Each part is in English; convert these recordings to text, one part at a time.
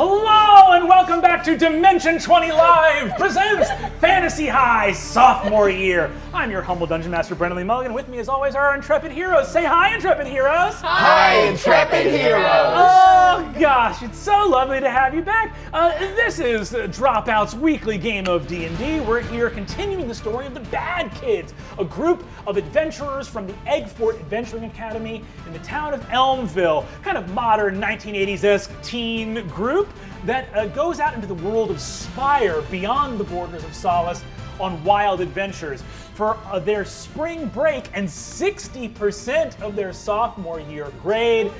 Hello and welcome back to Dimension 20 Live presents Fantasy High sophomore year. I'm your humble dungeon master Brennan Lee Mulligan. With me, as always, are our intrepid heroes. Say hi, intrepid heroes. Hi, intrepid heroes. Oh gosh, it's so lovely to have you back. Uh, this is Dropout's weekly game of D&D. We're here continuing the story of the Bad Kids, a group of adventurers from the Aguefort Adventuring Academy in the town of Elmville, kind of modern 1980s-esque teen group that uh, goes out into the world of Spire beyond the borders of Solace on wild adventures for uh, their spring break and 60% of their sophomore year grade.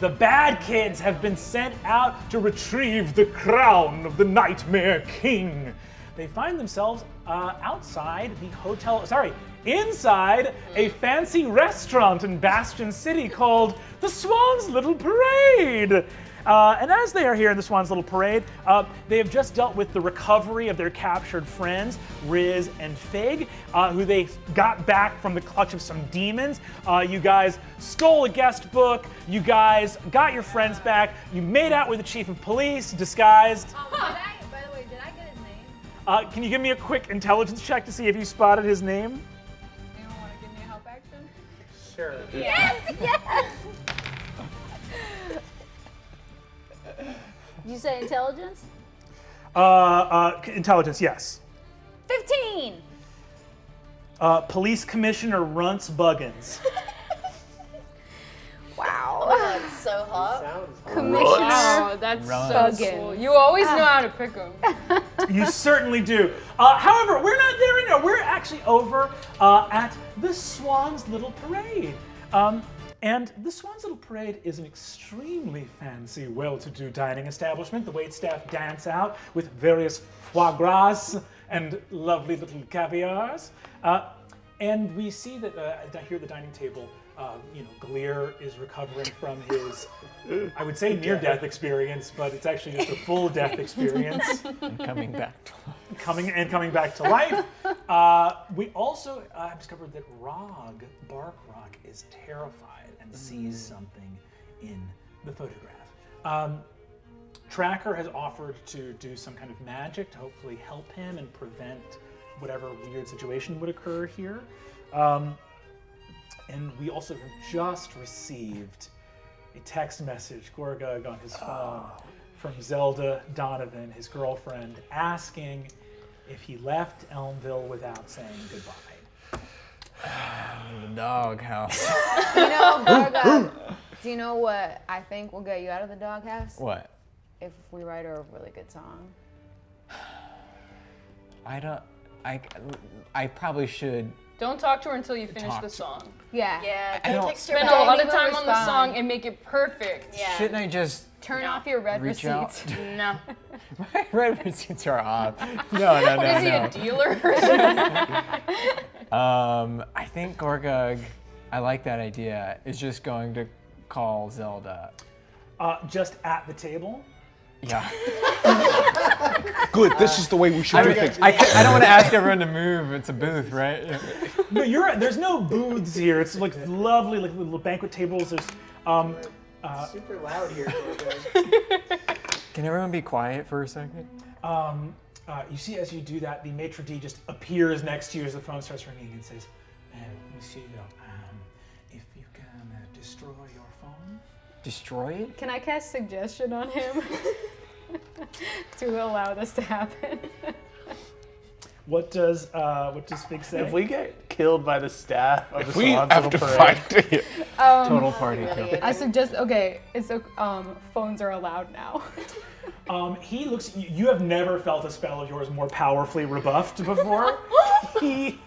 The bad kids have been sent out to retrieve the crown of the Nightmare King. They find themselves uh, outside the hotel, sorry, inside a fancy restaurant in Bastion City called the Swan's Little Parade. Uh, and as they are here in the Swan's Little Parade, uh, they have just dealt with the recovery of their captured friends, Riz and Fig, uh, who they got back from the clutch of some demons. Uh, you guys stole a guest book. You guys got your friends back. You made out with the chief of police, disguised. Um, did I, by the way, did I get his name? Uh, can you give me a quick intelligence check to see if you spotted his name? Anyone want to give me a help action? Sure. Yes, yes. You say intelligence? Uh, uh, intelligence, yes. 15. Uh, Police Commissioner Runts Buggins. Wow. That's so hot. Commissioner. Oh, that's Run. so Buggins. cool. You always know how to pick them. You certainly do. Uh, however, we're not there right now. We're actually over uh, at the Swan's Little Parade. Um, and the Swan's Little Parade is an extremely fancy, well-to-do dining establishment. The waitstaff dance out with various foie gras and lovely little caviars. Uh, and we see that uh, here at the dining table, uh, you know, Gilear is recovering from his, I would say near-death experience, but it's actually just a full death experience And coming back to life. coming and coming back to life. Uh, we also uh, have discovered that Ragh Barkrock is terrified and sees something in the photograph. Um, Tracker has offered to do some kind of magic to hopefully help him and prevent whatever weird situation would occur here. Um, and we also have just received a text message, Gorgug, on his phone from Zelda Donovan, his girlfriend, asking if he left Elmville without saying goodbye. the doghouse. You know, Gorga, uh, do you know what I think will get you out of the doghouse? what? If we write her a really good song. I don't. I. I probably should. Don't talk to her until you finish the song. Yeah. Yeah, I don't don't- text Spend a lot of time even on the song and make it perfect. Yeah. Shouldn't I just Turn No. off your red reach receipts. out? No. My red receipts are off. No, no, no, What is he, no. a dealer? Um, I think Gorgug. I like that idea. Is just going to call Zelda. Uh, just at the table. Yeah. Good. This is the way we should I, do mean, things. I, I don't want to ask everyone to move. It's a booth, right? No, you're right. There's no booths here. It's like lovely, like little banquet tables. There's um, Super loud here. Can everyone be quiet for a second? um, uh, you see as you do that, the maitre d just appears next to you as the phone starts ringing and says, uh, "Monsieur, um, if you can uh, destroy your phone." Destroy it? Can I cast suggestion on him to allow this to happen? What does uh, what does Fig say? if we get killed by the staff of If the we Swans have to Parade, fight, Total party kill. I suggest. Okay, it's um phones are allowed now. Um, he looks. You you have never felt a spell of yours more powerfully rebuffed before. he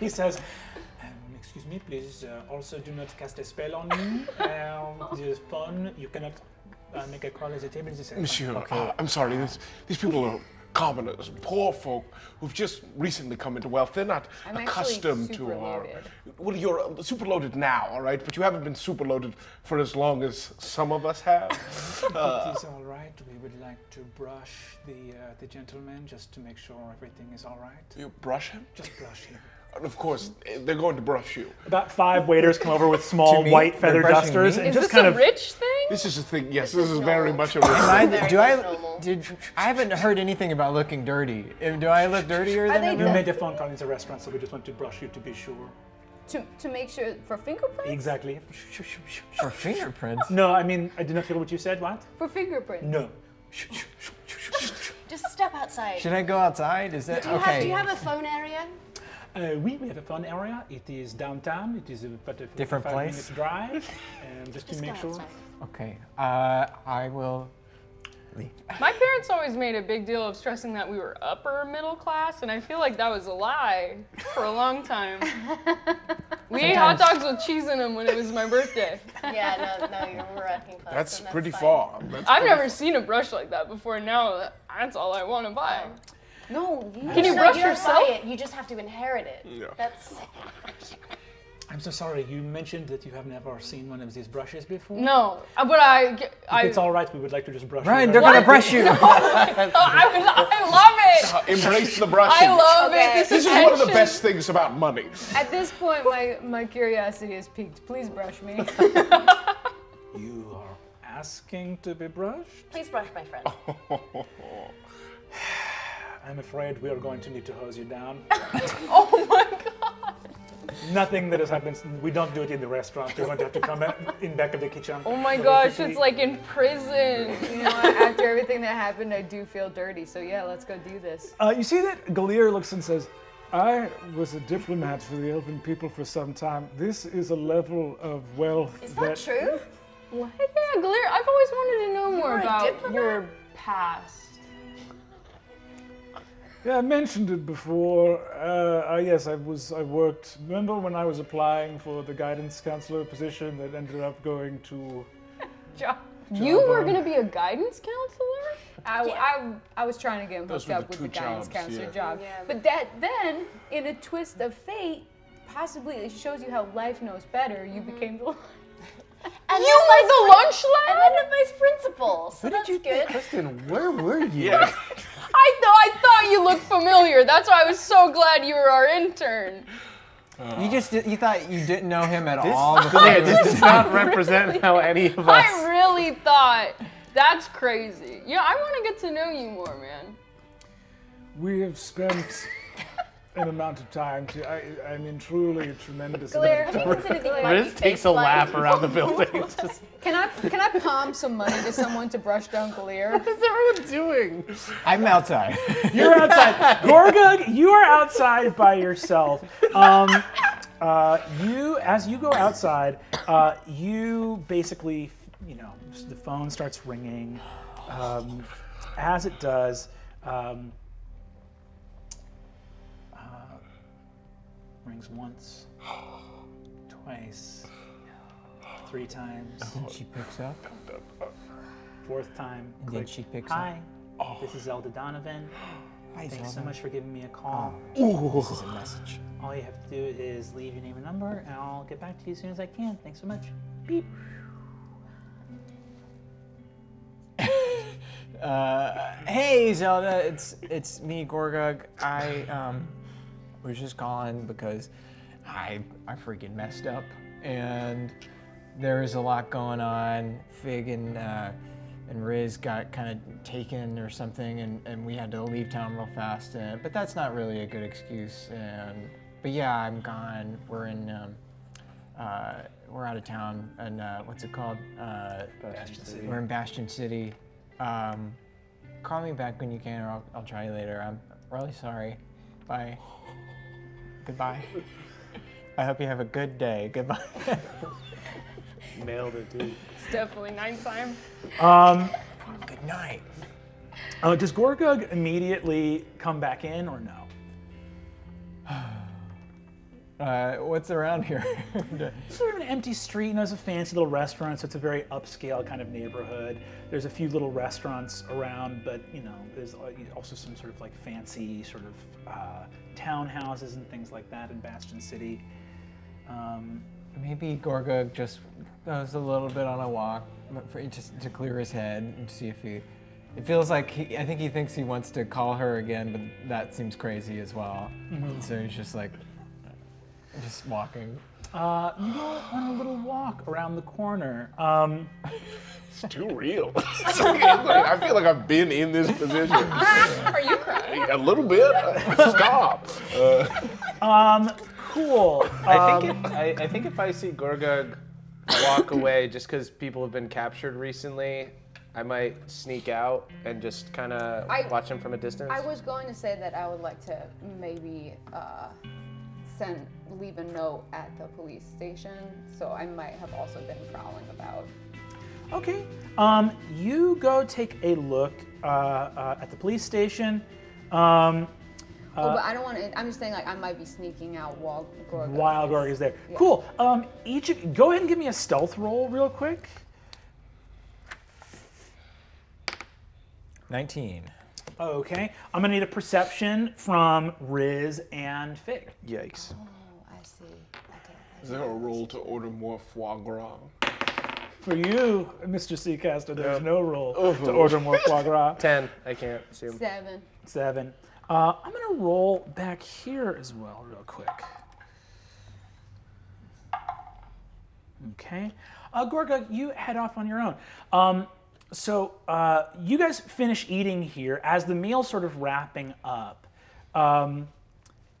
he says, um, "Excuse me, please. Uh, also, do not cast a spell on me. Um, the phone. You cannot uh, make a call at the table. This is- Monsieur, uh, I'm sorry. This, these people are commoners, poor folk who've just recently come into wealth. They're not I'm actually accustomed to our. loaded. Well, you're uh, super loaded now, all right, but you haven't been super loaded for as long as some of us have. Uh, It is all right. We would like to brush the uh, the gentleman just to make sure everything is all right. you brush him, Just brush him. And of course they're going to brush you. About five waiters come over with small me? white feather dusters me? and Is just this kind a of rich thing? This is a thing. Yes, This this, is is very much a. Am I, do I. Did I haven't heard anything about looking dirty? Do I look dirtier Are than they You made a phone call in the restaurant, so we just want to brush you to be sure. To, to make sure for fingerprints? Exactly. For fingerprints? No, I mean, I did not hear what you said. What? For fingerprints. No. Just step outside. Should I go outside? Is that Do you, okay? have, do you have a phone area? Uh, we, we have a fun area. It is downtown. It is about a Different 45 place? minute drive. And just to Just make sure. outside. okay. Uh, I will leave. My parents always made a big deal of stressing that we were upper middle class, and I feel like that was a lie for a long time. We ate hot dogs with cheese in them when it was my birthday. Yeah, no, no, you're working class. That's and pretty fine. far. That's I've pretty- never seen a brush like that before. Now that's all I want to buy. No, you Can you No, brush you don't yourself? it, You just have to inherit it. Yeah. That's I'm so sorry. You mentioned that you have never seen one of these brushes before. No, uh, but I, If I, it's all right, we would like to just brush Ryan, they're gonna brush you. I, I love it. Embrace the brush. I love Okay. it. This, this is one of the best things about money. At this point, my, my curiosity is piqued. Please brush me. You are asking to be brushed? please brush my friend. I'm afraid we are going to need to hose you down. Oh my god. Nothing that has happened. We don't do it in the restaurant. You're going to have to come in, in back of the kitchen. Oh my gosh, it's like in prison. You know, after everything that happened, I do feel dirty. So yeah, let's go do this. Uh, you see that Gilear looks and says, I was a diplomat for the elven people for some time. This is a level of wealth Is that true? What? Yeah, Gilear, I've always wanted to know more were a about your past. Yeah, I mentioned it before. Uh, uh, yes, I was. I worked. Remember when I was applying for the guidance counselor position that ended up going to? You were gonna be a guidance counselor? I, I, I was trying to get him Those hooked up the with the guidance jobs, counselor yeah. job. Yeah. But that then, in a twist of fate, possibly it shows you how life knows better. You became the. And You were the lunch and lad? then the vice principal. So that's good. Kristen, where were you? Yeah. I thought I thought you looked familiar. That's why I was so glad you were our intern. you just you thought you didn't know him at This, all. yeah, this does not represent how any of us. I really thought that's crazy. Yeah, I want to get to know you more, man. We have spent an amount of time. To, I, I mean, truly a tremendous Claire, amount of time. considered that Riz takes a like- lap around the building. Just, Can I can I palm some money to someone to brush down Gilear? what is everyone doing? I'm outside. You're outside. Gorgug, you are outside by yourself. Um, uh, you, as you go outside, uh, you basically, you know, the phone starts ringing. Um, as it does, um, rings once, twice, three times, and she picks up. fourth time. And then she picks up. Hi, this is Zelda Donovan. Hi, Thanks so much for giving me a call. This is a message. All you have to do is leave your name and number, and I'll get back to you as soon as I can. Thanks so much. Beep. Uh, hey Zelda, it's it's me Gorgug. I um was just calling because I I freaking messed up and there's a lot going on. Fig and uh, and Riz got kind of taken or something, and, and we had to leave town real fast. Uh, but that's not really a good excuse. And but yeah, I'm gone. We're in um, uh, we're out of town, and uh, what's it called? Uh, Bastion City. We're in Bastion City. Um, call me back when you can, or I'll, I'll try you later. I'm really sorry. Bye. Goodbye. I hope you have a good day. Goodbye. Nailed it, dude. It's definitely night time. Um, good night. uh, does Gorgug immediately come back in or no? Uh, what's around here? Sort of an empty street, and there's a fancy little restaurant, so it's a very upscale kind of neighborhood. There's a few little restaurants around, but you know, there's uh, also some sort of like fancy sort of uh, townhouses and things like that in Bastion City. Um, Maybe Gorgug just goes a little bit on a walk for, just to clear his head and see if he. It feels like he, I think he thinks he wants to call her again, but that seems crazy as well. So he's just like, Just walking. Uh, you go on a little walk around the corner. Um, It's too real. It's like- I feel like I've been in this position. Are you crying? A little bit. Stop. Uh, um, cool. I think if, I, I think if I see Gorgug walk away just because people have been captured recently, I might sneak out and just kind of watch him from a distance. I was going to say that I would like to maybe uh, send leave a note at the police station, so I might have also been prowling about. Okay. Um, you go take a look uh, uh, at the police station. Um, oh, but I don't want to. I'm just saying, like, I might be sneaking out while Gorga. while Gorg is there. Cool. Um, each of, go ahead and give me a stealth roll real quick. 19. Okay. I'm gonna need a perception from Riz and Fig. Yikes. Oh, I see. Okay. is there a role to order more foie gras? For you, Mr. Seacaster, there's Yeah. no rule to order more foie gras. Ten. I can't assume. Seven. Seven. Uh, I'm gonna roll back here as well, real quick. Okay. Uh, Gorga, you head off on your own. Um, so uh, you guys finish eating here. As the meal's sort of wrapping up, um,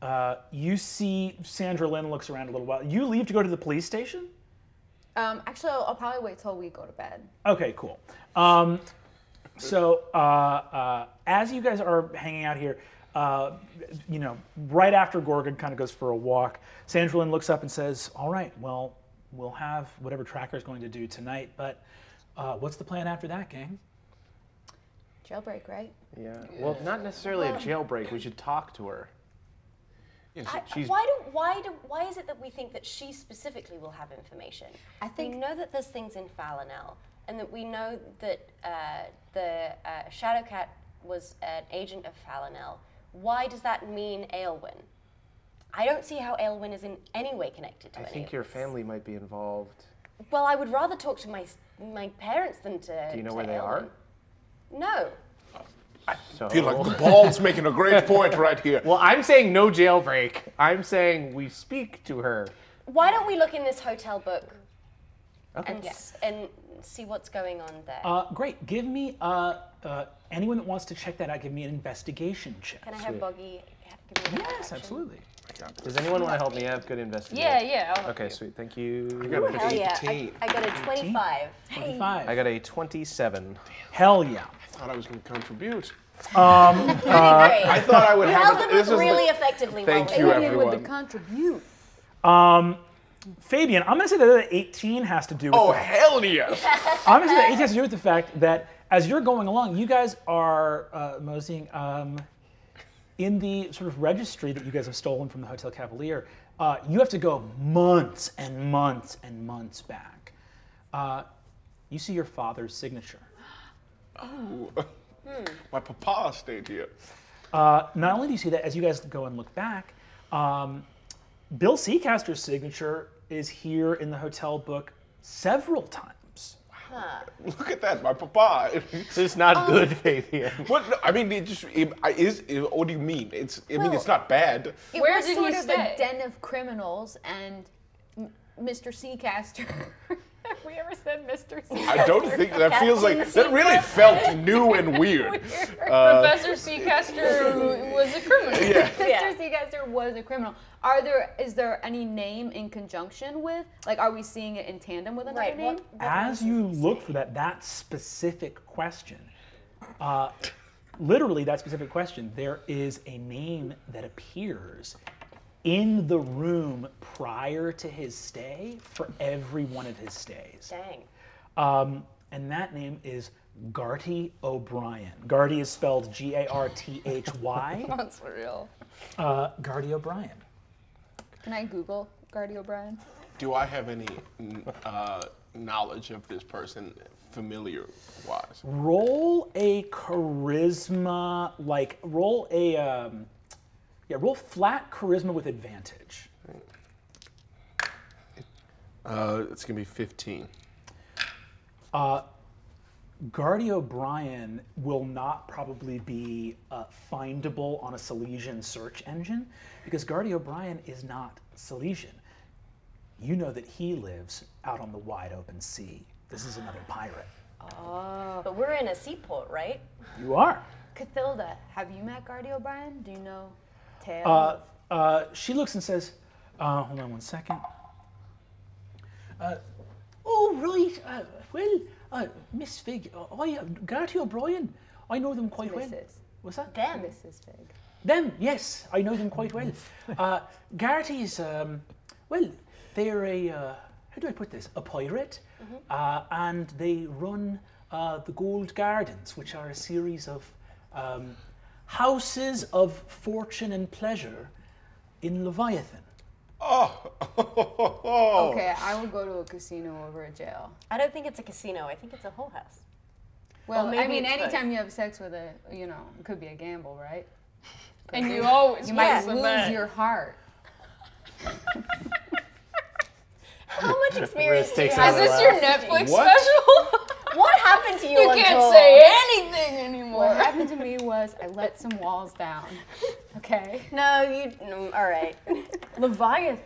uh, you see Sandra Lynn looks around a little while. You leave to go to the police station? Um, actually, I'll, I'll probably wait till we go to bed. Okay, cool. Um, so uh, uh, as you guys are hanging out here, uh, you know, right after Gorgug kind of goes for a walk, Sandra Lynn looks up and says, "All right, well, we'll have whatever Tracker's going to do tonight, but uh, what's the plan after that, gang?" Jailbreak, right? Yeah. Well, not necessarily a jailbreak. We should talk to her. I, She's- why do why do why is it that we think that she specifically will have information? I think- we know that there's things in Fallinel, and that we know that uh, the uh, Shadowcat was an agent of Fallinel. Why does that mean Aelwyn? I don't see how Aelwyn is in any way connected to it. I any think of your this. family might be involved. Well, I would rather talk to my s- my parents than to. Do you know to where they are? Aelwyn. No. So. I feel like the ball's making a great point right here. Well, I'm saying no jailbreak. I'm saying we speak to her. Why don't we look in this hotel book Okay. and s- and see what's going on there? Uh, great. Give me uh, uh, anyone that wants to check that out. Give me an investigation check. Can I have Boggy give me Yes, action? absolutely. Does anyone want to help me? I have good investigation. Yeah, yeah. I'll help Okay, you. sweet. Thank you. got an Hell yeah. I, I got a 25. Twenty-five. I got a 27. Hell yeah. I thought I was going to contribute. Pretty great. I thought I would you have held it. them This really the, effectively Thank while you, we- Alien with the everyone. contribute. Fabian, I'm gonna say that the 18 has to do with. Oh the- hell yes! I'm gonna say that 18 has to do with the fact that as you're going along, you guys are uh, moseying um, in the sort of registry that you guys have stolen from the Hotel Cavalier. Uh, you have to go months and months and months back. Uh, you see your father's signature. Oh. My papa stayed here. Uh, not only do you see that, as you guys go and look back, um, Bill Seacaster's signature is here in the hotel book several times. Look at that, my papa. This is not um, good, Fabian. what? No, I mean, it just it, I- is. It, what do you mean? It's. I mean, it's not bad. It Where was did sort he of stay? a den of criminals, and Mr. Seacaster. Have we ever said Mr. Seacaster? I don't think that feels like Captain that. Really felt new and weird. Uh, Professor Seacaster was a criminal. Yeah. Mr. Yeah. Seacaster was a criminal. Are there? Is there any name in conjunction with? Like, are we seeing it in tandem with another Right. name? What, what As you look for that, that specific question, uh, literally that specific question, there is a name that appears in the room prior to his stay for every one of his stays. Dang. Um, and that name is Garthy O'Brien. Garthy is spelled G A R T H Y. That's real. Uh, Garthy O'Brien. Can I Google Garthy O'Brien? Do I have any uh, knowledge of this person, familiar wise? Roll a charisma, like roll a, um, yeah, roll flat charisma with advantage. Uh, it's gonna be 15. Garthy O'Brien will not probably be uh, findable on a Solacian search engine because Garthy O'Brien is not Solacian. You know that he lives out on the wide open sea. This is another pirate. Oh, But we're in a seaport, right? You are. Cathilda, have you met Garthy O'Brien? Do you know tales? Uh, uh, she looks and says, uh, hold on one second. Uh, oh, right. Uh, well, uh, Miss Fig, I, uh, Garthy O'Brien, I know them quite well. Mrs. What's that? Them. Mrs. Fig. Them, yes, I know them quite well. Uh, Garthy's, um, well, they're a, uh, how do I put this? A pirate, uh, and they run uh, the Gold Gardens, which are a series of um, houses of fortune and pleasure in Leviathan. Oh. Okay, I would go to a casino over a jail. I don't think it's a casino. I think it's a whole house. Well, I maybe mean, it's both. anytime you have sex with a, you know, it could be a gamble, right? And you always You might the lose bet. your heart. How much experience do you have? Is this your. Netflix What? special? What happened to you? you can't tour? say anything anymore. What happened to me was I let some walls down. Okay? No, you. No, all right. Leviathan.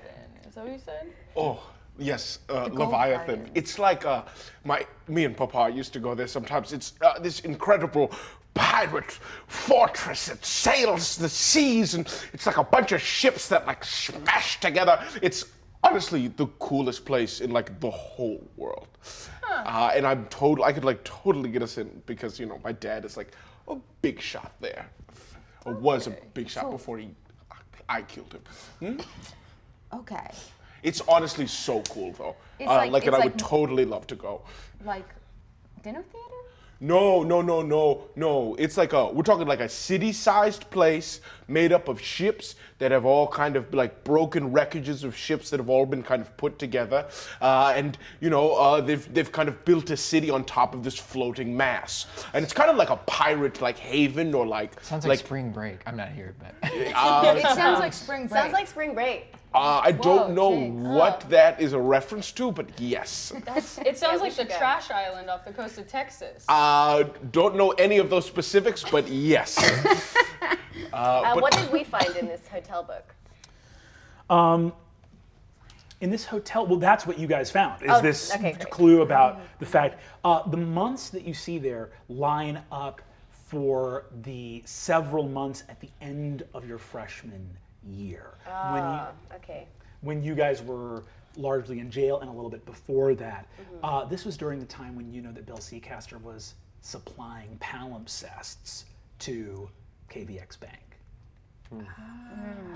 Is that what you said? Oh, yes, uh, Leviathan. Garden. It's like uh, my me and Papa used to go there sometimes. It's uh, this incredible pirate fortress that sails the seas, and it's like a bunch of ships that like smash together. It's honestly the coolest place in like the whole world. Uh, and I'm total. I could like totally get us in because you know my dad is like a big shot there, or was a big shot before he I killed him. Hmm? Okay. It's honestly so cool though. It's uh, like- like, and it's I would totally love to go. Like, dinner theater? No, no, no, no, no. It's like a we're talking like a city-sized place made up of ships that have all kind of like broken wreckages of ships that have all been kind of put together, uh, and you know uh, they've they've kind of built a city on top of this floating mass, and it's kind of like a pirate like haven or like Sounds like, spring break. I'm not here, but It sounds like spring break. Sounds like spring break. Uh, I don't Whoa, know Jinx. what that is a reference to, but yes. It sounds we like the go. trash island off the coast of Texas. Uh, don't know any of those specifics, but yes. Uh, but- what did we find in this hotel book? in this hotel well that's what you guys found is Oh, this okay, clue about the fact uh, the months that you see there line up for the several months at the end of your freshman year when you Ah, okay. when you guys were largely in jail and a little bit before that Mm-hmm. uh, this was during the time when you know that bill seacaster was supplying palimpsests to kvx bank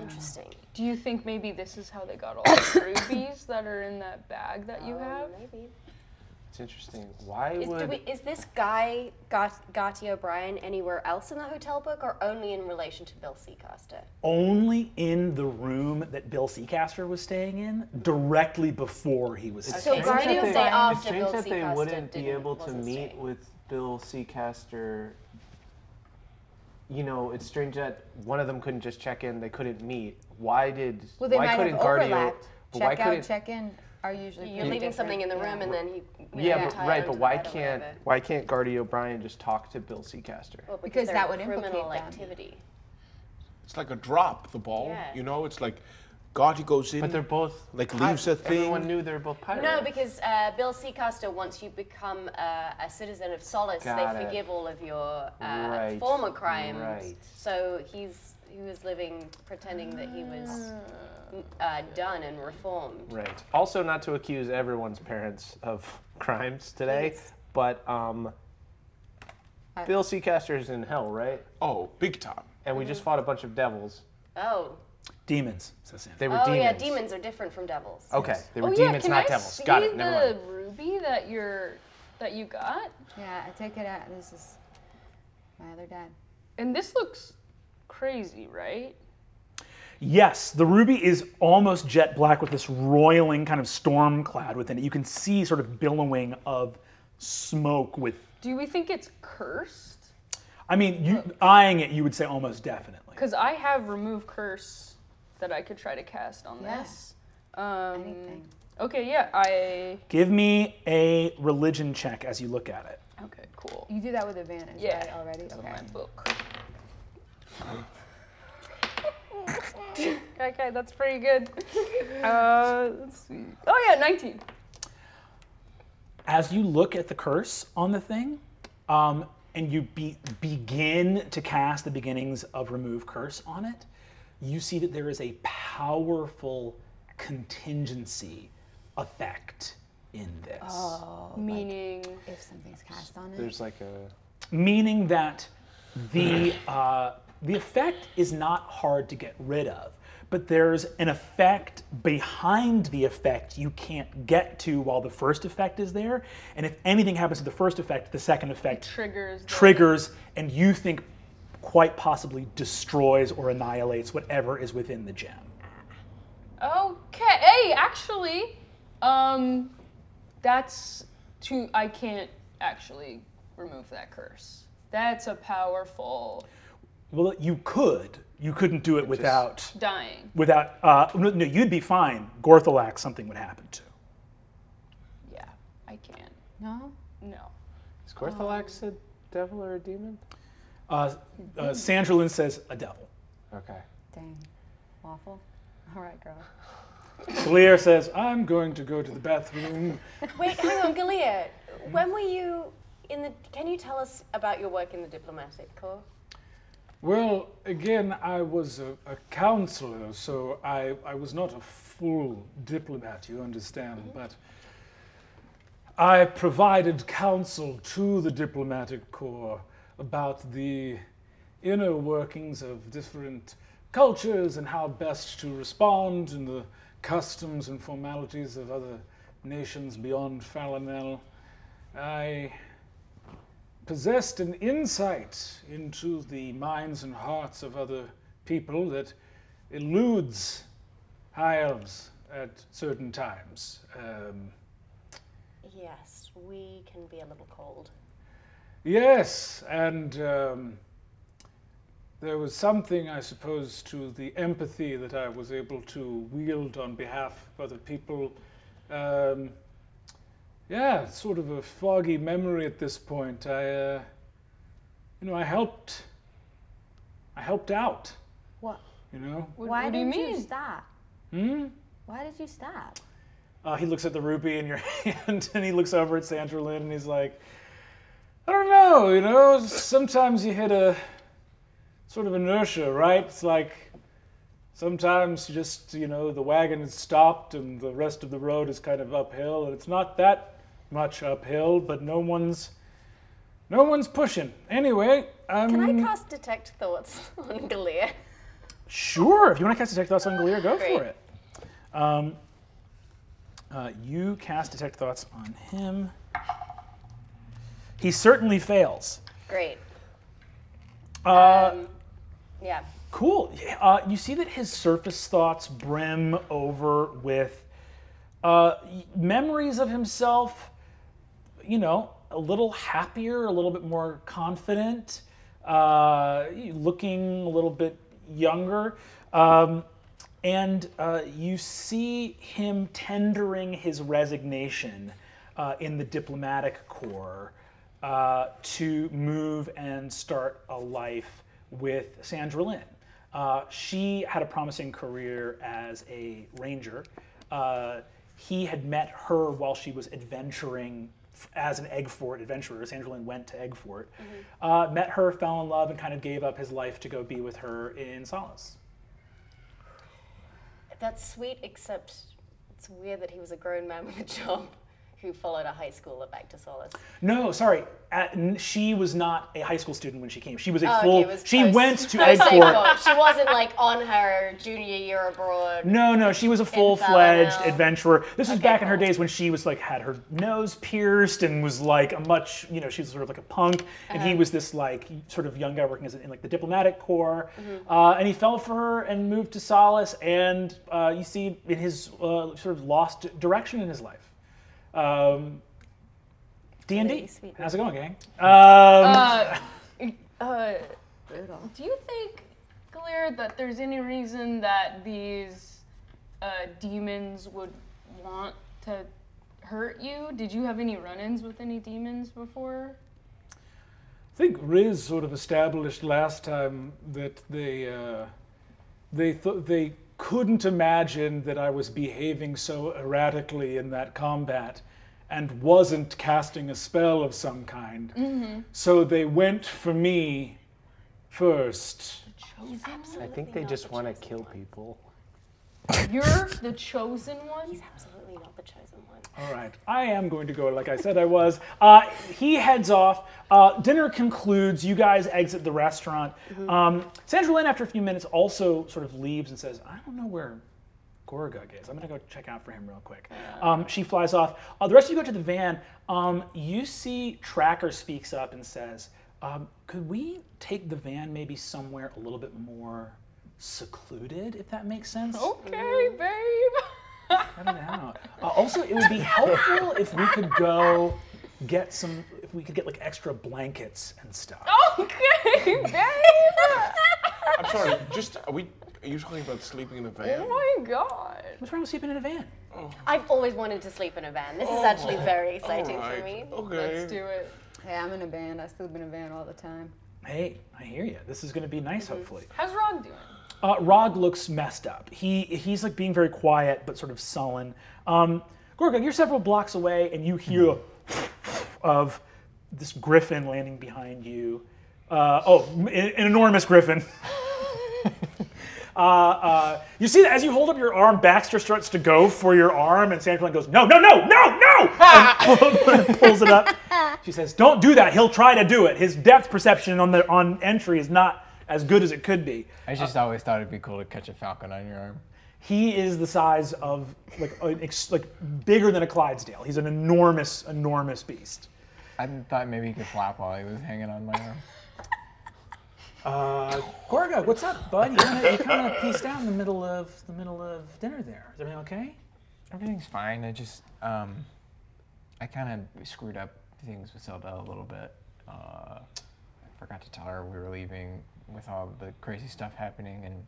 Interesting. Do you think maybe this is how they got all the rubies that are in that bag that you have? Maybe. It's interesting. Why Is, do would we, is this guy, Got, Garthy O'Brien, anywhere else in the hotel book or only in relation to Bill Seacaster? only in the room that Bill Seacaster was staying in, directly before he was. So staying. Garthy that they- O'Brien after it's strange that they wouldn't be able to meet staying. with Bill Seacaster. You know, it's strange that one of them couldn't just check in. They couldn't meet. Why did? Well, they why might couldn't have Guardio? overlapped. But why check out, check in are usually You're pretty leaving something in the different, room yeah. and then he. you know, yeah, but, right. But why can't? Why can't Garthy O'Brien just talk to Bill Seacaster? Well, Because they're that would criminal implicate them. activity. It's like a drop, the ball. Yeah. You know, it's like God, he goes in. But they're both Like, leaves a thing. Everyone knew they were both pirates. No, because uh, Bill Seacaster, once you become uh, a citizen of Solace, Got they it. forgive all of your uh, Right, former crimes. right. So he's he was living pretending that he was uh, done and reformed. Right. Also, not to accuse everyone's parents of crimes today, Please. but um, Bill Seacaster's in hell, right? oh, big time. And we just fought a bunch of devils. Oh, Demons, says Sam. They were oh demons. yeah, demons are different from devils. Okay, they were oh yeah, demons, can not I devils. see Got it. the Never mind. ruby that you're that you got? Yeah, I take it out. This is my other dad. And this looks crazy, right? Yes, the ruby is almost jet black with this roiling kind of storm cloud within it. You can see sort of billowing of smoke with. Do we think it's cursed? I mean, you eyeing it, you would say almost definitely. Because I have remove curse that I could try to cast on Yeah. this. Um, Anything. okay, yeah, I Give me a religion check as you look at it. Okay, cool. You do that with advantage, Yeah, right? Already. Okay. my book. okay, that's pretty good. Uh, let's see. Oh yeah, 19. As you look at the curse on the thing, um, and you be, begin to cast the beginnings of remove curse on it, you see that there is a powerful contingency effect in this. Oh, Meaning, if something's cast on it. There's like a. meaning that the uh, the effect is not hard to get rid of, but there's an effect behind the effect you can't get to while the first effect is there. And if anything happens to the first effect, the second effect triggers. triggers, and you think quite possibly destroys or annihilates whatever is within the gem. Okay. Hey, actually, um, that's too. I can't actually remove that curse. That's a powerful Well, you could. You couldn't do it without dying. without. Uh, no, no, you'd be fine. Gorthalax, something would happen to. Yeah, I can't. No. No. Is Gorthalax a devil or a demon? Uh, uh, Sandra Lynn says a devil. Okay. Dang. Waffle. All right, girl. Clear says, I'm going to go to the bathroom. Wait, hang on, Galia. When were you in the? Can you tell us about your work in the diplomatic corps? Well, again, I was a, a counselor, so I, I was not a full diplomat, you understand, mm-hmm. but I provided counsel to the diplomatic corps about the inner workings of different cultures and how best to respond and the customs and formalities of other nations beyond Fallinel. I possessed an insight into the minds and hearts of other people that eludes high elves at certain times. Um, Yes, we can be a little cold. yes, and um, there was something, I suppose, to the empathy that I was able to wield on behalf of other people. Um, yeah, it's sort of a foggy memory at this point. I, uh, you know, I helped. I helped out. What? You know. Why what do you did mean? stop? Hmm. Why did you stop? Uh, he looks at the rupee in your hand, and he looks over at Sandra Lynn, and he's like, I don't know. You know, sometimes you hit a sort of inertia, right? It's like sometimes you just, you know, the wagon is stopped, and the rest of the road is kind of uphill, and it's not that much uphill, but no one's. No one's pushing. Anyway, um, Can I cast detect thoughts on Galia? Sure. If you want to cast Detect Thoughts on Gilear, go for it. Um, uh, you cast Detect Thoughts on him. He certainly fails. Great. Uh, Um, yeah. cool. Uh, you see that his surface thoughts brim over with uh, memories of himself, you know, a little happier, a little bit more confident, uh, looking a little bit younger. Um, and uh, you see him tendering his resignation uh, in the diplomatic corps uh, to move and start a life with Sandra Lynn. Uh, she had a promising career as a ranger. Uh, he had met her while she was adventuring as an Aguefort adventurer. Sandra Lynn went to Aguefort, uh, met her, fell in love, and kind of gave up his life to go be with her in Solace. That's sweet, except it's weird that he was a grown man with a job who followed a high schooler back to Solace. No, sorry. Uh, n- she was not a high school student when she came. She was a Oh, full. it was she post- went to post Egg She wasn't like on her junior year abroad. No, no, she was a full-fledged adventurer. This was Okay, back in her days when she was like had her nose pierced and was like a much, you know, she was sort of like a punk, and Uh-huh. he was this like sort of young guy working as in like the diplomatic corps, Mm-hmm. uh, and he fell for her and moved to Solace, and uh, you see in his uh, sort of lost direction in his life. Um, D and D. How's it going, gang? Um, Uh, uh, do you think, Gilear, that there's any reason that these uh, demons would want to hurt you? Did you have any run-ins with any demons before? I think Riz sort of established last time that they uh, they th- they couldn't imagine that I was behaving so erratically in that combat and wasn't casting a spell of some kind. Mm-hmm. So they went for me first. I think they just want to kill people. You're the chosen one. Absolutely not the chosen one. All right, I am going to go like I said I was. Uh, he heads off. Uh, dinner concludes. You guys exit the restaurant. Um, Sandra Lynn, after a few minutes, also sort of leaves and says, "I don't know where Gorgug is. I'm gonna go check out for him real quick." Um, she flies off. Uh, the rest of you go to the van. Um, you see Tracker speaks up and says, um, "Could we take the van maybe somewhere a little bit more secluded, if that makes sense?" Okay, babe. I don't know. Uh, also, it would be helpful if we could go get some. If we could get like extra blankets and stuff. Okay, babe. I'm sorry. Just are we? Are you talking about sleeping in a van? Oh my god. What's wrong with sleeping in a van? Oh. I've always wanted to sleep in a van. This is actually very exciting for me. Okay. Let's do it. Hey, I'm in a van. I sleep in a van all the time. Hey, I hear you. This is going to be nice, hopefully. How's Ragh doing? Uh, Ragh looks messed up. He he's like being very quiet but sort of sullen. Um, Gorga, you're several blocks away, and you hear of this griffin landing behind you. Uh, oh, an, an enormous griffin. Uh, uh, you see that as you hold up your arm, Baxter starts to go for your arm, and Sandra goes, "No, no, no, no, no!" and pulls it up. She says, "Don't do that. He'll try to do it. His depth perception on the on entry is not as good as it could be. I just always thought it'd be cool to catch a falcon on your arm. He is the size of like an ex, like bigger than a Clydesdale. He's an enormous, enormous beast. I thought maybe he could flap while he was hanging on my arm. Uh, Gorga, what's up, bud? You kind of you kind of pieced out in the middle of the middle of dinner there. Is everything okay? Everything's fine. I just, um, I kind of screwed up things with Zelda a little bit. Uh, I forgot to tell her we were leaving with all the crazy stuff happening, and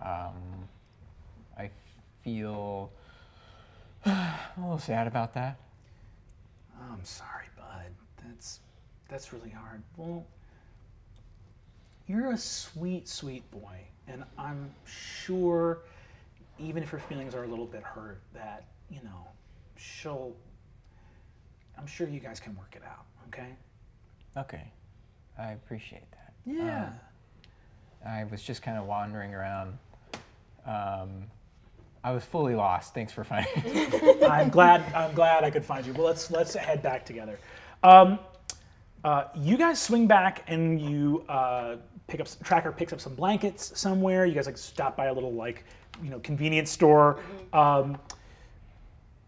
um, I feel a little sad about that. Oh, I'm sorry, bud. That's that's really hard. Well, you're a sweet, sweet boy, and I'm sure, even if her feelings are a little bit hurt, that you know, she'll. I'm sure you guys can work it out. Okay. Okay, I appreciate that. Yeah. I was just kind of wandering around. Um, I was fully lost. Thanks for finding. me. I'm glad. I'm glad I could find you. Well, let's let's head back together. Um, uh, you guys swing back and you uh, pick up. Tracker picks up some blankets somewhere. You guys like stop by a little like you know convenience store. Um,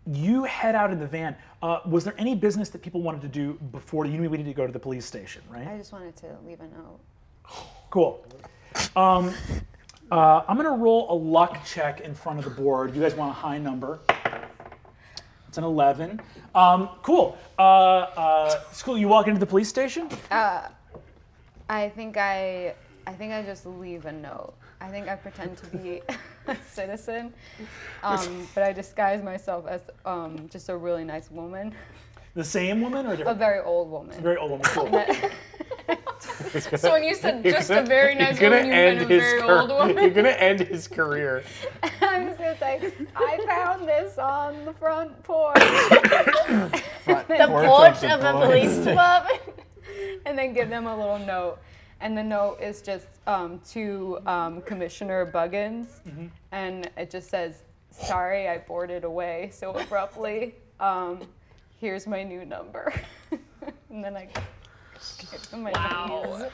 you head out in the van. Uh, was there any business that people wanted to do before you knew we needed to go to the police station? Right. I just wanted to leave a note. Cool. Um, uh, I'm gonna roll a luck check in front of the board. You guys want a high number? It's an 11. Um, cool. Uh, uh, it's cool. You walk into the police station. Uh, I think I, I think I just leave a note. I think I pretend to be a citizen, um, but I disguise myself as um, just a really nice woman, The same woman or a a very old woman. A very old woman. Cool. So when you said just a very nice He's gonna woman, you meant a very car- old woman. You're gonna end his career. I'm just gonna say, I found this on the front porch, The Porch porch of of the a police police. department. and then give them a little note. And the note is just um, to um, Commissioner Buggins, and it just says, "Sorry, I boarded away so abruptly. Um, here's my new number." and then I give them my Wow. numbers.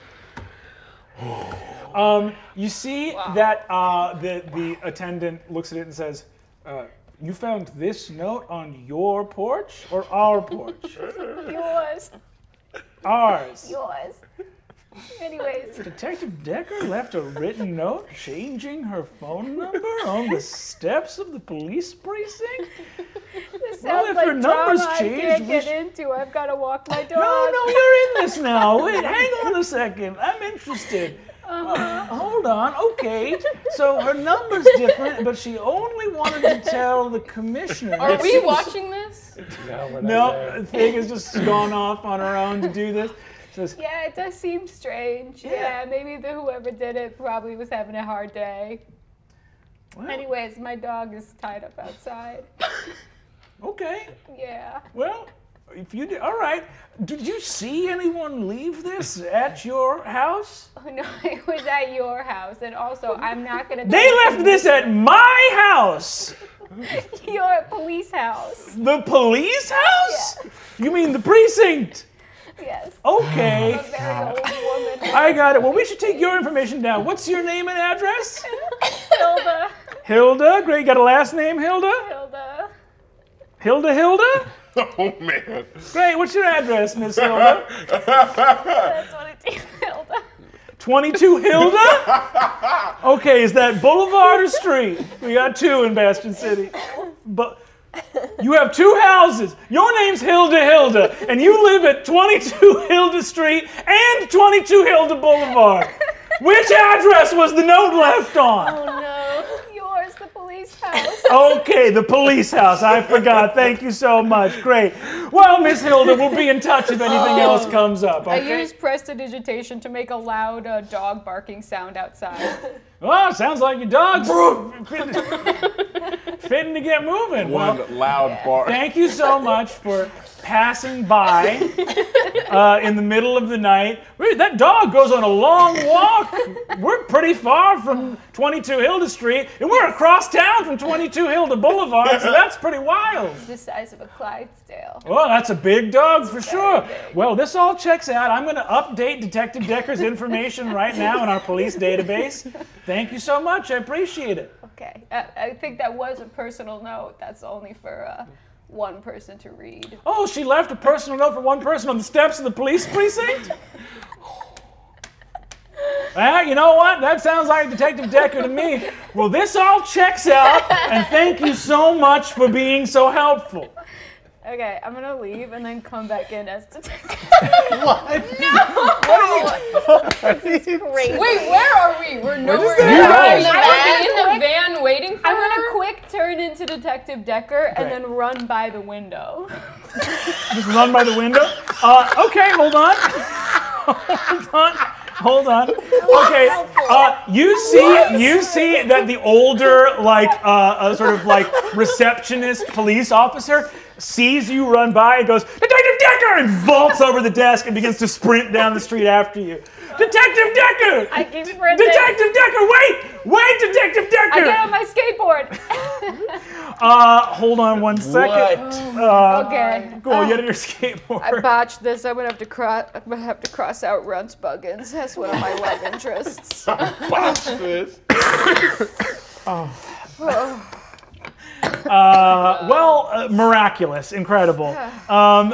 Um, you see that uh, the the attendant looks at it and says, uh, "You found this note on your porch or our porch? Yours, Ours." yours. Anyways, Detective Decker left a written note changing her phone number on the steps of the police precinct? this Well, sounds if like her number's drama I can't get sh- into. I've got to walk my dog. No, no, you're in this now. Wait, hang on a second. I'm interested. Uh huh. hold on. Okay. So her number's different, but she only wanted to tell the commissioner. Are we watching this? No, we're not No, there. Thing has just gone off on her own to do this. Yeah, it does seem strange. Yeah, maybe the whoever did it probably was having a hard day. Anyways, my dog is tied up outside. okay, Yeah. well, if you did, all right. Did you see anyone leave this at your house? Oh, no, it was at your house, and also I'm not gonna. They left this at my house. your police house. The police house? You mean the precinct? Yes. Okay. A very old woman. I got it. Well, we should take your information down. What's your name and address? Hilda. Hilda. Great. Got a last name, Hilda? Hilda. Hilda, Hilda? Oh man. Great. What's your address, Miss Hilda? That's what it is. Hilda. 22 Hilda? Okay, is that Boulevard or Street? We got two in Bastion City. But you have two houses. Your name's Hilda Hilda, and you live at 22 Hilda Street and 22 Hilda Boulevard. Which address was the note left on? Oh no. Yours, the police house. Okay, the police house. I forgot. Thank you so much. Great. Well, Miss Hilda, we'll be in touch if anything else comes up. Okay? I used prestidigitation to make a loud uh, dog barking sound outside. Oh, sounds like your dog's fitting, fitting to get moving. Well, One loud bark. thank you so much for passing by uh, in the middle of the night. Wait, That dog goes on a long walk. We're pretty far from 22 Hilda Street, and we're across town from 22 Hilda Boulevard, so that's pretty wild. the size of a Clydesdale. Well, that's a big dog for sure. Well, this all checks out. I'm going to update Detective Decker's information right now in our police database. Thank you so much. I appreciate it. Okay. Uh, I think that was a personal note. That's only for uh, one person to read. Oh, she left a personal note for one person on the steps of the police precinct? Well, you know what? That sounds like Detective Decker to me. Well, this all checks out, and thank you so much for being so helpful. Okay, I'm gonna leave and then come back in as detective. Great. Wait, where are we? We're nowhere that near going? in the I'm van. In the van waiting for I'm her. gonna quick turn into Detective Decker and Right. then run by the window. Just run by the window. Uh, okay, hold on. hold on. Hold on. Okay. Uh, you see, you see that the older, like, uh, uh, sort of like receptionist police officer sees you run by and goes, Detective Decker, and vaults over the desk and begins to sprint down the street after you. Detective Decker! I keep sprinting. Detective Decker, wait! Wait, Detective Decker! I Decker! get on my skateboard. Uh, hold on one second. Uh, okay. Cool, get on your skateboard. I botched this. I'm gonna have to cross. I'm gonna have to cross out Runts Buggins. That's one of my love interests. Bastards. Uh, well, uh, miraculous, incredible. Um,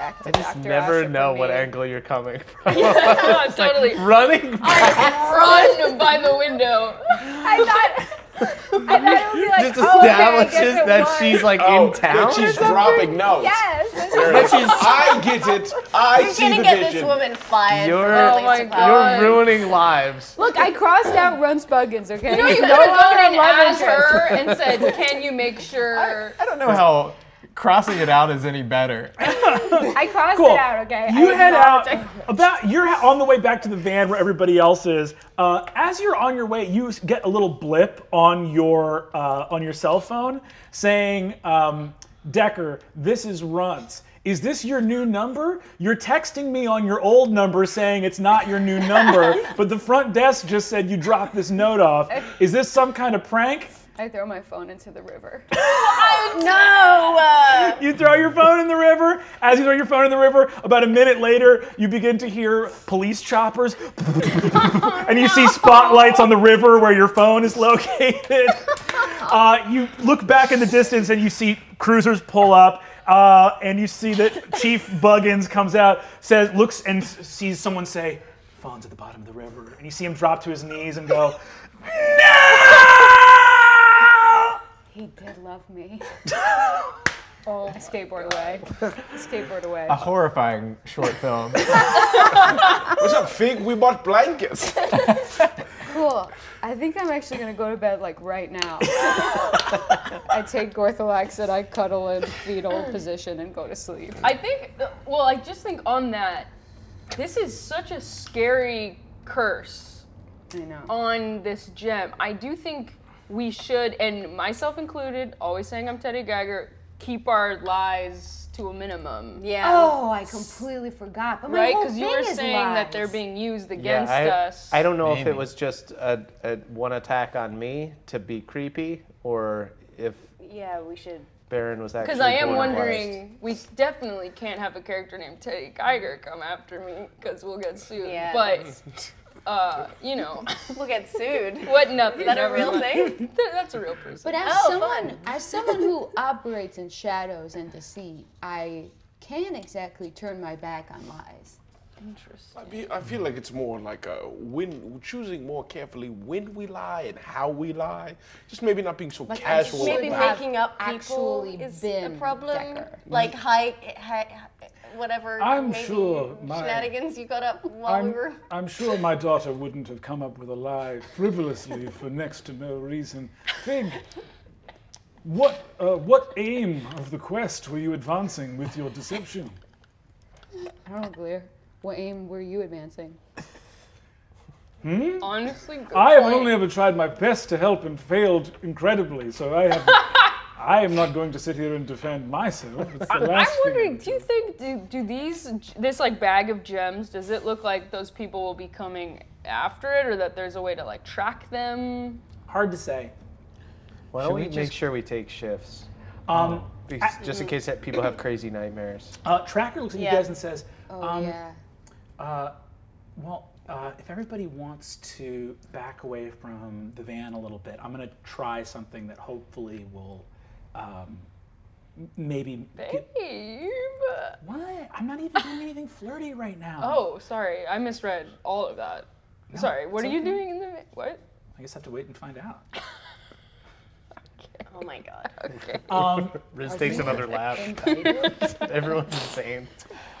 Back to Just Dr. never Asher for know what angle you're coming from. totally. Running Run by the window. I thought. I thought it would be like. just oh, okay, I establishes guess it that was. she's like Oh, in town. that she's dropping notes. Yes. that's There it is. I get it. I We're see gonna the get vision. this woman fired. You're- for Oh police my department. God. You're ruining lives. Look, I crossed out Runts Buggins. Okay. You know, you He's could no have longer gone a and love asked interest. her and said, "Can you make sure?" I don't know how crossing it out is any better. I crossed Cool. it out. Okay. you I head out about you're on the way back to the van where everybody else is. Uh, as you're on your way, you get a little blip on your uh, on your cell phone saying, um, "Decker, this is Runts." Is this your new number? You're texting me on your old number saying it's not your new number, but the front desk just said you dropped this note off. Is this some kind of prank? I throw my phone into the river. No! You throw your phone in the river. As you throw your phone in the river, about a minute later, you begin to hear police choppers, and you see spotlights on the river where your phone is located. Uh, you look back in the distance and you see cruisers pull up, uh, and you see that Chief Buggins comes out, says, looks and sees someone say, "Phone's at the bottom of the river," and you see him drop to his knees and go, "No!" He did love me. oh, skateboard away. skateboard away. A horrifying short film. What's up, Fig? We bought blankets. Cool. I think I'm actually gonna go to bed like right now. I take Gorthalax and I cuddle in fetal position and go to sleep. I think, well, I just think on that, This is such a scary curse I know. on this gem. I do think we should, and myself included, always saying I'm Teddy Geiger, keep our lies to a minimum. Yeah. Oh, I completely forgot. But my Right? Because you were is saying that they're being used Yeah, against I, us. I don't know if it was just a, a one attack on me to be creepy, or if Yeah, we should. Baron was actually. Because I am born wondering, we definitely can't have a character named Teddy Geiger come after me because we'll get sued. Yeah, but, uh, you know, We'll get sued. what nothing. Is that a real thing? That's a real person. But as Oh, someone, fun. as someone who operates in shadows and deceit, I can't exactly turn my back on lies. I, be, I feel like it's more like a when choosing more carefully when we lie and how we lie. Just maybe not being so Like, casual. Maybe about making up people actually is been a problem. Decker. Like high, high, whatever. I'm maybe sure my- shenanigans you got up while I'm, were. I'm sure my daughter wouldn't have come up with a lie frivolously for next to no reason. Fig, what, uh, what aim of the quest were you advancing with your deception? I don't know, Blair. What aim were you advancing? Honestly, good I have point. only ever tried my best to help and failed incredibly, so I have. I am not going to sit here and defend myself. I'm wondering, do you think do, do these this like bag of gems does it look like those people will be coming after it or that there's a way to like track them? Hard to say. Why don't Should we, we make sure we take shifts? Um, Because, just in case that people have crazy nightmares. uh, Tracker looks at Yeah. you guys and says, Oh um, yeah. uh, "Well, uh, if everybody wants to back away from the van a little bit, I'm going to try something that hopefully will um, maybe get, what? I'm not even doing anything flirty right now. Oh, sorry, I misread all of that. sorry, what are it's you doing in the what? I guess I have to wait and find out. Oh my god. Okay. Um, Riz takes another laugh. Everyone's insane.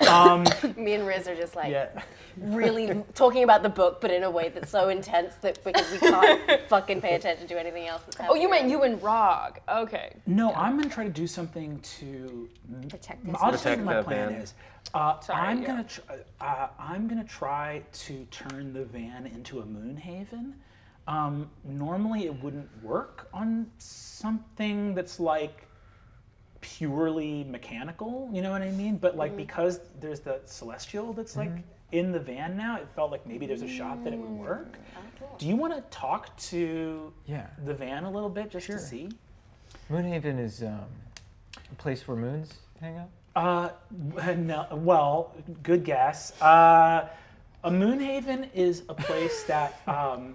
um, Me and Riz are just like Yeah. really talking about the book, but in a way that's so intense that because we can't fucking pay attention to anything else that's Oh, you meant you and Ragh. Okay. no, I'm going to try to do something to Protect This. I'll this. just tell you what my plan van. is. Uh, Sorry, I'm yeah. gonna tr- uh, I'm gonna try to turn the van into a moon haven. Um, normally, it wouldn't work on something that's like purely mechanical. You know what I mean? But Mm-hmm. like because there's the celestial that's like in the van now, it felt like maybe there's a shot that it would work. Do you want to talk to Yeah. the van a little bit just Sure. to see? Moonhaven is um, a place where moons hang out. Uh, no, well, good guess. Uh, a moonhaven is a place that, um,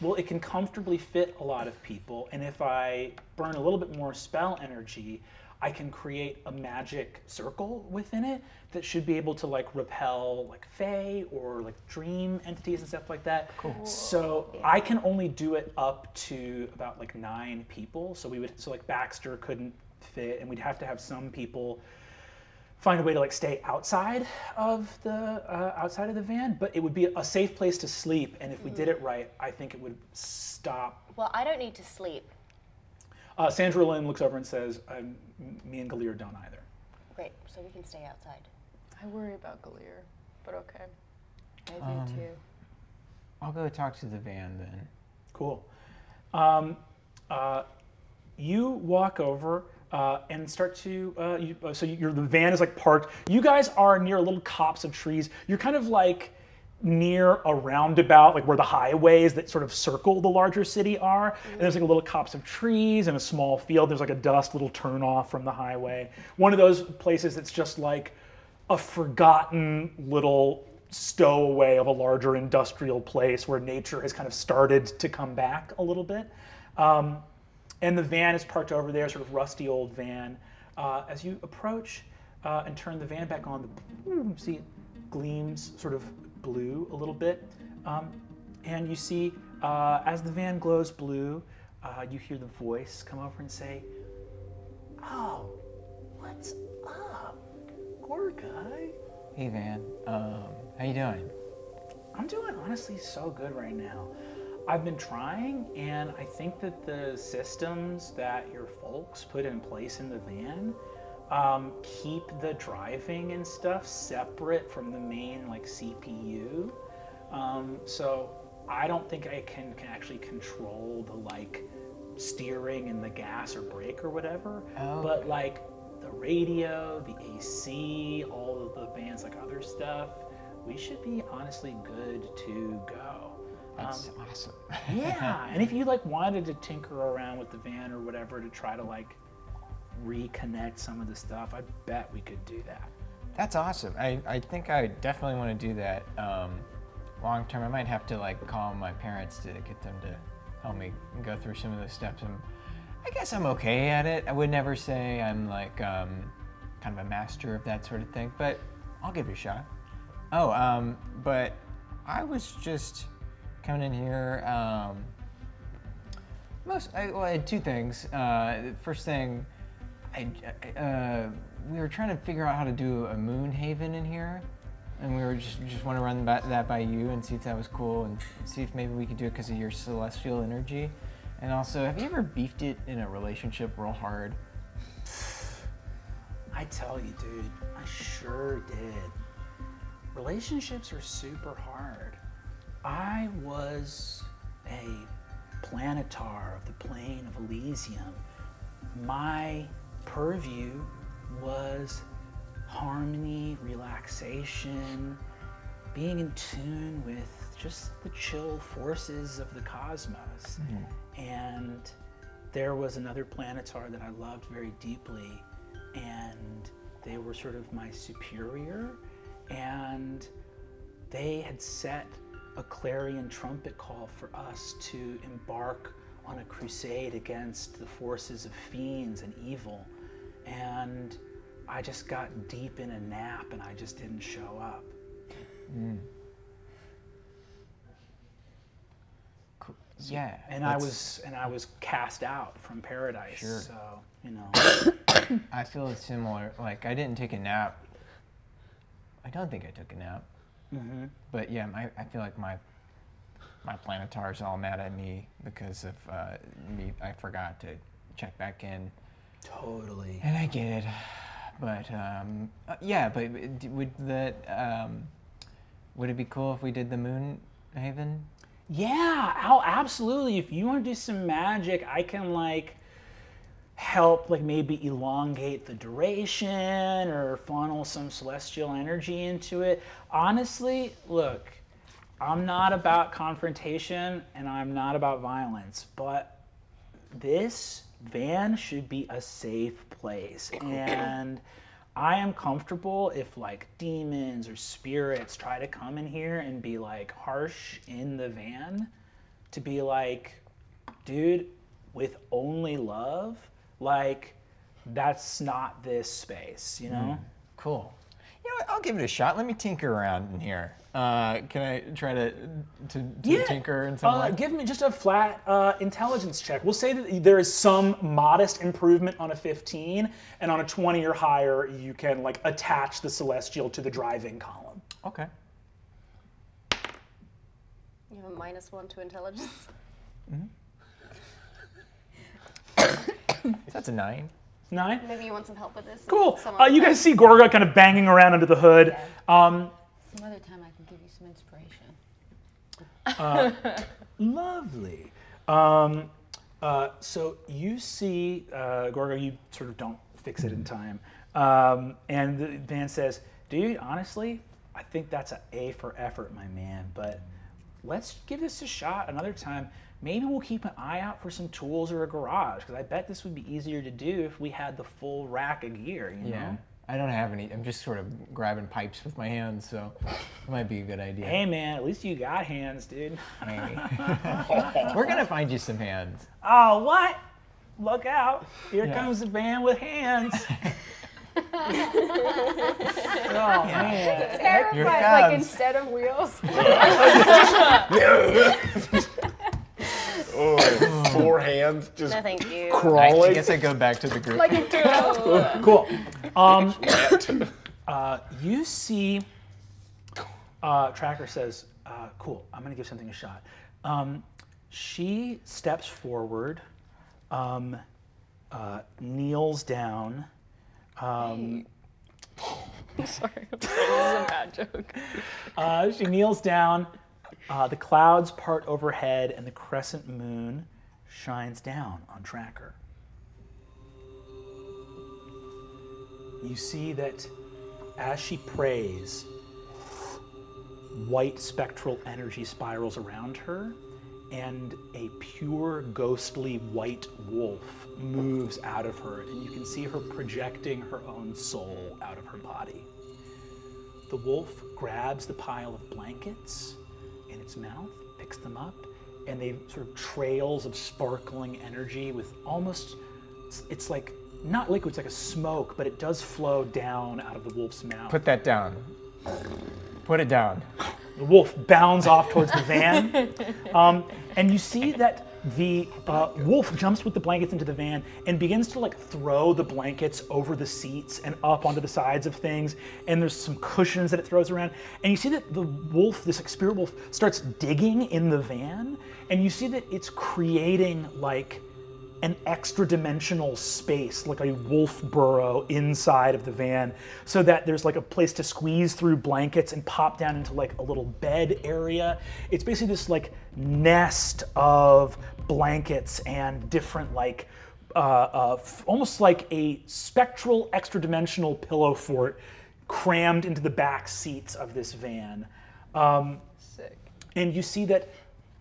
well, it can comfortably fit a lot of people, and if I burn a little bit more spell energy, I can create a magic circle within it that should be able to like repel like fae or like dream entities and stuff like that. Cool. So I can only do it up to about like nine people. So we would so like Baxter couldn't fit, and we'd have to have some people find a way to like stay outside of the uh, outside of the van, but it would be a safe place to sleep. And if we did it right, I think it would stop. Well, I don't need to sleep. Uh, Sandra Lynn looks over and says, um, "Me and Gilear don't either." Great, so we can stay outside. I worry about Gilear, but okay. I do too. I'll go talk to the van then. Cool. Um, uh, you walk over uh, and start to. Uh, you, uh, so you're, the van is like parked. You guys are near a little copse of trees. You're kind of like near a roundabout, like where the highways that sort of circle the larger city are. And there's like a little copse of trees and a small field. There's like a dust little turn off from the highway. One of those places that's just like a forgotten little stowaway of a larger industrial place where nature has kind of started to come back a little bit. Um, and the van is parked over there, sort of rusty old van. Uh, as you approach uh, and turn the van back on, the boom, see it gleams sort of blue a little bit. Um, and you see, uh, as the van glows blue, uh, you hear the voice come over and say, Oh, what's up, Gorguy? Hey Van, um, how you doing? I'm doing honestly so good right now. I've been trying, and I think that the systems that your folks put in place in the van um, keep the driving and stuff separate from the main like CPU. Um, so I don't think I can, can actually control the like steering and the gas or brake or whatever. Oh, But like the radio, the AC, all of the van's like other stuff, we should be honestly good to go. That's Um, awesome. yeah, and if you like wanted to tinker around with the van or whatever to try to like reconnect some of the stuff, I bet we could do that. That's awesome. I, I think I definitely want to do that um, long term. I might have to like call my parents to get them to help me go through some of those steps. And I guess I'm okay at it. I would never say I'm like um, kind of a master of that sort of thing, but I'll give it a shot. Oh, um, but I was just coming in here. Um, most, I, well, I had two things. Uh, first thing, I, uh, we were trying to figure out how to do a moon haven in here, and we were just just want to run that by you and see if that was cool, and see if maybe we could do it because of your celestial energy. And also, have you ever beefed it in a relationship real hard? I tell you, dude, I sure did. Relationships are super hard. I was a planetar of the plane of Elysium. My purview was harmony, relaxation, being in tune with just the chill forces of the cosmos. Hmm. And there was another planetar that I loved very deeply, and they were sort of my superior, and they had set a clarion trumpet call for us to embark on a crusade against the forces of fiends and evil. And I just got deep in a nap and I just didn't show up. Mm. Yeah. And I was and I was cast out from paradise. Sure. So, you know. I feel it's similar. Like I didn't take a nap. I don't think I took a nap. But yeah, my, I feel like my my planetar's all mad at me because of uh, me. I forgot to check back in, totally. and I get it. But um, uh, yeah, but would that um, would it be cool if we did the Moon Haven? Yeah, Al, absolutely. If you want to do some magic, I can like help like maybe elongate the duration or funnel some celestial energy into it. Honestly, look, I'm not about confrontation and I'm not about violence, but this van should be a safe place. And I am comfortable if like demons or spirits try to come in here and be like harsh in the van to be like, dude, with only love, like that's not this space, you know? Cool. You know what? I'll give it a shot. Let me tinker around in here. Uh, can I try to to, to tinker and some Uh, way? give me just a flat uh, intelligence check. We'll say that there is some modest improvement on a 15, and on a 20 or higher, you can like attach the celestial to the driving column. Okay. You have a minus one to intelligence. That's a nine. Nine. Maybe you want some help with this. Cool. Uh, you guys see Gorgug kind of banging around under the hood. Um, Some other time I can give you some inspiration. Lovely. Um, uh, so you see, uh, Gorgug, you sort of don't fix it in time. Um, and the van says, dude, honestly, I think that's an A for effort, my man. But let's give this a shot another time. Maybe we'll keep an eye out for some tools or a garage, because I bet this would be easier to do if we had the full rack of gear, you Yeah. know? I don't have any. I'm just sort of grabbing pipes with my hands, so it might be a good idea. Hey, man, at least you got hands, dude. Hey. We're gonna find you some hands. Oh, what? Look out. Here Yeah. comes the band with hands. oh, man. Terrified, like instead of wheels. Oh, four hands just No, thank you. Crawling. I guess I go back to the group. like into a, Cool. Um, uh, you see, uh, Tracker says, uh, cool, I'm going to give something a shot. Um, she steps forward, um, uh, kneels down, Um, Sorry, this is a bad joke. Uh, she kneels down. Uh, the clouds part overhead, and the crescent moon shines down on Tracker. You see that as she prays, white spectral energy spirals around her, and a pure, ghostly white wolf moves out of her, and you can see her projecting her own soul out of her body. The wolf grabs the pile of blankets its mouth, picks them up, and they sort of trails of sparkling energy with almost, it's, it's like not liquid, it's like a smoke, but it does flow down out of the wolf's mouth. Put that down. Put it down. The wolf bounds off towards the van, um, and you see that the uh, wolf jumps with the blankets into the van and begins to like throw the blankets over the seats and up onto the sides of things. And there's some cushions that it throws around, and you see that the wolf, this spirit wolf, starts digging in the van, and you see that it's creating like an extra dimensional space, like a wolf burrow inside of the van, so that there's like a place to squeeze through blankets and pop down into like a little bed area. It's basically this like nest of blankets and different like uh, uh, almost like a spectral extra dimensional pillow fort crammed into the back seats of this van. Um, Sick. and you see that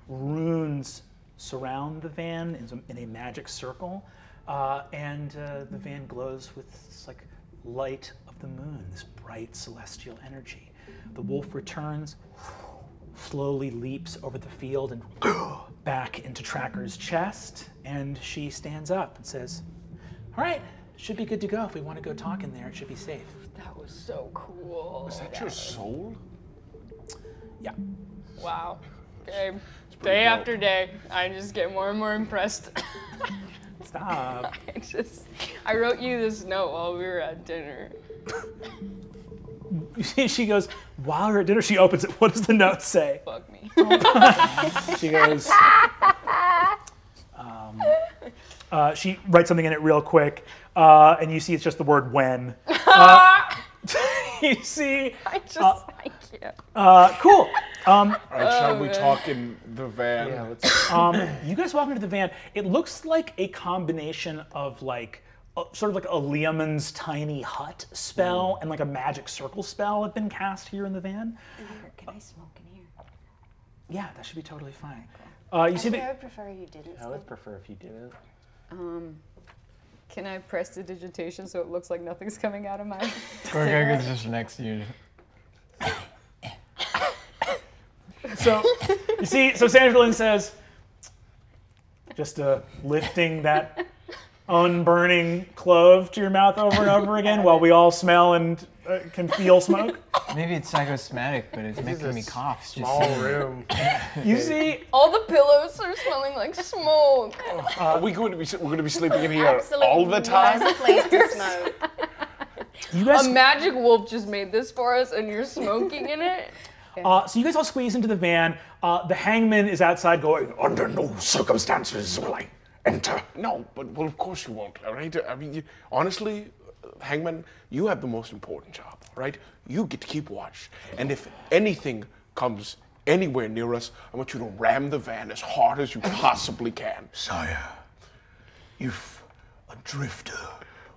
runes surround the van in, in a magic circle, uh, and uh, the van glows with this like light of the moon, this bright celestial energy. The wolf returns, slowly leaps over the field and back into Tracker's chest, and she stands up and says, "All right, should be good to go. If we want to go talk in there, it should be safe." That was so cool. Is that your soul? Yeah. Wow. Okay. Day dope. after day, I just get more and more impressed. Stop. I just, I wrote you this note while we were at dinner. she goes, while we're at dinner, she opens it. What does the note say? Fuck me. She goes, um, uh, she writes something in it real quick, uh, and you see it's just the word when. Uh, you see, I just, I can't. uh, cool. Um, All right, shall we talk in the van? Yeah, let's. um, you guys walk into the van. It looks like a combination of like, uh, sort of like a Leomund's tiny hut spell and like a magic circle spell have been cast here in the van. Can I smoke in here? Yeah, that should be totally fine. Uh, you see Actually, I would prefer if you didn't I smoke. would prefer if you didn't. Um, can I prestidigitation so it looks like nothing's coming out of my? Gorgug is just next to you. So you see, so Sandra Lynn says, just uh, lifting that unburning clove to your mouth over and over again while we all smell and uh, can feel smoke. Maybe it's psychosomatic, but it's This is making a me cough. Small saying. room. You see, All the pillows are smelling like smoke. Are we going to be? We're going to be sleeping in here Absolutely all the time. worst place to smoke. you guys, A magic wolf just made this for us, and you're smoking in it. Uh, so you guys all squeeze into the van. Uh, the hangman is outside going, under no circumstances will I enter. No, but well, of course you won't. All right. I mean, you, honestly, Hangman, you have the most important job. right? You get to keep watch, and if anything comes anywhere near us, I want you to ram the van as hard as you possibly can. Sire, if a drifter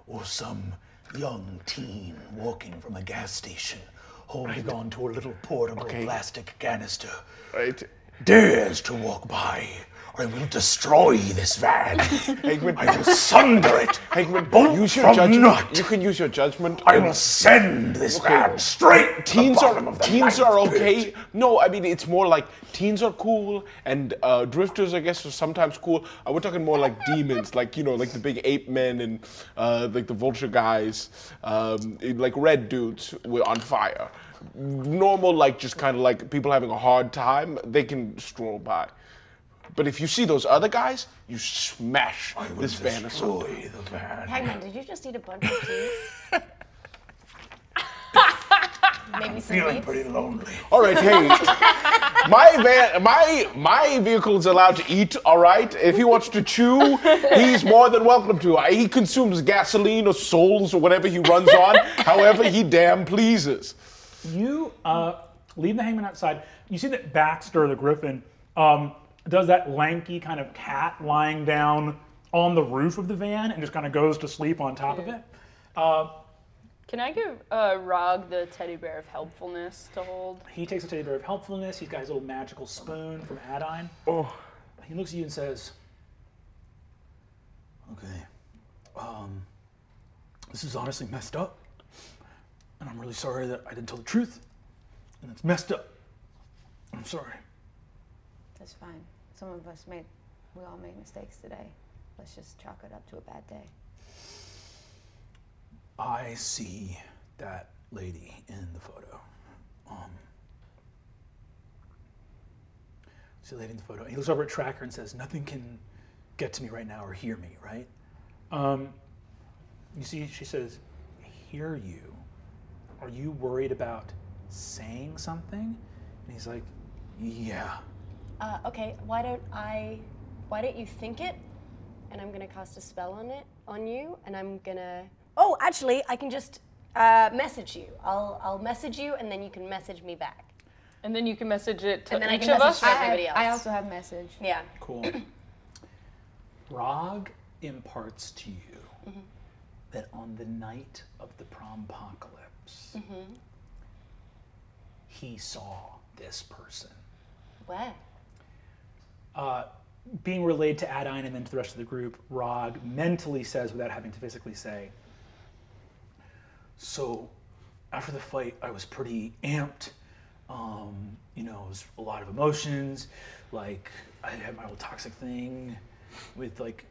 or some young teen walking from a gas station holding on to a little portable plastic canister. Right? dares to walk by, I will destroy this van. Hangman, I will sunder it. Hangman, bolt use your from judgment. nut. You can use your judgment. I will send this Okay. van straight to teens the bottom are of the teens are pit. okay. No, I mean it's more like teens are cool and uh, drifters, I guess, are sometimes cool. Uh, we're talking more like demons, like you know, like the big ape men and uh, like the vulture guys, um, like red dudes were on fire. Normal, like just kind of like people having a hard time, they can stroll by. But if you see those other guys, you smash I will this van asunder. destroy the van. Hangman, did you just eat a bunch of cheese? Maybe some Feeling beats. pretty lonely. All right, hey, my van, my my vehicle's allowed to eat. All right, if he wants to chew, he's more than welcome to. He consumes gasoline or souls or whatever he runs on, however he damn pleases. You uh, leave the hangman outside. You see that Baxter, the griffin, um, does that lanky kind of cat lying down on the roof of the van and just kind of goes to sleep on top of it. Uh, Can I give uh, Ragh the teddy bear of helpfulness to hold? he takes a teddy bear of helpfulness. He's got his little magical spoon from Adaine. Oh, He looks at you and says, Okay. Um, this is honestly messed up. And I'm really sorry that I didn't tell the truth. And it's messed up. I'm sorry. That's fine. Some of us made, we all made mistakes today. Let's just chalk it up to a bad day. I see that lady in the photo. Um, see the lady in the photo. He looks over at Tracker and says, Nothing can get to me right now or hear me, right? Um, you see, she says, Hear you. Are you worried about saying something? And he's like, Yeah. Uh, okay, why don't I? Why don't you think it? And I'm gonna cast a spell on it on you, and I'm gonna. Oh, actually, I can just uh, message you. I'll I'll message you, and then you can message me back. And then you can message it to And then I each can of message us. to I, have- everybody I also have message. Yeah. Cool. Ragh imparts to you that on the night of the prompocalypse, he saw this person. Where? Uh, being relayed to Adaine and then to the rest of the group, Ragh mentally says, without having to physically say, So, after the fight, I was pretty amped. Um, you know, it was a lot of emotions. Like, I had my old toxic thing with like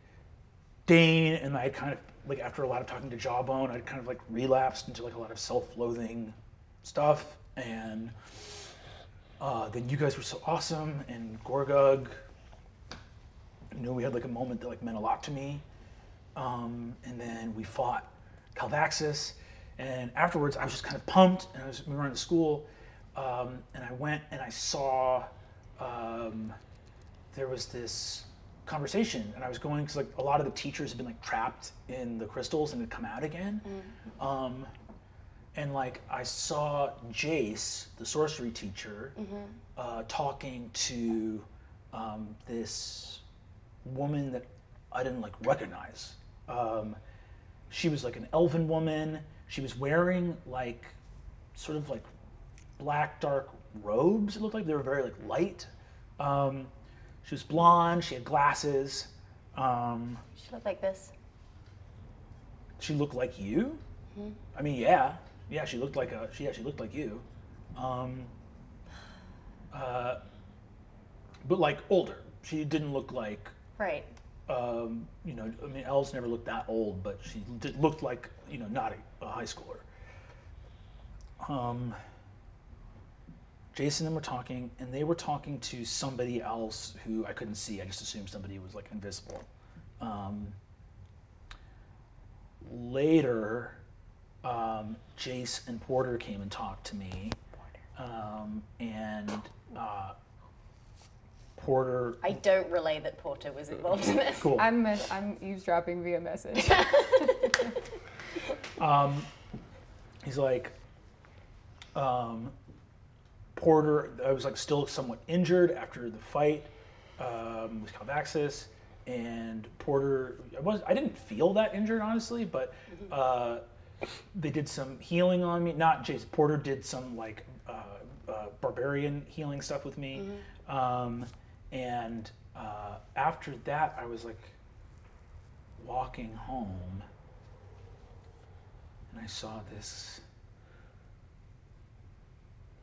Dane, and I kind of like after a lot of talking to Jawbone, I kind of like relapsed into like a lot of self-loathing stuff, and uh, then you guys were so awesome, and Gorgug, you know, we had like a moment that like meant a lot to me, um, and then we fought Kalvaxus, and afterwards I was just kind of pumped, and I was we were in the school, um, and I went and I saw. Um, there was this conversation. And i was going because like a lot of the teachers had been like trapped in the crystals and had come out again. Um, and like i saw jace the sorcery teacher uh, talking to um, this woman that i didn't like recognize um, she was like an elven woman she was wearing like sort of like black dark robes it looked like they were very like light um, she was blonde. She had glasses. Um, She looked like this. she looked like you. I mean, yeah, yeah. She looked like a. She yeah. She looked like you. Um, uh, but like older. She didn't look like. Right. Um, you know, I mean, elves never looked that old, but she did, looked like you know not a, a high schooler. Um, Jason and them were talking, and they were talking to somebody else who I couldn't see. I just assumed somebody was like invisible. Um, later, um, Jace and Porter came and talked to me, um, and uh, Porter. I don't relay that Porter was involved in this. Cool. I'm I'm eavesdropping via message. Um, he's like, um, Porter, I was like still somewhat injured after the fight um, with Kalvaxus, and Porter, I was I didn't feel that injured honestly, but uh, they did some healing on me. Not Jason Porter did some like uh, uh, barbarian healing stuff with me, um, and uh, after that I was like walking home and I saw this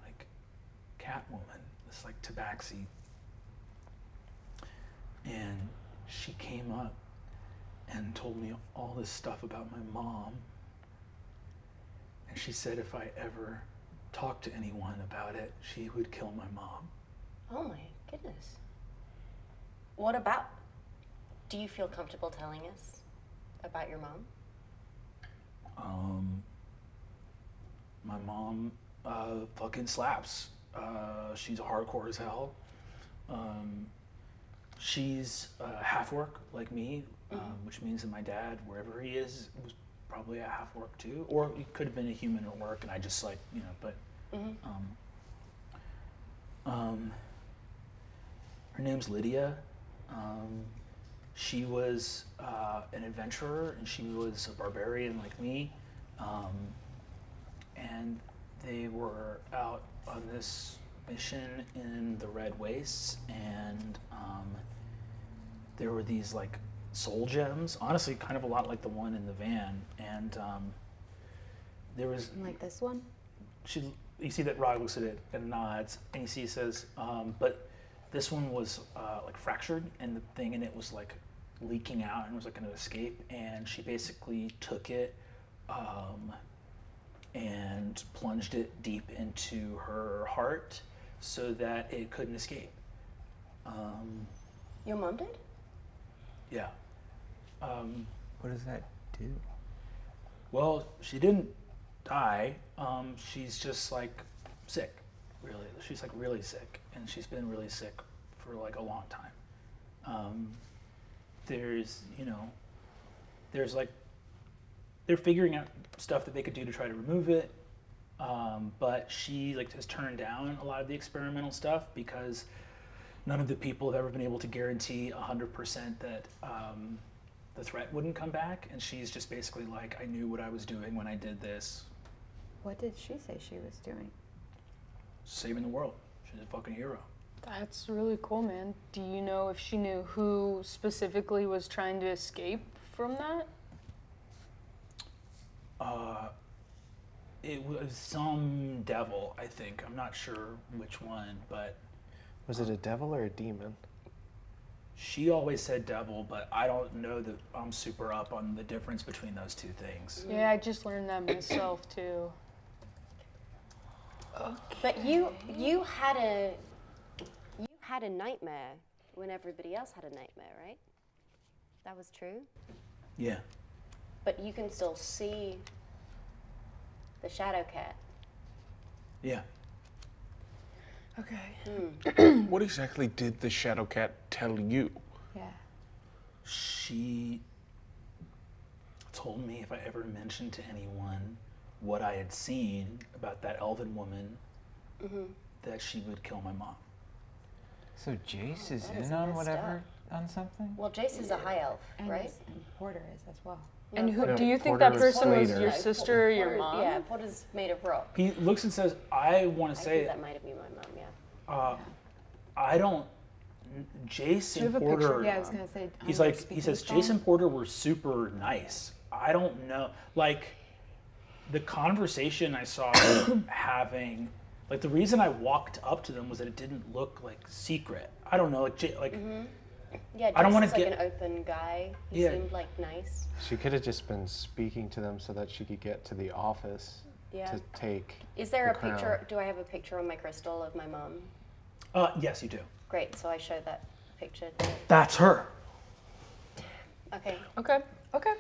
like Catwoman, this like tabaxi, and she came up and told me all this stuff about my mom. And she said if I ever talked to anyone about it, she would kill my mom. Oh my goodness. What about? Do you feel comfortable telling us about your mom? Um, my mom uh, fucking slaps. Uh, she's hardcore as hell. Um, she's uh, half orc like me, um, which means that my dad, wherever he is, was probably a half orc too, or he could have been a human or orc, and I just like you know, but. Um, um, her name's Lydia. Um, she was uh, an adventurer and she was a barbarian like me. Um, and they were out on this mission in the Red Wastes, and um, there were these like soul gems, honestly, kind of a lot like the one in the van. And um, there was Like this one? she you see that Ragh looks at it and nods, and you see he says, um, but this one was uh, like fractured, and the thing in it was like leaking out and was like going to escape, and she basically took it um, and plunged it deep into her heart so that it couldn't escape. Um, Your mom did? yeah. Um, What does that do? Well, she didn't die. Um, she's just like sick, really. She's like really sick, and she's been really sick for like a long time. Um, there's, you know, there's like, they're figuring out stuff that they could do to try to remove it. Um, but she like has turned down a lot of the experimental stuff because none of the people have ever been able to guarantee 100% that um, the threat wouldn't come back. And she's just basically like, I knew what I was doing when I did this, What did she say she was doing? Saving the world. She's a fucking hero. That's really cool, man. Do you know if she knew who specifically was trying to escape from that? Uh, it was some devil, I think. I'm not sure which one, but Was it a devil or a demon? she always said devil, but I don't know that I'm super up on the difference between those two things. Yeah, I just learned that myself too. But you you had a you had a nightmare when everybody else had a nightmare, right? That was true. Yeah. But you can still see the shadow cat. Yeah. Okay. Hmm. What exactly did the Shadow Cat tell you? Yeah. She told me if I ever mentioned to anyone what I had seen about that elven woman, that she would kill my mom. So Jace is that is in on messed whatever on something? Well, Jace is a high elf, And, right? and Porter is as well. And who No, do you think Porter that person was later. your No, sister or your mom? Yeah, Porter's made of rock. He looks and says, I want to I say think that might have been my mom, yeah. Uh, I don't. Jason you have a Porter. picture? Yeah, I was gonna say. He's like he says. Jason Porter were super nice. I don't know. Like the conversation I saw having. Like the reason I walked up to them was that it didn't look like secret. I don't know. Like J- like Yeah, I don't wanna is like get- an open guy. He Yeah. seemed like nice. She could have just been speaking to them so that she could get to the office Yeah. to take. Is there the a picture? Do I have a picture on my crystal of my mom? uh, yes, you do. Great. So I showed that picture. To, That's her. okay. Okay. Okay.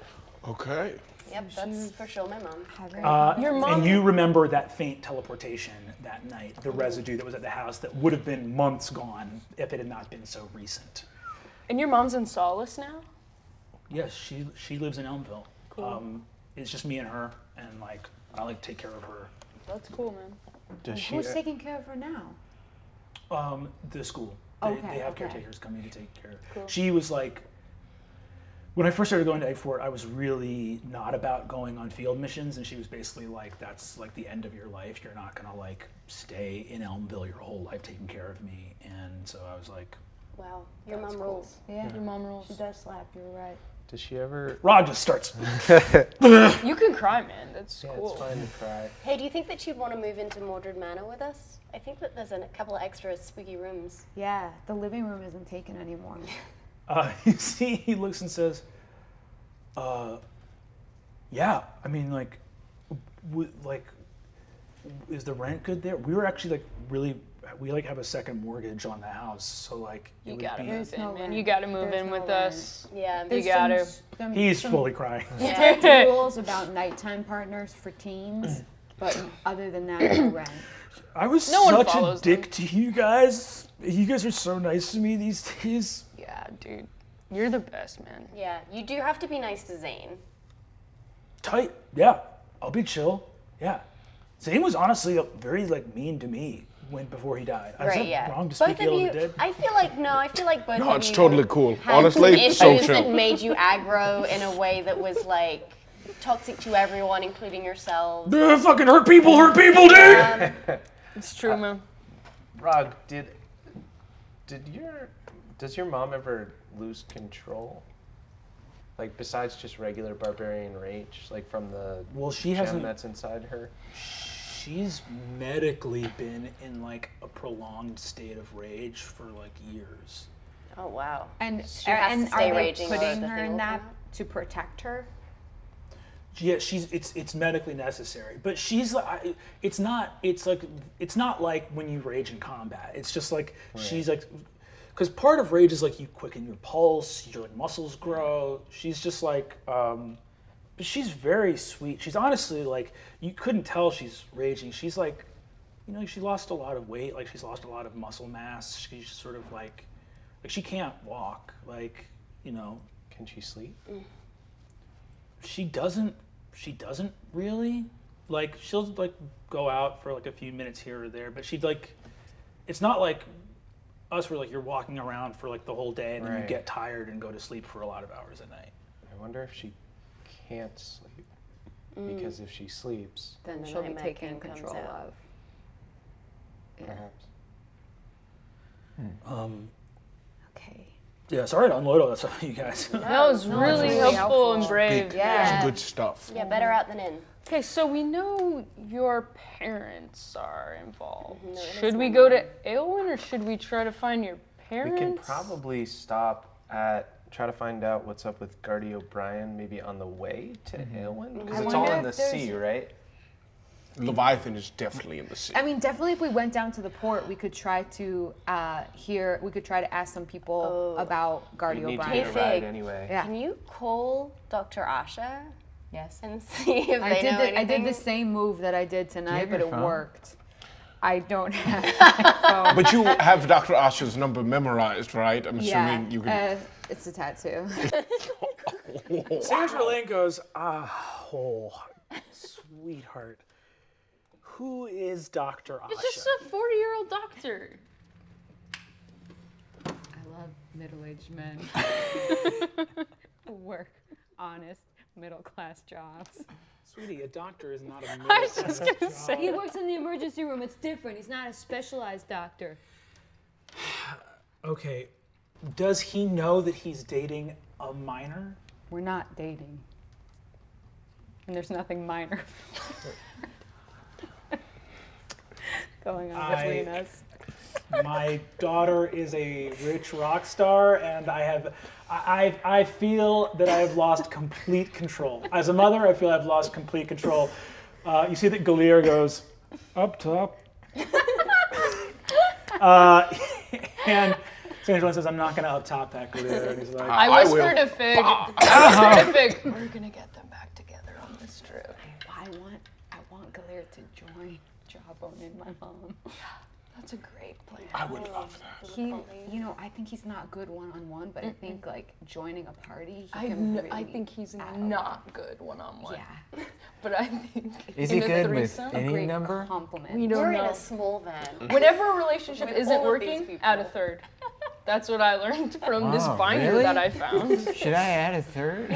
Okay. Yep, that's for sure my mom. Uh, Your mom- And you remember that faint teleportation that night, the residue that was at the house that would have been months gone if it had not been so recent. And your mom's in Solace now? Yes, she she lives in Elmville. Um, it's just me and her, and like I like take care of her. That's cool, man. Does she? Who's taking care of her now? Um, the school. They, Okay, they have okay. caretakers coming to take care. Cool. She was like, when I first started going to Aguefort, I was really not about going on field missions, and she was basically like, "That's like the end of your life. You're not gonna like stay in Elmville your whole life taking care of me." And so I was like, Wow, your mom rules. Yeah. Your mom rules. She does slap. You're right. Does she ever? Ragh just starts. You can cry, man. That's Yeah, cool. it's fine to cry. Hey, do you think that she'd want to move into Mordred Manor with us? I think that there's a couple of extra spooky rooms. Yeah. The living room isn't taken anymore. Uh, you see, he looks and says, uh, "Yeah, I mean, like, w- like, is the rent good there? We were actually like really, we like have a second mortgage on the house, so like, it You would gotta be- move in, no man. rent. You gotta move There's in no with rent. us. Yeah. You There's gotta. some- some- He's some fully crying. Yeah. strict rules about nighttime partners for teens. But other than that, no rent. I was No one such a follows dick to you guys. You guys are so nice to me these days. Yeah, dude. You're the best, man. Yeah, you do have to be nice to Zayn. Tight. Yeah. I'll be chill. Yeah. Zayn was honestly uh, very like mean to me when before he died. Is Right, that yeah. wrong to both speak of ill you, of the dead? I feel like no, I feel like both No, of it's you totally cool. Honestly, some so issues chill. that made you aggro in a way that was like toxic to everyone, including yourselves. Uh, fucking hurt people, hurt people, dude. Um, It's true, man. Ragh, did did your does your mom ever lose control? Like besides just regular barbarian rage, like from the Well, she gem hasn't- that's inside her. She's medically been in like a prolonged state of rage for like years. oh wow. And, She has and to stay are they raging or putting the her thing in that to protect her? Yeah, she's it's it's medically necessary, but she's like it's not it's like it's not like when you rage in combat. It's just like she's like because part of rage is like you quicken your pulse, your like, muscles grow. She's just like um, but she's very sweet. She's honestly like you couldn't tell she's raging. She's like you know she lost a lot of weight, like she's lost a lot of muscle mass. She's sort of like like she can't walk, like you know Can she sleep? she doesn't she doesn't really like she'll like go out for like a few minutes here or there but she'd like it's not like us where like you're walking around for like the whole day and then you get tired and go to sleep for a lot of hours at night I wonder if she can't sleep. Mm. Because if she sleeps, Then The she'll be nightmare taken king comes control out. of. perhaps. um Okay. yeah sorry to unload all that stuff on you guys That was really, really helpful, helpful. and brave. Big, Yeah. good stuff. Yeah, better out than in. Okay, so we know your parents are involved. No, should we go mom. to Aylwin or should we try to find your parents? We can probably stop at try to find out what's up with Garthy O'Brien, maybe on the way to Aylwin, because it's all in the sea, right? Leviathan is definitely in the sea. I mean, definitely, if we went down to the port, we could try to uh, hear. We could try to ask some people Oh. about Garthy We need to O'Brien. get a Hey, ride Fig. anyway. Yeah. Can you call Dr. Asha Yes. and see if I they did. know The, anything? I did the same move that I did tonight, but it phone? worked. I don't have my phone. but you have Dr. Asher's number memorized, right? I'm yeah, assuming you can. uh, it's a tattoo. sandra lynn goes ah oh sweetheart who is dr asha It's just a 40 year old doctor. I love middle-aged men work honest middle-class jobs. sweetie a doctor is not a I was just gonna say. He works in the emergency room. It's different. He's not a specialized doctor. okay does he know that he's dating a minor We're not dating. And there's nothing minor going on I- between us. My daughter is a rich rock star and i have I, I I feel that i have lost complete control as a mother i feel i've lost complete control uh, you see that gilear goes Up top. uh, and Sandra says i'm not going to up top that gilear and he's like I I whispered will. to Fig. I whispered to Fig. We're gonna get them back together on this trip. I want I want Gilear to join Jawbone and my mom. That's a great plan. I would love that. He, you know, I think he's not good one on one, but I think like joining a party, he I, can kn- I think he's add a not good one on one. Yeah, But I think Is in he good with threesome, any great number? compliment. we don't We're in a small van. Whenever a relationship With isn't all of these working, people. add a third. That's what I learned from this binder really? that I found. Should I add a third?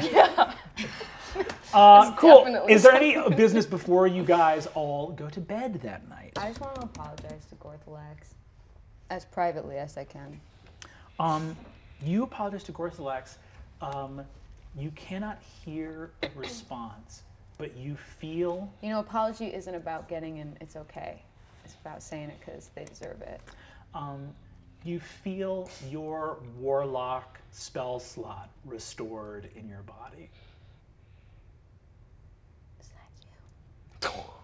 uh, cool is there any business before you guys all go to bed that night I just want to apologize to Gorthalax as privately as I can. Um, you apologize to Gorthalax. Um, you cannot hear a response, but you feel You know, apology isn't about getting in. It's okay. It's about saying it because they deserve it. um, you feel your warlock spell slot restored in your body. Is that you?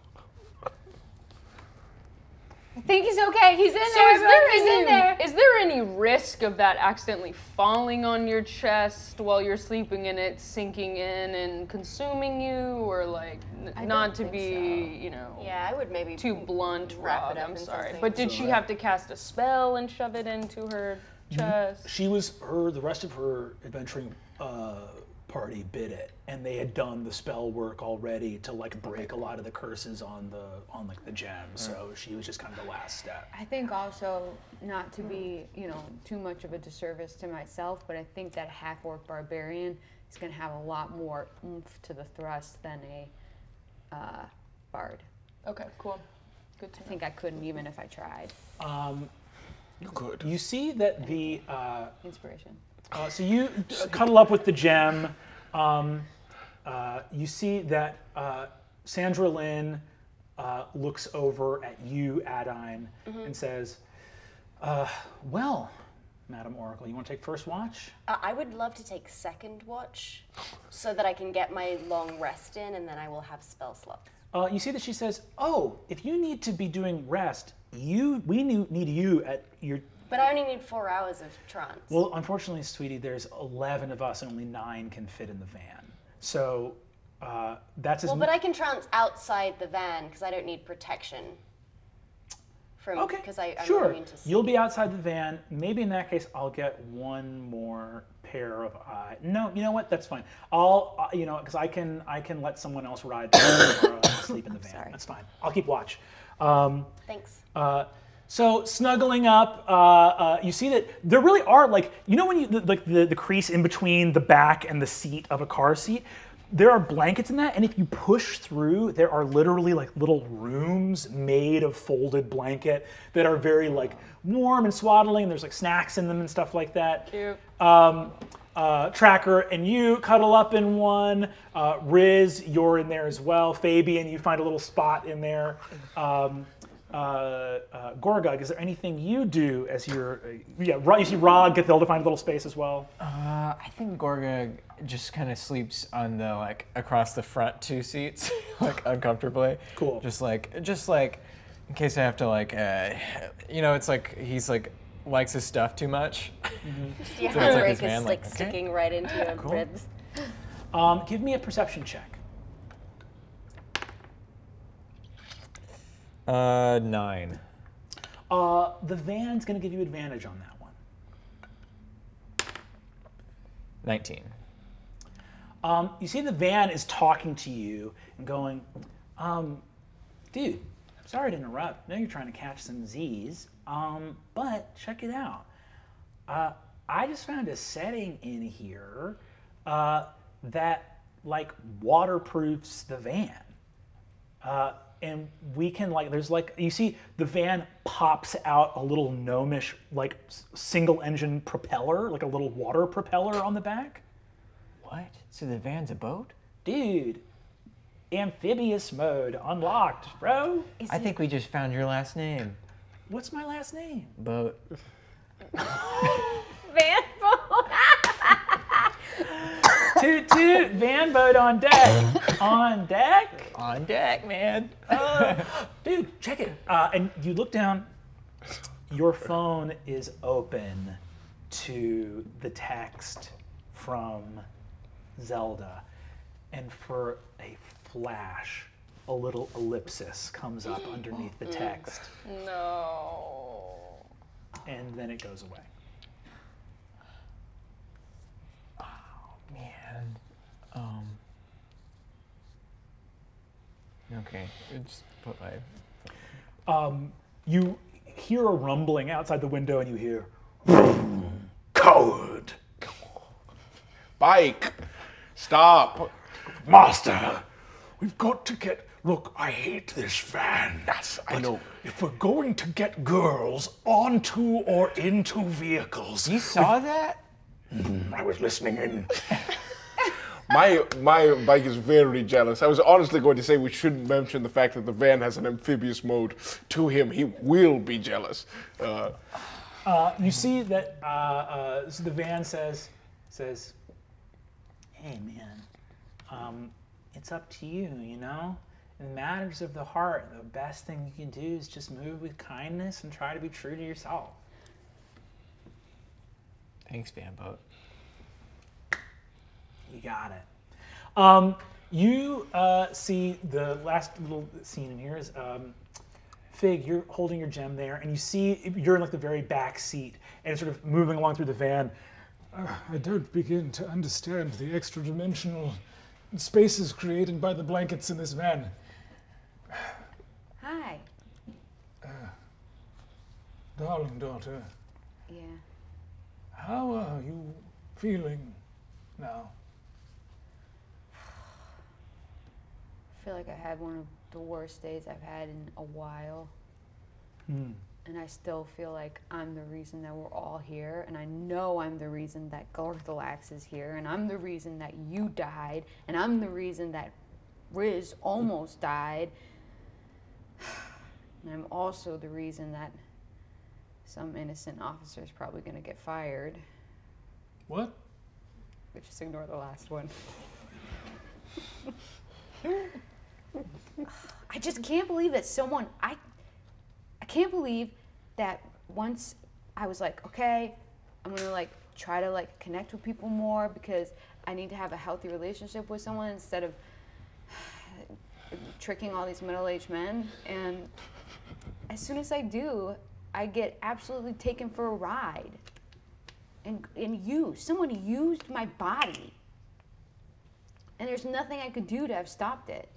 I think he's okay. He's in So there. is there He's any in there. is there any risk of that accidentally falling on your chest while you're sleeping and it sinking in and consuming you, or like n- I not to think be you know Yeah, I would maybe too blunt, wrap Rod, it up I'm sorry. something. But did she have to cast a spell and shove it into her chest? She was her. The rest of her adventuring uh, party bid it, and they had done the spell work already to like break a lot of the curses on the on like the gem. So she was just kind of the last step. I think also not to be, you know, too much of a disservice to myself, but I think that half orc barbarian is going to have a lot more oomph to the thrust than a uh, bard. Okay, cool. Good to I know. think I couldn't even if I tried. Um, You could. you see that the uh, Inspiration. Uh, so you d- cuddle up with the gem. Um, uh, you see that uh, Sandra Lynn uh, looks over at you, Adaine, and says, uh, "Well, Madam Oracle, you want to take first watch?" Uh, I would love to take second watch so that I can get my long rest in and then I will have spell slots. Uh, you see that she says, "Oh, if you need to be doing rest, you we need you at your." But I only need four hours of trance. Well, unfortunately, sweetie, there's 11 of us, and only nine can fit in the van. So uh, that's as well, but I can trance outside the van because I don't need protection. From Okay. because I I'm sure. immune to You'll be outside the van. Maybe in that case, I'll get one more pair of eyes. No, you know what? That's fine. I'll, uh, you know, because I can, I can let someone else ride the van tomorrow and sleep in the van. Sorry. That's fine. I'll keep watch. Um, Thanks. uh, so snuggling up, uh, uh, you see that there really are like you know when you the- like the, the crease in between the back and the seat of a car seat. There are blankets in that, and if you push through, there are literally like little rooms made of folded blanket that are very like warm and swaddling. And there's like snacks in them and stuff like that. Cute. Um, uh, Tracker and you cuddle up in one. Uh, Riz, you're in there as well. Fabian, you find a little spot in there. Um, uh, uh, Gorgug, is there anything you do as you're, uh, yeah, Ro- you see Rod get the to find a little space as well? Uh, I think Gorgug just kind of sleeps on the like across the front two seats, like uncomfortably. Cool. Just like just like in case I have to like, uh, you know, it's like he's like likes his stuff too much. Your So it's like handbrake his is like like, okay. sticking right into your ribs. Um, give me a perception check. Uh, nine. Uh, the van's going to give you advantage on that one. Nineteen. Um, you see the van is talking to you and going, um, dude, sorry to interrupt. I know you're trying to catch some Z's, um, but check it out. Uh, I just found a setting in here uh, that like waterproofs the van. Uh, and we can like there's like you see the van pops out a little gnomish like single engine propeller like a little water propeller on the back What? So the van's a boat? dude amphibious mode unlocked bro I think we just found your last name. what's my last name Boat. Van toot toot van boat on deck. On deck? On deck, man. dude check it. Uh, and you look down. Your phone is open to the text from zelda. And for a flash a little ellipsis comes up underneath the text. No. and then it goes away Man. Um. Okay. Just put my. um, you hear a rumbling outside the window and you hear Coward. Bike. Stop. Master, we've got to get. Look, I hate this van. Yes, I know. If we're going to get girls onto or into vehicles, You saw that? I was listening in. My my bike is very jealous. I was honestly going to say we shouldn't mention the fact that the van has an amphibious mode. To him, he will be jealous. Uh, Uh, you see that uh, uh, so the van says says, "Hey man, um, it's up to you. You know, in matters of the heart, the best thing you can do is just move with kindness and try to be true to yourself. Thanks, Vanboat. You got it. Um, you uh, see the last little scene in here is um, Fig, you're holding your gem there, and you see you're in like the very back seat, and it's sort of moving along through the van. Uh, I don't begin to understand the extra dimensional spaces created by the blankets in this van. Hi. Darling daughter, Yeah. How are you feeling now? I feel like I had one of the worst days I've had in a while. Hmm. And I still feel like I'm the reason that we're all here. And I know I'm the reason that Gorthalax is here. And I'm the reason that you died. And I'm the reason that Riz almost died. And I'm also the reason that some innocent officer is probably going to get fired. What? But just ignore the last one. I just can't believe that someone I I can't believe that once I was like, okay, I'm gonna like try to like connect with people more because I need to have a healthy relationship with someone instead of tricking all these middle-aged men and as soon as I do, I get absolutely taken for a ride and, and used. Someone used my body. And there's nothing I could do to have stopped it.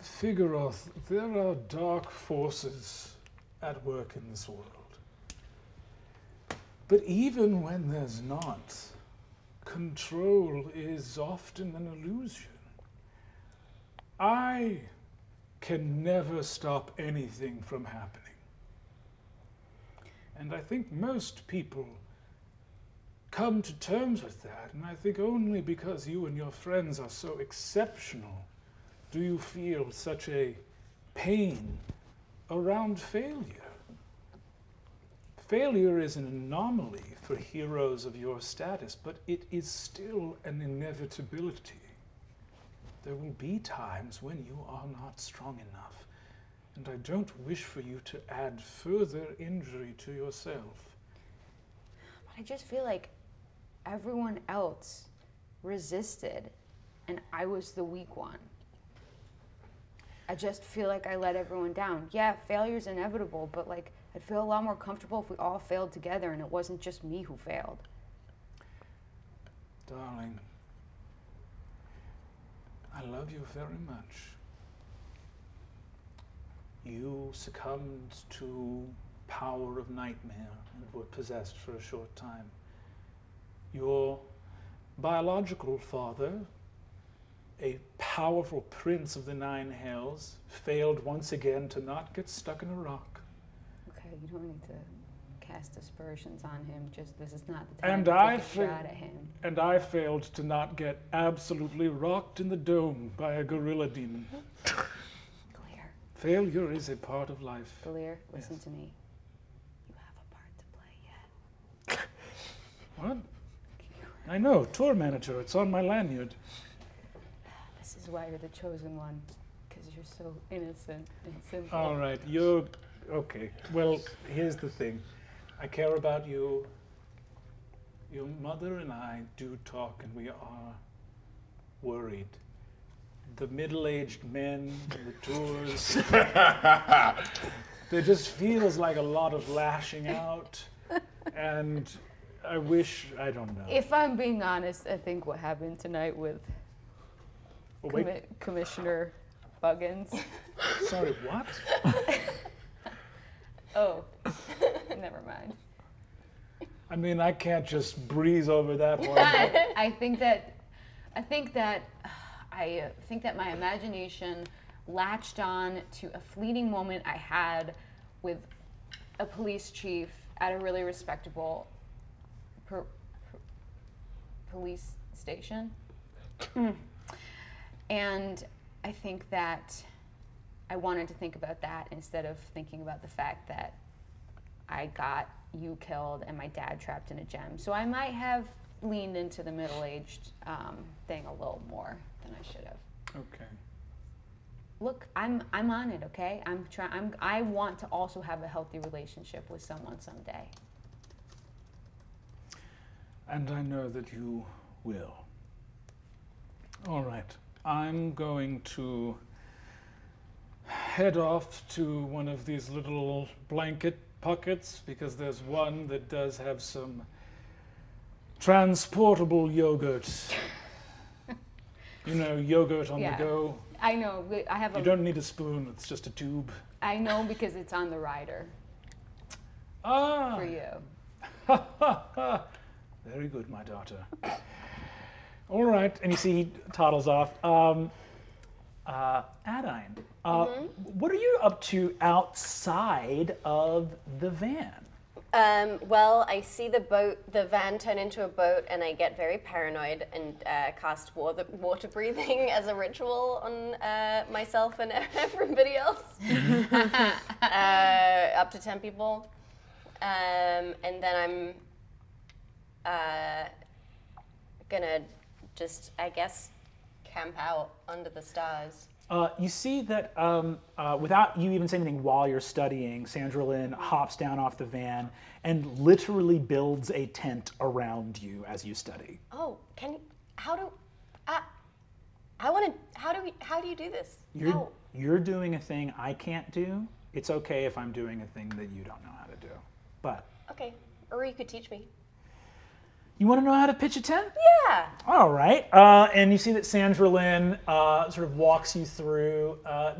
Figaro, there are dark forces at work in this world. But even when there's not, control is often an illusion. I can never stop anything from happening. And I think most people come to terms with that, and I think only because you and your friends are so exceptional do you feel such a pain around failure. Failure is an anomaly for heroes of your status, but it is still an inevitability. There will be times when you are not strong enough, and I don't wish for you to add further injury to yourself. But I just feel like everyone else resisted and I was the weak one. I just feel like I let everyone down. Yeah, failure's inevitable, but like I'd feel a lot more comfortable if we all failed together and it wasn't just me who failed. Darling, I love you very much. You succumbed to power of nightmare and were possessed for a short time. Your biological father, a powerful prince of the nine hells, failed once again to not get stuck in a rock. Okay, you don't need to cast aspersions on him. Just this is not the time And to I take a shot at him. And I failed to not get absolutely rocked in the dome by a gorilla demon. Clear. Failure is a part of life. Gilear, listen Yes. to me. You have a part to play yet. What? I know, tour manager. It's on my lanyard. This is why you're the chosen one, because you're so innocent and simple. All right, you're okay. Well, here's the thing. I care about you. Your mother and I do talk, and we are worried. The middle-aged men, the tours. there just feels like a lot of lashing out, and I wish I don't know. If I'm being honest, I think what happened tonight with Commi- Commissioner Buggins. sorry, what? Oh, never mind. I mean, I can't just breeze over that one. I think that, I think that, I uh, think that my imagination latched on to a fleeting moment I had with a police chief at a really respectable per, per- police station. and I think that I wanted to think about that instead of thinking about the fact that I got you killed and my dad trapped in a gem. So I might have leaned into the middle aged um, thing a little more than I should have. Okay. Look, I'm I'm on it, okay? I'm trying I'm I want to also have a healthy relationship with someone someday. And I know that you will. All right. I'm going to head off to one of these little blanket pockets because there's one that does have some transportable yogurt. you know, yogurt on Yeah. the go. I know. I have You don't need a spoon, it's just a tube. I know because it's on the rider Ah! for you. Very good, my daughter. All right, and you see he toddles off. Um, uh, Adaine, uh, what are you up to outside of the van? Um, well, I see the boat, the van turn into a boat, and I get very paranoid and uh, cast water, water breathing as a ritual on uh, myself and everybody else. uh, up to 10 people. Um, and then I'm uh, gonna just, I guess, camp out under the stars. Uh, you see that um, uh, without you even saying anything while you're studying, Sandra Lynn hops down off the van and literally builds a tent around you as you study. Oh, can you, how do, uh, I wanna, how do we, how do you do this? You're, How? you're doing a thing I can't do. It's okay if I'm doing a thing that you don't know how to do. But Okay, or you could teach me. You want to know how to pitch a tent? Yeah. All right. Uh, and you see that Sandra Lynn uh, sort of walks you through uh,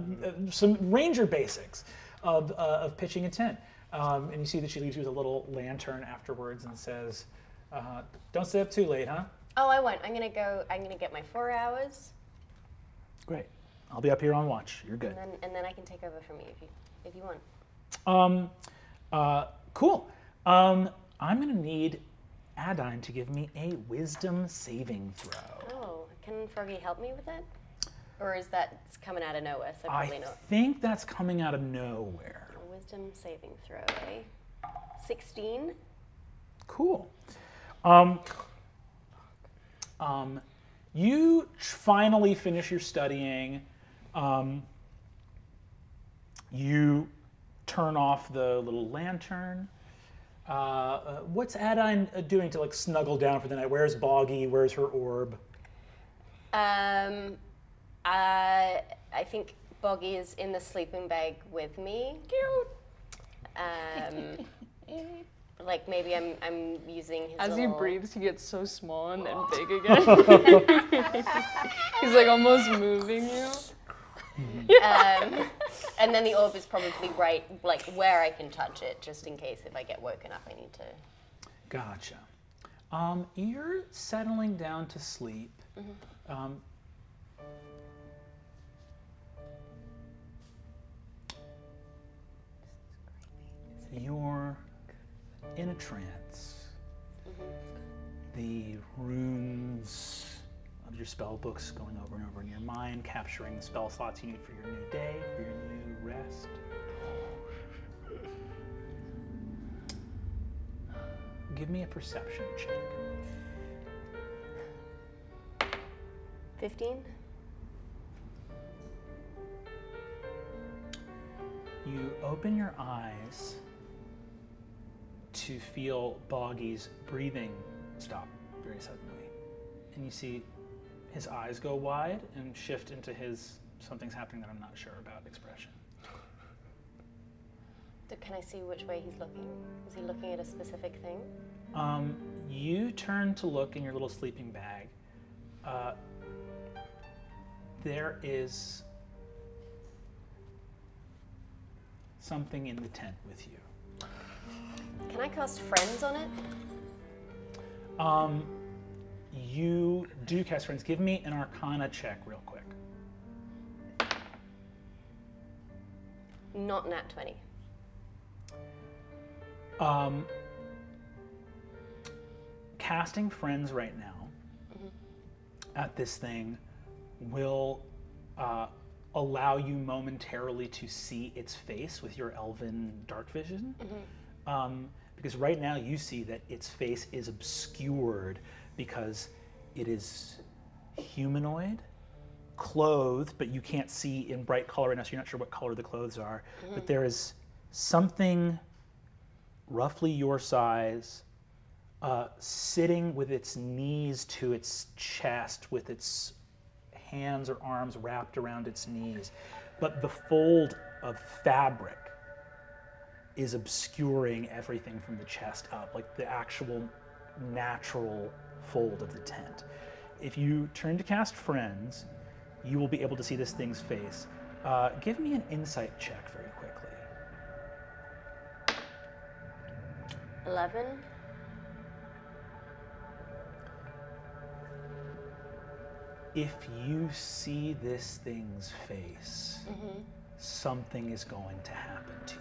some ranger basics of, uh, of pitching a tent. Um, and you see that she leaves you with a little lantern afterwards and says, uh, Don't stay up too late, huh? Oh, I won't. I'm gonna go. I'm gonna get my four hours, Great. I'll be up here on watch. You're good. and then and then I can take over from you if you if you want. Um, uh, cool. Um, I'm going to need Adaine to give me a wisdom saving throw. Oh, can Froggy help me with that? Or is that coming out of nowhere? So I not. think that's coming out of nowhere. A wisdom saving throw, eh? Sixteen. Cool. Um, um, you finally finish your studying. Um, you turn off the little lantern. Uh, uh, what's Adaine uh, doing to like snuggle down for the night? Where's Boggy? Where's her orb? Um, uh, I think Boggy is in the sleeping bag with me. Cute. Um, like maybe I'm I'm using his. As he breathes, he gets so small and then big again. He's like almost moving you. Um, and then the orb is probably right, like where I can touch it, just in case if I get woken up, I need to. Gotcha. Um, you're settling down to sleep. Um, you're in a trance. The runes of your spell books going over and over in your mind, capturing the spell slots you need for your new day, for your new rest. Give me a perception check. Fifteen. You open your eyes to feel Boggy's breathing stop very suddenly. And you see his eyes go wide and shift into his something's happening that I'm not sure about expression. Can I see which way he's looking? Is he looking at a specific thing? Um, you turn to look in your little sleeping bag. Uh, there is something in the tent with you. Can I cast friends on it? Um, you do cast friends. Give me an Arcana check, real quick. Not nat twenty. Um, casting friends right now at this thing will uh, allow you momentarily to see its face with your elven dark vision. Um, because right now you see that its face is obscured because it is humanoid, clothed, but you can't see in bright color right now, so you're not sure what color the clothes are. But there is something roughly your size, uh, sitting with its knees to its chest, with its hands or arms wrapped around its knees. But the fold of fabric is obscuring everything from the chest up, like the actual natural fold of the tent. If you turn to cast Friends, you will be able to see this thing's face. Uh, give me an insight check very quickly. 11. If you see this thing's face, something is going to happen to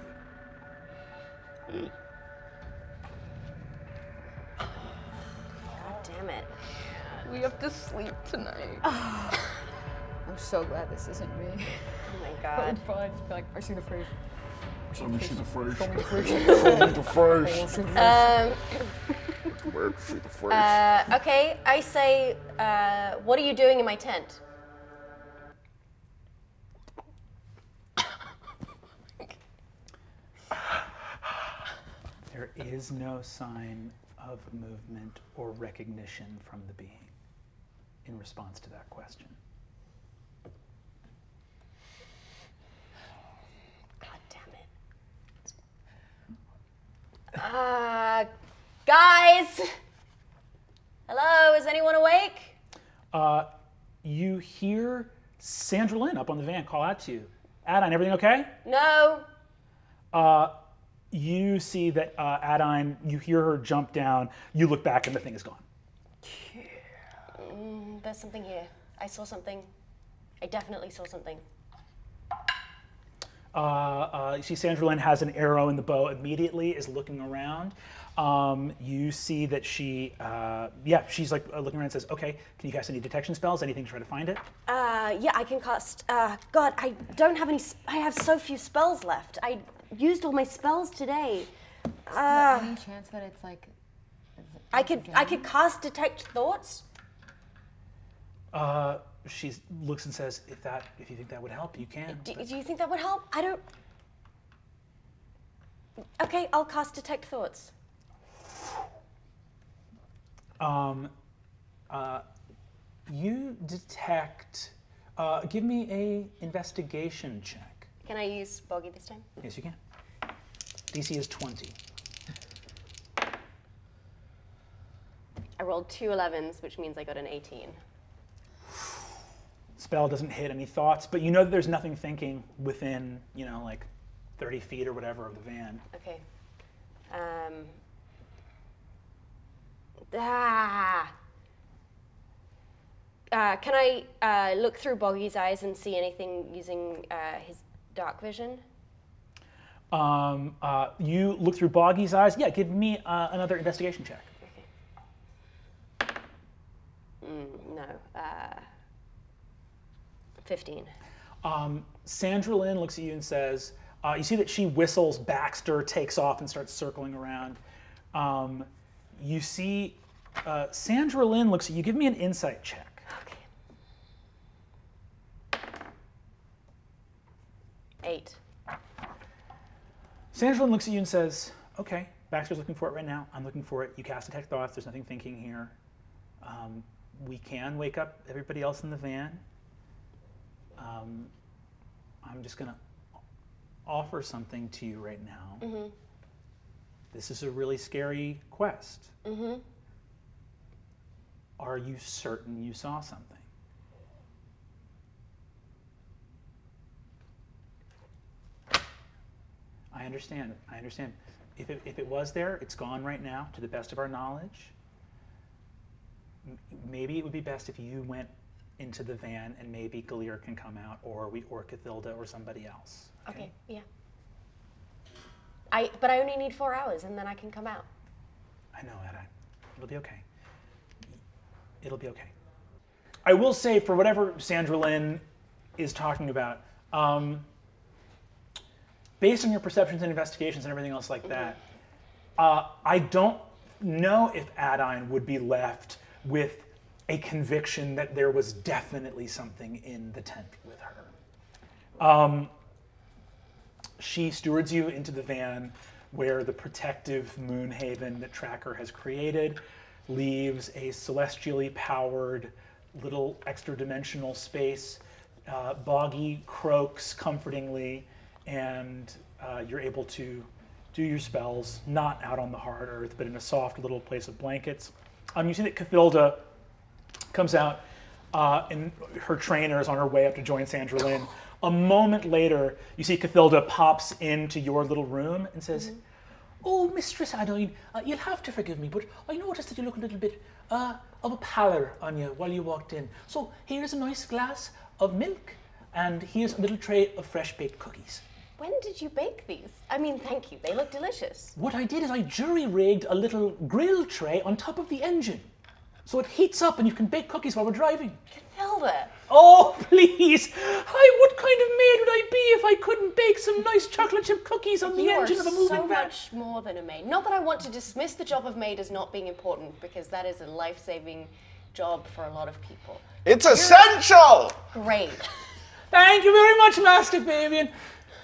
you. God We have to sleep tonight. I'm so glad this isn't me. Oh my That god. would probably just be like, I see the face. Let me see the face. Show me the face. Show me the face. Show me the face. Um, Where see the face? uh, okay, I say, uh, what are you doing in my tent? There is no sign of movement or recognition from the being in response to that question. God damn it. Uh, guys! Hello, is anyone awake? Uh, you hear Sandra Lynn up on the van call out to you. Adaine, everything okay? No. Uh, you see that uh, Adaine, you hear her jump down. You look back and the thing is gone. Mm, there's something here. I saw something. I definitely saw something. Uh, uh, you see Sandra Lynn has an arrow in the bow immediately, is looking around. Um, you see that she, uh, yeah, she's like uh, looking around and says, okay, can you cast any detection spells? Anything to try to find it? Uh, yeah, I can cast. Uh, God, I don't have any. Sp- I have so few spells left. I used all my spells today. Uh, Any chance that it's like. I could. I could cast detect thoughts. Uh, she looks and says, if that, if you think that would help, you can. Do, do you think that would help? I don't. Okay, I'll cast detect thoughts. Um, uh, you detect. Uh, give me a investigation check. Can I use Boggy this time? Yes, you can. DC is 20. I rolled two 11s, which means I got an 18. Spell doesn't hit any thoughts, but you know that there's nothing thinking within, you know, like 30 feet or whatever of the van. Okay. Um. Ah. Uh, can I uh, look through Boggy's eyes and see anything using uh, his dark vision? Um, uh, you look through Boggy's eyes. Yeah, give me uh, another investigation check. Mm, no. Uh, 15. Um, Sandra Lynn looks at you and says, uh, You see that she whistles, Baxter takes off and starts circling around. Um, you see uh, Sandra Lynn looks at you. Give me an insight check. Okay. Eight. Sandra Lynn looks at you and says, Okay, Baxter's looking for it right now. I'm looking for it. You cast Detect Thoughts. There's nothing thinking here. Um, we can wake up everybody else in the van. Um, I'm just going to offer something to you right now. This is a really scary quest. Mm-hmm. Are you certain you saw something? I understand. I understand. If it, if it was there, it's gone right now, to the best of our knowledge. M- Maybe it would be best if you went into the van and maybe Gilear can come out, or we, or Cathilda, or somebody else. Okay. Yeah. I but I only need four hours and then I can come out. I know, Ed. It'll be okay. It'll be okay. I will say, for whatever Sandra Lynn is talking about, um, based on your perceptions and investigations and everything else like that, uh, I don't know if Adaine would be left with a conviction that there was definitely something in the tent with her. Um, she stewards you into the van where the protective moon haven that Tracker has created leaves a celestially powered little extra dimensional space. Uh, Boggy croaks comfortingly, and uh, you're able to do your spells, not out on the hard earth, but in a soft little place of blankets. Um, you see that Cathilda comes out, uh, and her trainer is on her way up to join Sandra Lynn. A moment later, you see Cathilda pops into your little room and says, Oh, Mistress Adaine, uh, you'll have to forgive me, but I noticed that you look a little bit uh, of a pallor on you while you walked in. So here's a nice glass of milk, and here's a little tray of fresh baked cookies. When did you bake these? I mean, thank you. They look delicious. What I did is I jury rigged a little grill tray on top of the engine. So it heats up and you can bake cookies while we're driving. Can Hilda. Oh, please! Hi, what kind of maid would I be if I couldn't bake some nice chocolate chip cookies on the You are engine of a moving so van? much more than a maid. Not that I want to dismiss the job of maid as not being important, because that is a life-saving job for a lot of people. It's essential! Great. Thank you very much, Master Fabian.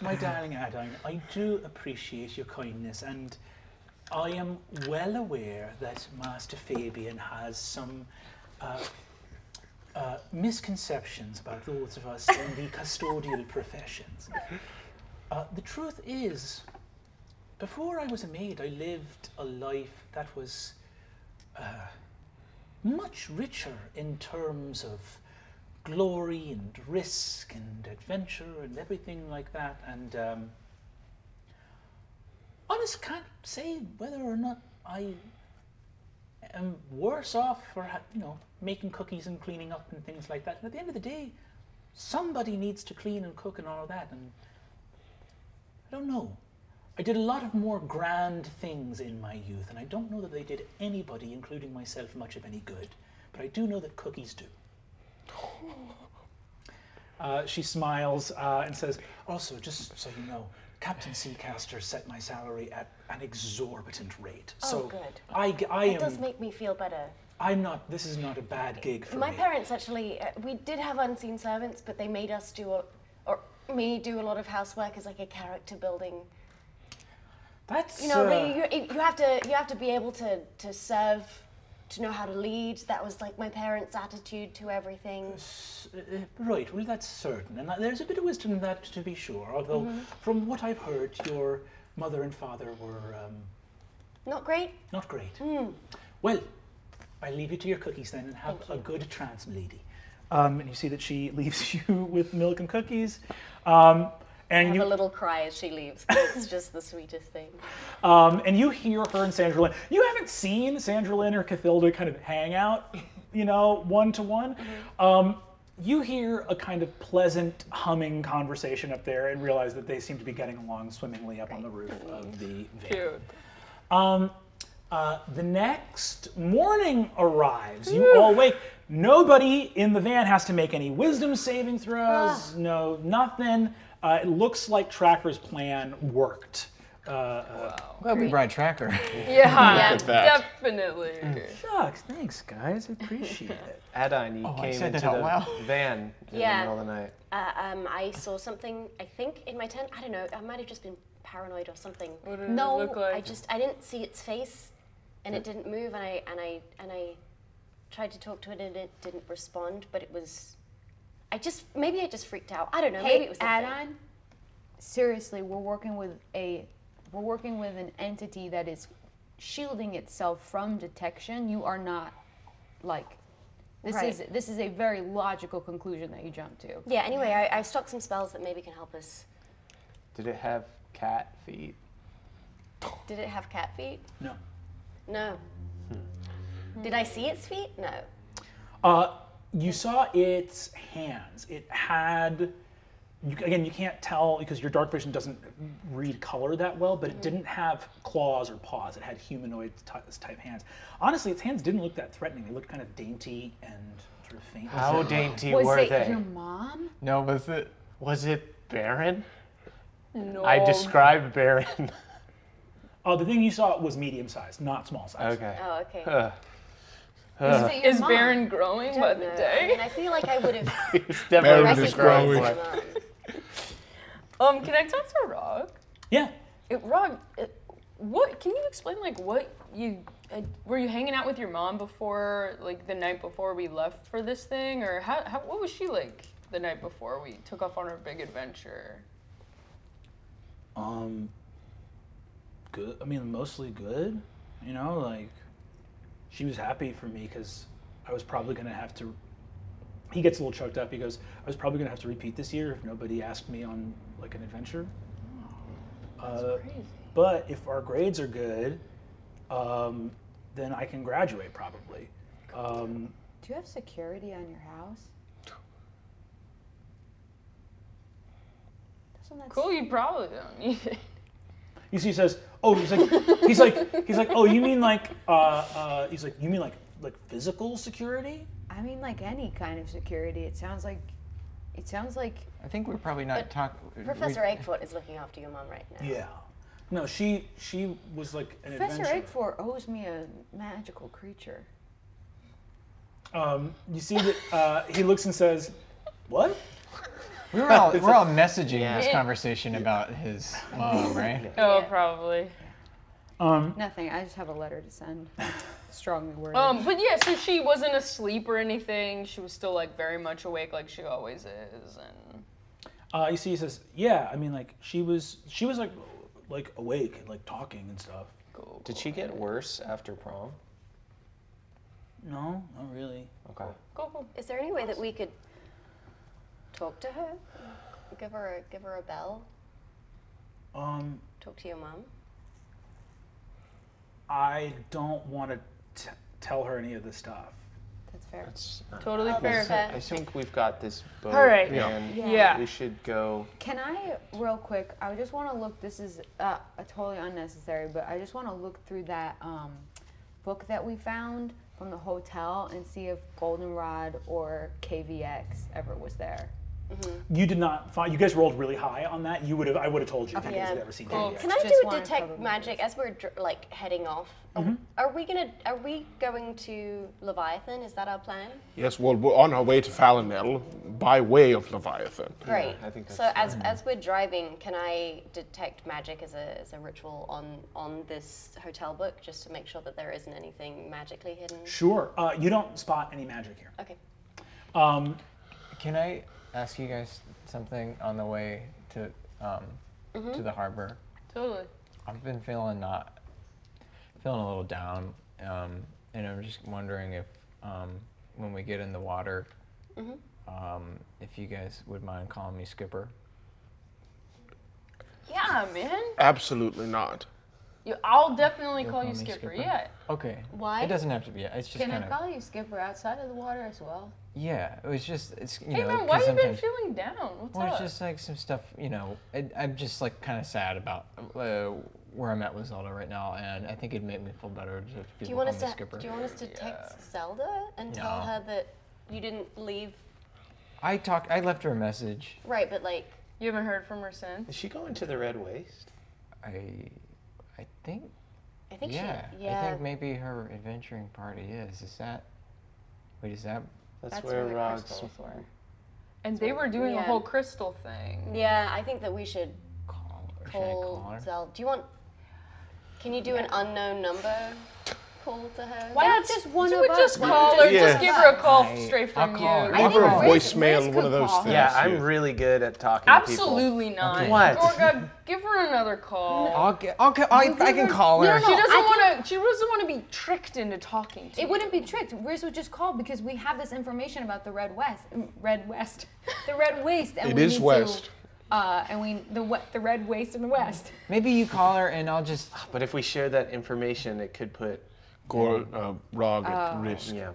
My darling Adaine, I do appreciate your kindness, and I am well aware that Master Fabian has some uh, uh, misconceptions about those of us in the custodial professions. Uh, the truth is, before I was a maid, I lived a life that was uh, much richer in terms of glory and risk and adventure and everything like that. And um, honest, can't say whether or not I am worse off for you know making cookies and cleaning up and things like that. And at the end of the day, somebody needs to clean and cook and all of that. And I don't know. I did a lot of more grand things in my youth, and I don't know that they did anybody, including myself, much of any good. But I do know that cookies do. Uh, she smiles uh, and says, Also, just so you know, Captain Seacaster set my salary at an exorbitant rate. Oh, so good. I, I It does make me feel better. I'm not. This is not a bad gig for My me. parents actually, uh, we did have unseen servants, but they made us do, a, or me do a lot of housework as like a character building. That's You know, uh, you, you have to, you have to be able to, to serve, to know how to lead. That was like my parents' attitude to everything. Uh, Right, well, that's certain. And uh, there's a bit of wisdom in that, to be sure. Although, Mhm. from what I've heard, your mother and father were um, Not great. not great. Mm. Well, I leave you to your cookies then and have a good trance, lady. Um, and you see that she leaves you with milk and cookies. Um, and have you, a little cry as she leaves. It's just the sweetest thing. Um, and you hear her and Sandra Lynn. You haven't seen Sandra Lynn or Cathilda kind of hang out, you know, one to one. Um, you hear a kind of pleasant humming conversation up there and realize that they seem to be getting along swimmingly up on the roof of the van. Cute. Um, uh, the next morning arrives. You all wake. Nobody in the van has to make any wisdom saving throws. No, nothing. Uh, it looks like Tracker's plan worked. Uh, uh, Glad we brought Tracker. Yeah, Look at that. definitely. Shucks, thanks guys, I appreciate it. Adaine, you Oh, came into the loud. van in Yeah. the middle of the night. Uh, um, I saw something, I think, in my tent. I don't know. I might have just been paranoid or something. What did it no, look like? I just I didn't see its face, and it didn't move. And I and I and I tried to talk to it, and it didn't respond. But it was, I just maybe I just freaked out. I don't know. maybe it was something. add-on. Seriously, we're working with a, we're working with an entity that is shielding itself from detection. You are not, like, this Right. is this is a very logical conclusion that you jump to. Yeah. Anyway, I, I stocked some spells that maybe can help us. Did it have cat feet? Did it have cat feet? No. No. Did I see its feet? No. Uh, you saw its hands. It had, you, again, you can't tell because your dark vision doesn't read color that well, but it mm-hmm. didn't have claws or paws. It had humanoid ty- type hands. Honestly, its hands didn't look that threatening. They looked kind of dainty and sort of faint. How dainty Was were it they? your mom? No, was it? Was it Baron? No. I described Baron. Oh, uh, the thing you saw was medium sized, not small sized. okay. Oh, okay. Huh. Is Is? Baron growing by the No, I day? mean, I feel like I would have It's definitely Baron is growing. Um, can I talk to Ragh? Yeah. It, Ragh, it, what can you explain? Like, what you uh, were you hanging out with your mom before, like the night before we left for this thing, or how, how what was she like the night before we took off on our big adventure? Um, good. I mean, mostly good. You know, like she was happy for me because I was probably gonna have to. He gets a little choked up. He goes, "I was probably gonna have to repeat this year if nobody asked me on like an adventure." Uh, but if our grades are good, um, then I can graduate probably. Um, Do you have security on your house? Cool, you probably don't need it. You see, he says, "Oh, he's like, he's like, he's like, oh, you mean like, uh, uh, he's like, you mean like, like physical security? I mean, like any kind of security. It sounds like, it sounds like I think we're probably not talking. Professor Aguefort is looking after your mom right now. Yeah. No, she, she was like an Professor adventure. Aguefort owes me a magical creature. Um, you see that uh, he looks and says, "What?" We were all we're all messaging Yeah. this conversation about his mom, right? Oh, Yeah. probably. Um, Nothing. I just have a letter to send. Strongly worded. Um, but yeah, so she wasn't asleep or anything. She was still like very much awake, like she always is, and uh, you see, he says, "Yeah, I mean, like she was, she was like, like awake and like talking and stuff." cool. Did she get worse after prom? No, not really. Okay. Cool, cool. Is there any way that we could talk to her? Give her a give her a bell. Um, Talk to your mom. I don't want to t- tell her any of this stuff. That's fair. That's, uh, Totally fair. fair. I think we've got this boat. All right. And Yeah. we should go. Can I, real quick, I just want to look, this is uh, a totally unnecessary, but I just want to look through that um, book that we found from the hotel and see if Goldenrod or Kalvaxus ever was there. You did not find. You guys rolled really high on that. You would have. I would have told you if you guys Yeah. had ever seen Cool. Can I Just do a detect magic as we're dr- like heading off? Are- Mm-hmm. Are we gonna? Are we going to Leviathan? Is that our plan? Yes, well, we're on our way to Fallinel by way of Leviathan. Great. I think so. that's As as we're driving, can I detect magic as a as a ritual on on this hotel book, just to make sure that there isn't anything magically hidden? Sure. Uh, you don't spot any magic here. Okay. Um, Can I ask you guys something on the way to um, to the harbor? Totally. I've been feeling not feeling a little down, um, and I'm just wondering if um, when we get in the water, um, if you guys would mind calling me Skipper. Yeah, man. Absolutely not. You, I'll definitely You'll call call you Skipper. Skipper? Yeah. Okay. Why? It doesn't have to be. It's just Can I kind of. call you Skipper outside of the water as well? Yeah, it was just it's you Hey know. man, why 'cause you been feeling down? What's Well, up? it's just like some stuff, you know. I, I'm just like kind of sad about uh, where I'm at with Zelda right now, and I think it'd make me feel better to people Do you want us to? Skipper. Do you want us to text Zelda and tell her that you didn't leave? I talked. I left her a message. Right, but like, you haven't heard from her since. Is she going to the Red Waste? I, I think. I think yeah, she. Yeah. I think maybe her adventuring party is. Is that? Wait, is that? That's, That's where where the Rod's. crystals were. And they were doing a whole crystal thing. Yeah, I think that we should Call, or should call call? Zelda. Do you want? Can you do an unknown number call to her? Why not just one You of would us? just call not her. Yeah. Just give her a call I- straight I'll from call you. her. I Give her a think Riz- voicemail, Riz one of those things. Yeah, I'm really good at talking to people. Absolutely not. What? Gorgug, give her another call. I'll get. I'll get. I, I can call her. No, She no, doesn't want to. She doesn't want to be tricked into talking to It you. wouldn't be tricked. Riz would just call because we have this information about the Red West, mm, Red West, the Red Waste, and It we is need west. To, uh, and we the we- the Red Waste in the West. Maybe you call her, and I'll just. But if we share that information, it could put. Gore, uh, Ragh at Oh. risk. Yeah.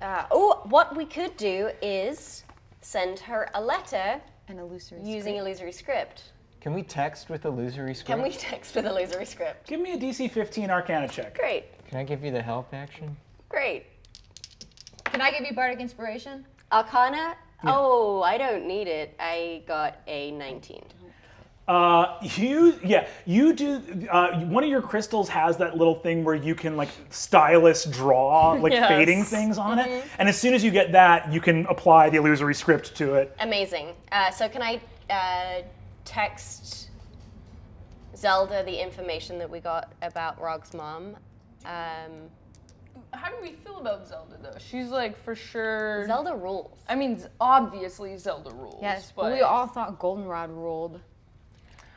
Uh, oh, what we could do is send her a letter An illusory. using script. illusory script. Can we text with illusory script? Can we text with illusory script? give me a DC 15 Arcana check. Great, Can I give you the help action? great. Can I give you bardic inspiration? Arcana? Oh, I don't need it. I got a 19. Uh, you yeah you do. Uh, one of your crystals has that little thing where you can like stylus draw like Yes. fading things on it, and as soon as you get that, you can apply the illusory script to it. Amazing. Uh, so can I uh, text Zelda the information that we got about Ragh's mom? Um, How do we feel about Zelda though? She's like for sure. Zelda rules. I mean, obviously Zelda rules. Yes, but but we all thought Goldenrod ruled.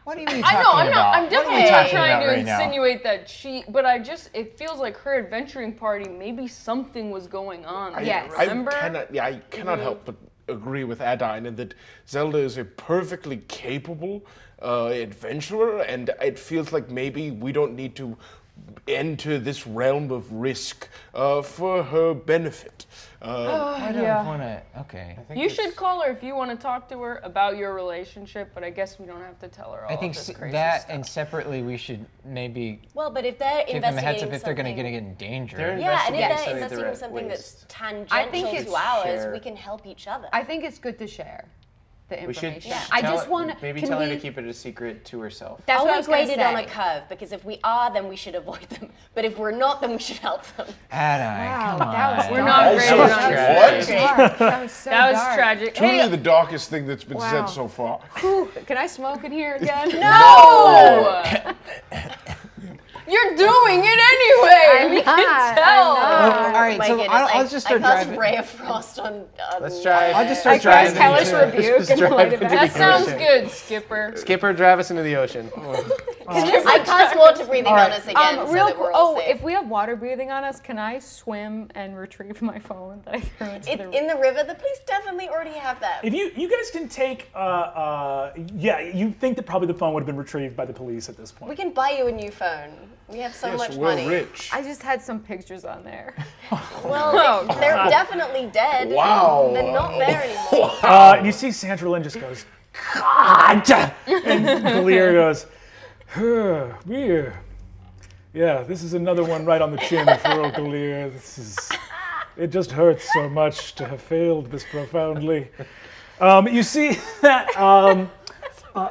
What are you talking I know. I'm about? not. I'm What are you definitely not trying to right now? insinuate that she. But I just. It feels like her adventuring party. Maybe something was going on. there, Yes. Remember? I cannot, yeah, I cannot help but agree with Adaine in that Zelda is a perfectly capable uh, adventurer, and it feels like maybe we don't need to enter this realm of risk uh, for her benefit. Uh, I don't Yeah. want to. Okay. You should call her if you want to talk to her about your relationship. But I guess we don't have to tell her all I think this s- crazy that stuff. and separately we should maybe Well, but if they're give them a heads up if they're going to get in danger. Yeah, and if they're something investigating they're something at that's waste. tangential I think it's to ours, share- we can help each other. I think it's good to share the We should information. I just want to. maybe can tell we, her to keep it a secret to herself. That's what I Always was gonna graded on a curve because if we are, then we should avoid them. But if we're not, then we should help them. Adaine, Wow, come that was. We're not Also, graded on what? this. Dark. That was so That was dark. tragic. truly Hey, the darkest thing that's been Wow. said so far. Whew, Can I smoke in here again? no! You're doing it anyway. we not, can I'm tell. not. All right, My so I'll, I, I'll just start I cast driving. Ray of Frost on. on Let's drive. I'll just start cast driving. hellish into- rebuke and light it back. That sounds ocean. good, Skipper. Skipper, drive us into the ocean. I cast water breathing All right. on us again, Um, so real that we're all Oh, safe. if we have water breathing on us, can I swim and retrieve my phone that I threw into It, the in the river, the police definitely already have that. If you you guys can take, uh, uh, yeah, you think that probably the phone would have been retrieved by the police at this point. We can buy you a new phone. We have so yes, much we're money. rich. I just had some pictures on there. Well, they- they're definitely dead. Wow. They're not there anymore. Uh, you see Sandra Lynn just goes, God! And Gilear goes, huh, we, yeah, this is another one right on the chin for old Gilear. This is, it just hurts so much to have failed this profoundly. Um, you see that, um, uh,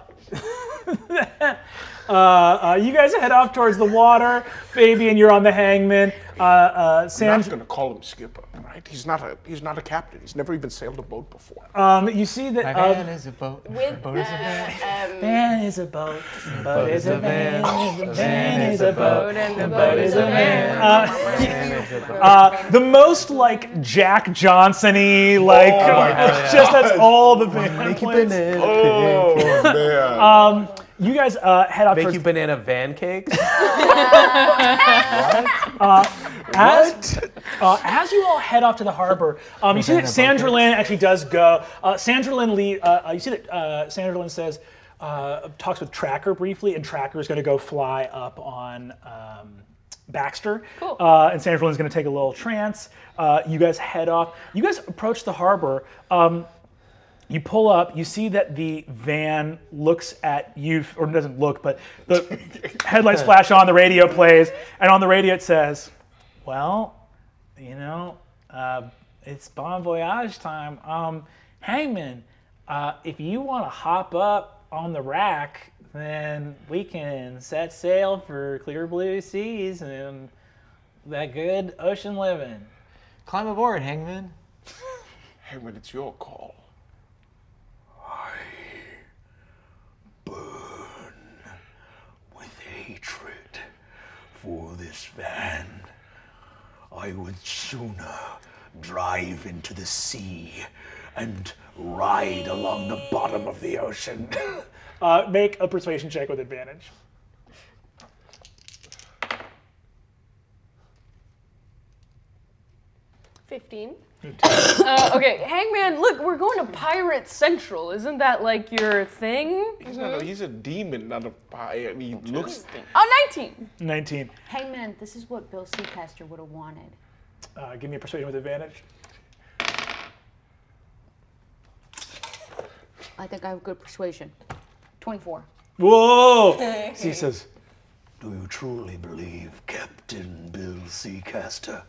uh, uh, you guys head off towards the water, baby, and you're on the hangman. Uh, uh, I'm not Sandra, going to call him skipper, right? He's not a he's not a captain. He's never even sailed a boat before. um, you see that. My uh, is a boat. With, boat is a van. um, Van is a boat, boat is a van, a van is a boat, and the boat is a van. Uh, Van is a boat. the most like Jack Johnson-y, like Oh my just that's all the van plays. Oh man! Um, you guys uh, head out Make towards you banana van cakes? as, uh, as you all head off to the harbor, um, you see that Sandra Lynn actually does go. Uh, Sandra Lynn, Lee, uh, uh, you see that uh, Sandra Lynn says, uh, talks with Tracker briefly, and Tracker is going to go fly up on um, Baxter. Cool. Uh, and Sandra Lynn's going to take a little trance. Uh, you guys head off. You guys approach the harbor. Um, you pull up, you see that the van looks at you, or doesn't look, but the headlights flash on, the radio plays, and on the radio it says, Well, you know, uh, it's Bon Voyage time. Um, Hangman, uh, if you want to hop up on the rack, then we can set sail for clear blue seas and that good ocean living. Climb aboard, Hangman. Hangman, it's your call. with hatred for this van. I would sooner drive into the sea and ride along the bottom of the ocean. Uh, make a persuasion check with advantage. Fifteen. Uh, okay, Hangman, look, we're going to Pirate Central. Isn't that like your thing? He's not a, he's a demon, not a pirate. I mean, he looks. Oh, 19. 19. Hey man, this is what Bill Seacaster would have wanted. Uh, give me a persuasion with advantage. I think I have good persuasion. 24. Whoa! he says, Do you truly believe Captain Bill Seacaster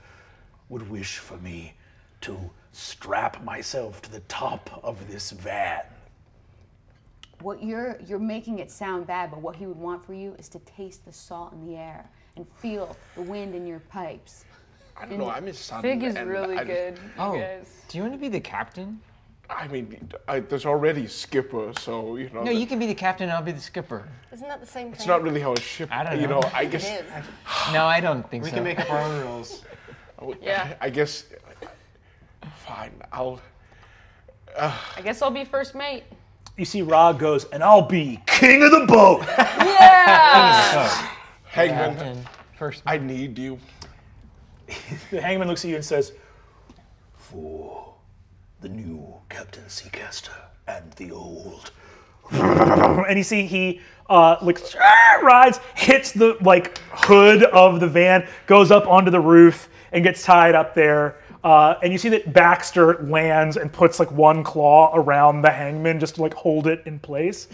would wish for me to strap myself to the top of this van? what you're you're making it sound bad, but what he would want for you is to taste the salt in the air and feel the wind in your pipes. I don't know. I'm his son. Fig is really I- good. you Oh, guys. do you want to be the captain? I mean, I, there's already skipper, so you know. No, you can be the captain. and I'll be the skipper. Isn't that the same thing? It's not really how a ship. I don't know. You know. know, I It guess. is. No, I don't think We so. We can make up our own rules. Yeah. I guess. Fine. I'll. I guess I'll be first mate. You see Ragh goes, and I'll be king of the boat. Yeah. Hangman, captain first. I need you. the hangman looks at you and says, For the new Captain Seacaster and the old. and you see he uh, like rides, hits the like hood of the van, goes up onto the roof, and gets tied up there. Uh, and you see that Baxter lands and puts like one claw around the hangman just to like hold it in place.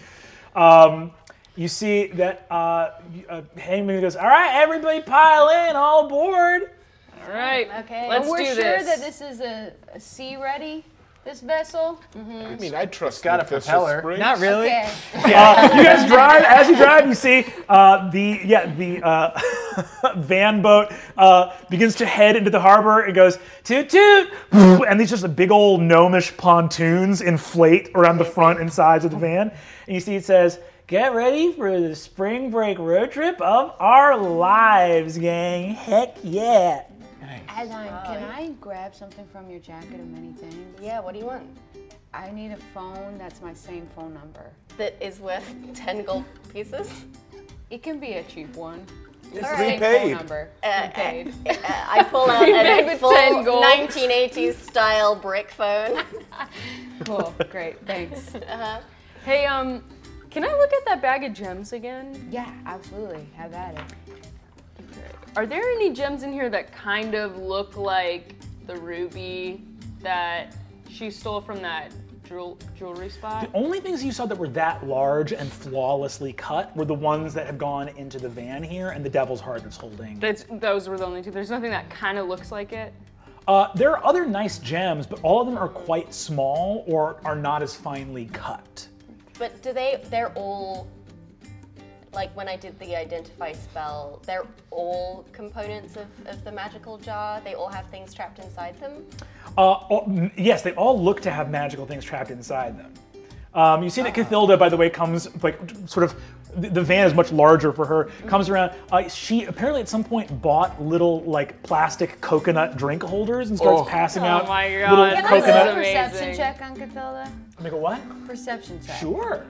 Um, you see that uh, uh, hangman goes, "All right, everybody, pile in, all aboard." All right. Okay. Let's and we're do sure this. that this is a, a sea ready, this vessel. I mean, I trust got that a this is propeller. spring. Not really. Okay. Uh, you guys drive. As you drive, you see uh, the yeah the uh, van boat uh, begins to head into the harbor. It goes toot toot, and these just the big old gnomish pontoons inflate around the front and sides of the van. And you see it says, "Get ready for the spring break road trip of our lives, gang! Heck yeah!" Adaine, can I grab something from your jacket of many things? Yeah, what do you want? I need a phone that's my same phone number. That is worth 10 gold pieces? It can be a cheap one. It's Same phone prepaid. number. Uh, Prepaid. Uh, I pull out Prepaid a with full 10 gold. 1980s style brick phone. cool. Great. Thanks. Hey, um, can I look at that bag of gems again? Yeah, absolutely. Have at it. Are there any gems in here that kind of look like the ruby that she stole from that jewelry spot? The only things you saw that were that large and flawlessly cut were the ones that have gone into the van here and the Devil's Heart that's holding. That's, those were the only two. There's nothing that kind of looks like it. Uh, there are other nice gems, but all of them are quite small or are not as finely cut. But do they, they're all, like when I did the identify spell, they're all components of, of the magical jar? They all have things trapped inside them? Uh, all- yes, they all look to have magical things trapped inside them. Um, you see that Cathilda, by the way, comes like sort of. The the van is much larger for her. Comes around. Uh, she apparently at some point bought little like plastic coconut drink holders and starts Oh. passing Oh out my little God, Can This I is do coconut. a perception amazing. check on Cathilda? Make a what? Perception check. Sure.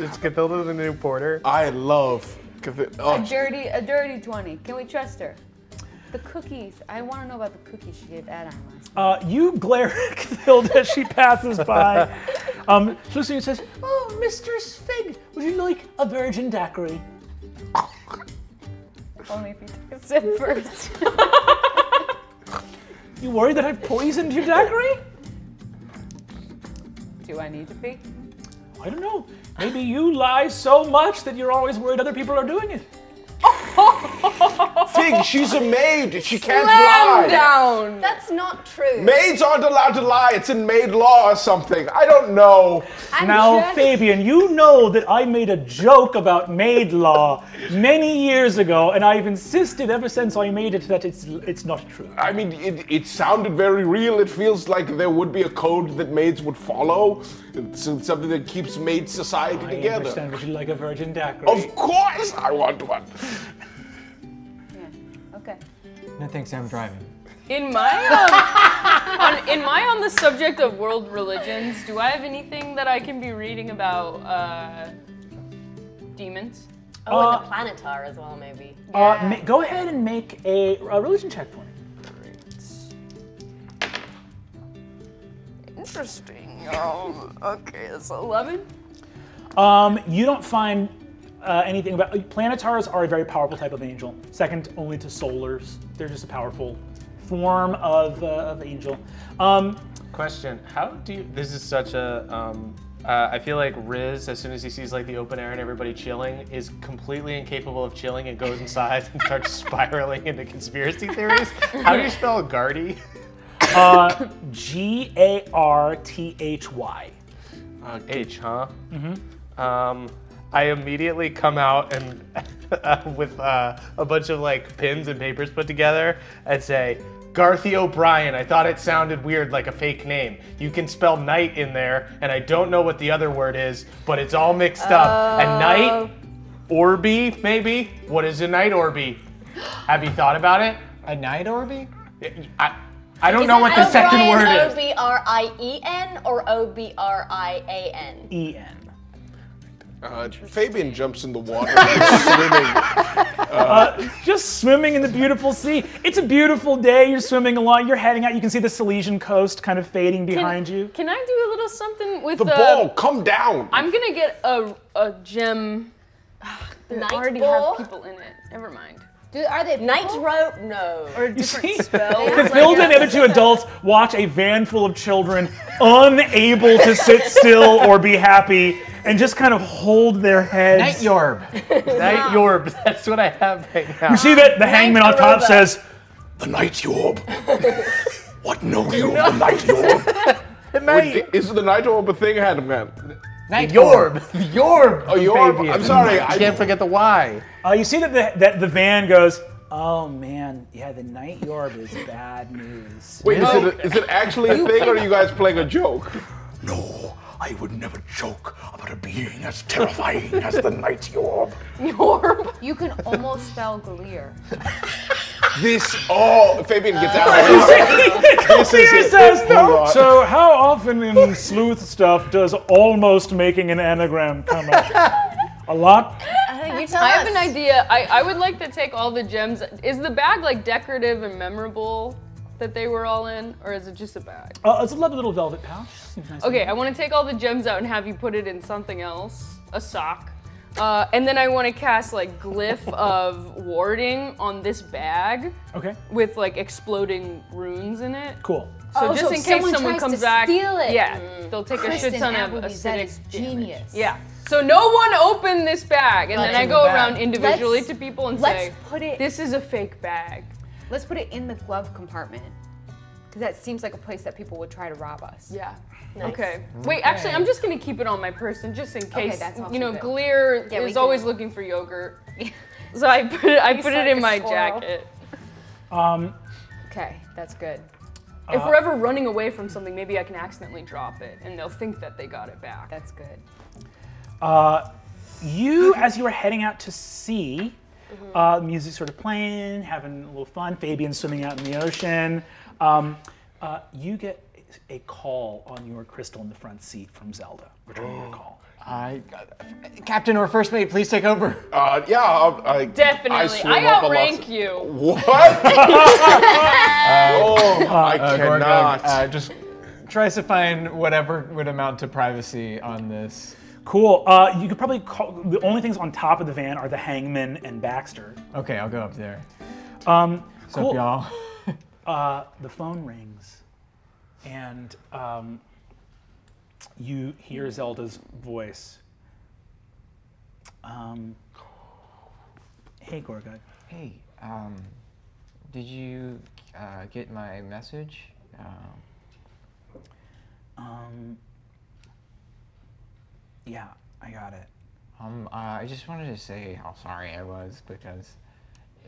It's Cathilda the new porter. I love. Cathi- A Oh, dirty, a dirty twenty. Can we trust her? The cookies. I want to know about the cookies she gave Adon last. Uh, you glare at Cathilda as she passes by. Um, she looks at you and says, "Oh, Mistress Fig, would you like a virgin daiquiri?" Only if you take a sip first. You worried that I've poisoned your daiquiri? Do I need to pee? I don't know. Maybe you lie so much that you're always worried other people are doing it. Fig, she's a maid. She can't lie. Down. That's not true. Maids aren't allowed to lie. It's in maid law or something. I don't know. I'm now, just- Fabian, you know that I made a joke about maid law many years ago, and I've insisted ever since I made it that it's it's not true. I mean, it, it sounded very real. It feels like there would be a code that maids would follow. It's something that keeps maid society I together. understand. Would you like a virgin daiquiri? Of course, I want one. Yeah. Okay. No thanks, I'm driving. In my um, on, in my on the subject of world religions, do I have anything that I can be reading about uh, demons? Oh, Uh, and the planetar as well, maybe. Uh, ma- go ahead and make a, a religion check for me. Interesting. Um, okay, it's eleven. Um, you don't find uh, anything about planetars are a very powerful type of angel, second only to solars. They're just a powerful form of, uh, of angel. Um, Question: How do you? This is such a. Um, uh, I feel like Riz, as soon as he sees like the open air and everybody chilling, is completely incapable of chilling and goes inside and starts spiraling into conspiracy theories. How do you spell Garthy? Uh, G A R T H Y. Uh, H, huh? Mm-hmm. Um, I immediately come out and with uh, a bunch of like pins and papers put together and say, Garthy O'Brien. I thought it sounded weird, like a fake name. You can spell night in there, and I don't know what the other word is, but it's all mixed up. And night, Orby, maybe. What is a night Orby? Have you thought about it? A night Orby? I, I don't Is know what the second word O'Brien, is. O B R I E N or O B R I A N? E N. Uh, Fabian jumps in the water, swimming. Just swimming in the beautiful sea. It's a beautiful day. You're swimming along. You're heading out. You can see the Solacian coast kind of fading behind you. Can I do a little something with The uh, ball, come down. I'm gonna get a a gem. They Night already ball? have people in it. Never mind. Do, are they Night rope? No. Or a different spell. Cathilda and the other two adults watch a van full of children unable to sit still or be happy and just kind of hold their heads. Night Yorb. Night Yorb. That's what I have right now. You see that the hangman on top says, The Night Yorb. what know you of the Night Yorb? Wait, is the night orb a thing, Hangman? Night Yorb. Yorb. Oh, Yorb. Fabian. I'm sorry, I I- can't forget the Y. uh, you see that the, that the van goes, oh man, yeah, the night yorb is bad news. Wait, is it, is it actually a thing, or are you guys playing a joke? No, I would never joke about a being as terrifying as the Night Yorb. Yorb? You can almost spell Gilear. This. Oh, Fabian gets out of here. This is it. says, Hold on. so how often in sleuth stuff does almost making an anagram come up? A lot? Uh, you tell I have an idea. I, I would like to take all the gems. Is the bag like decorative and memorable that they were all in, or is it just a bag? Uh, it's a lovely little velvet pouch. Seems nice. Okay, I want to take all the gems out and have you put it in something else, a sock. Uh, and then I want to cast like glyph of warding on this bag Okay, with like exploding runes in it. cool. So Oh, just so in case someone someone comes back, steal it. yeah, they'll take a shit ton of Appleby's, that acidic damage. genius. Yeah. So no one open this bag, and then I go the around individually Let's- to people and let's say, put it- "This is a fake bag." Let's put it in the glove compartment. Because that seems like a place that people would try to rob us. Yeah. Nice. Okay. Wait, actually, I'm just gonna keep it on my person just in case. Okay, that's also you know, good. Gilear Yeah, is always looking for yogurt. so I put it, I put it in my squirrel. jacket. Um, Okay, that's good. if we're ever running away from something, maybe I can accidentally drop it, and they'll think that they got it back. That's good. Uh, you, as you were heading out to sea, uh, music sort of playing, having a little fun. Fabian swimming out in the ocean. Um, uh, you get a call on your crystal in the front seat from Zelda, returning your call. I, Captain or First Mate, please take over. Uh, yeah, I'll, I Definitely. I, I, up outrank you. What? oh, I Uh, cannot. Gorgug, uh, just tries to find whatever would amount to privacy on this. Cool. Uh, you could probably call. The only things on top of the van are the hangman and Baxter. Okay, I'll go up there. Um, What's cool. up, y'all? Uh, the phone rings, and um, you hear Zelda's voice. Um, hey, Gorgug. Hey, um, did you uh, get my message? Um, Um, yeah, I got it. um, uh, I just wanted to say how sorry I was because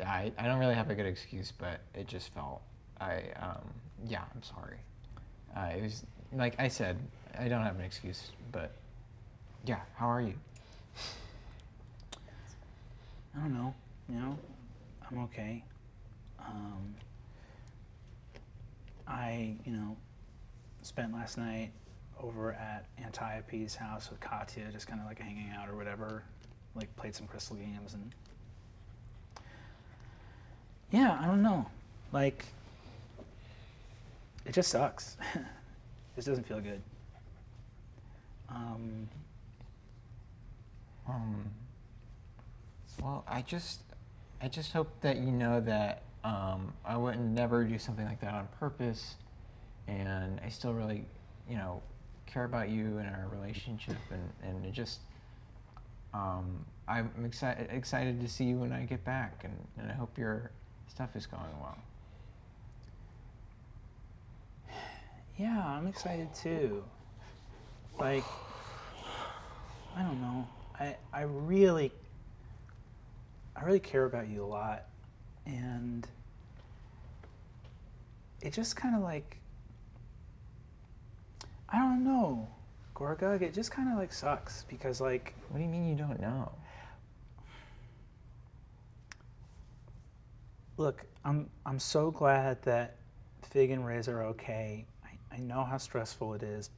I, I don't really have a good excuse, but it just felt I um, yeah I'm sorry. Uh, it was like I said, I don't have an excuse, but yeah, how are you? I don't know. You know, I'm okay. Um, I, you know, spent last night over at Antiope's house with Katya, just kind of like hanging out or whatever. Like played some crystal games and yeah, I don't know. Like it just sucks. this doesn't feel good. Um, Um, well, I just, I just hope that you know that um, I wouldn't never do something like that on purpose, and I still really, you know, care about you and our relationship, and and it just, um, I'm excited excited to see you when I get back, and, and I hope your stuff is going well. Yeah, I'm excited too. Like, I don't know. I I really I really care about you a lot, and it just kind of like I don't know, Gorgug. It just kind of like sucks because like What do you mean you don't know? look, I'm I'm so glad that Fig and Riz are okay. I, know how stressful it is.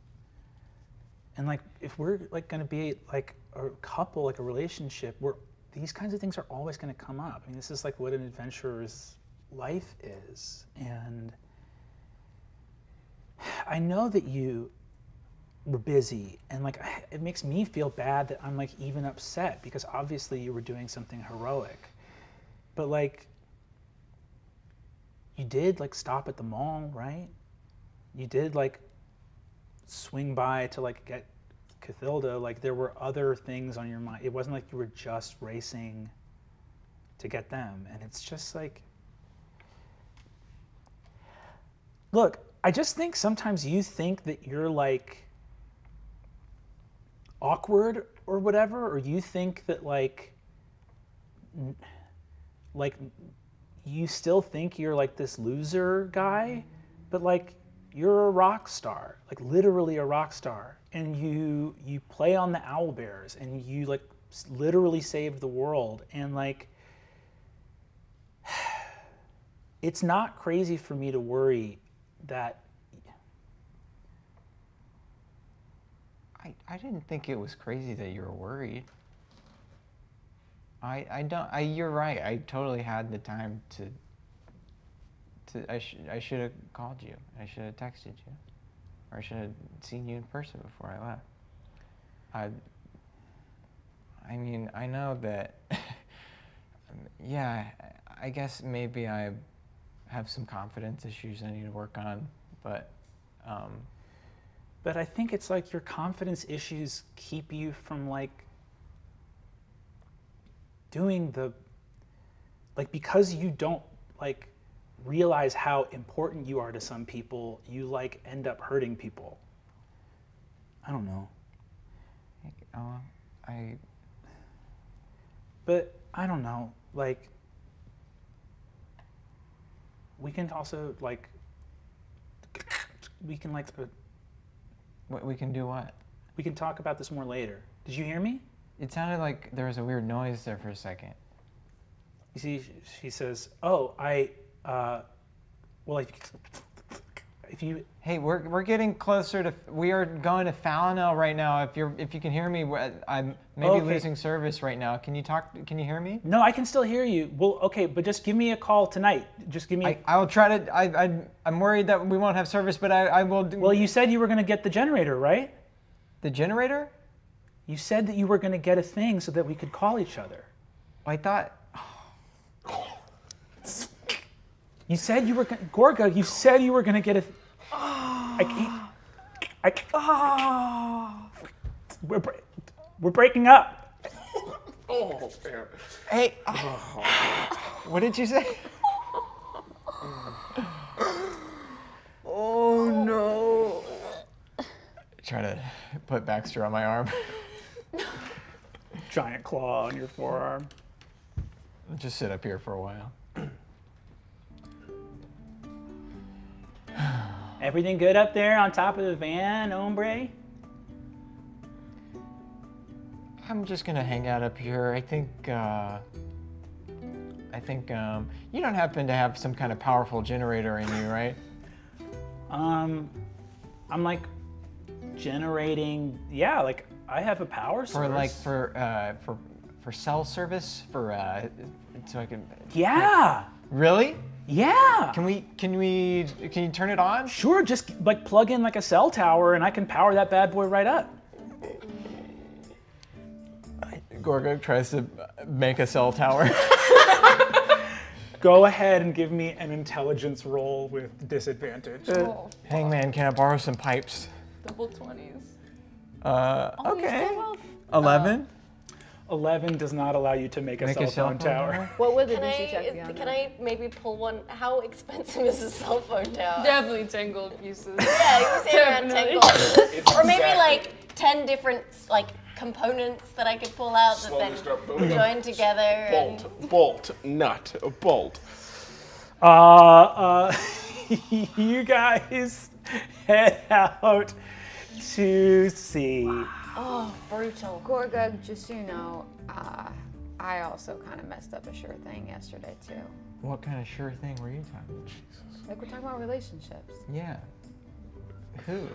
And like if we're like gonna be like a couple, like a relationship, we're these kinds of things are always gonna come up. I mean, this is like what an adventurer's life is. And I know that you were busy and like it makes me feel bad that I'm like even upset because obviously you were doing something heroic. But like you did like stop at the mall, right? You did like swing by to like get Cathilda. Like there were other things on your mind. It wasn't like you were just racing to get them. And it's just like, look, I just think sometimes you think that you're like awkward or whatever, or you think that like, like you still think you're like this loser guy, but like you're a rock star, like literally a rock star, and you you play on the owl bears and you like literally saved the world and like it's not crazy for me to worry that I, I didn't think it was crazy that you were worried. I, I don't I you're right. I totally had the time to to I should I should have called you. I should have texted you. Or I should have seen you in person before I left. I I mean, I know that yeah, I guess maybe I have some confidence issues I need to work on, but um, But I think it's like your confidence issues keep you from like doing the like because you don't like realize how important you are to some people, you like end up hurting people. I don't know. uh, I But I don't know. Like we can also like we can like uh, what we can do what? we can talk about this more later. Did you hear me? It sounded like there was a weird noise there for a second. You see, she says, "Oh, I, uh, well, if, if you, Hey, we're, we're getting closer to. We are going to Fallinel right now. If you're if you can hear me, I'm maybe Okay. losing service right now. Can you talk? Can you hear me? no, I can still hear you. Well, okay, but just give me a call tonight. Just give me. I, I will try to. I, I I'm worried that we won't have service, but I, I will. Do, well, you said you were going to get the generator, right? the generator? You said that you were going to get a thing so that we could call each other. I thought. You said you were going Gorgug, you said you were going to get a. th- ah. I can't. I can't. Ah. We're, bre- we're breaking up. Oh, man. Hey. Ah. what did you say? oh no. Try to put Baxter on my arm. Giant claw on your forearm. Just sit up here for a while. Everything good up there on top of the van, hombre? I'm just gonna hang out up here. I think, uh, I think, um, you don't happen to have some kind of powerful generator in you, right? Um, I'm like generating. Yeah, like I have a power source. For like, for, uh, for, for cell service, for, uh, so I can. Yeah. Really? Yeah. Can we, can we, can you turn it on? Sure, just like plug in like a cell tower and I can power that bad boy right up. Gorgug tries to make a cell tower. Go ahead and give me an intelligence roll with disadvantage. Oh, Hangman, can I borrow some pipes? double 20s. Uh, Oh, okay. 11? 11 does not allow you to make a Make cell a cell phone phone tower. tower? What would the Can I, DC check is- can? I maybe pull one? How expensive is a cell phone tower? Definitely tangled pieces. Yeah, you can say around ten Definitely. dollars, or maybe like ten different like components that I could pull out that Slowly then start building up. join together. and- Bolt, bolt, nut, bolt. Uh, uh, you guys head out to sea. Oh, brutal. Gorgug, just so you know, uh, I also kind of messed up a sure thing yesterday too. What kind of sure thing were you talking? About? Jesus. Like we're talking about relationships. Yeah. Who?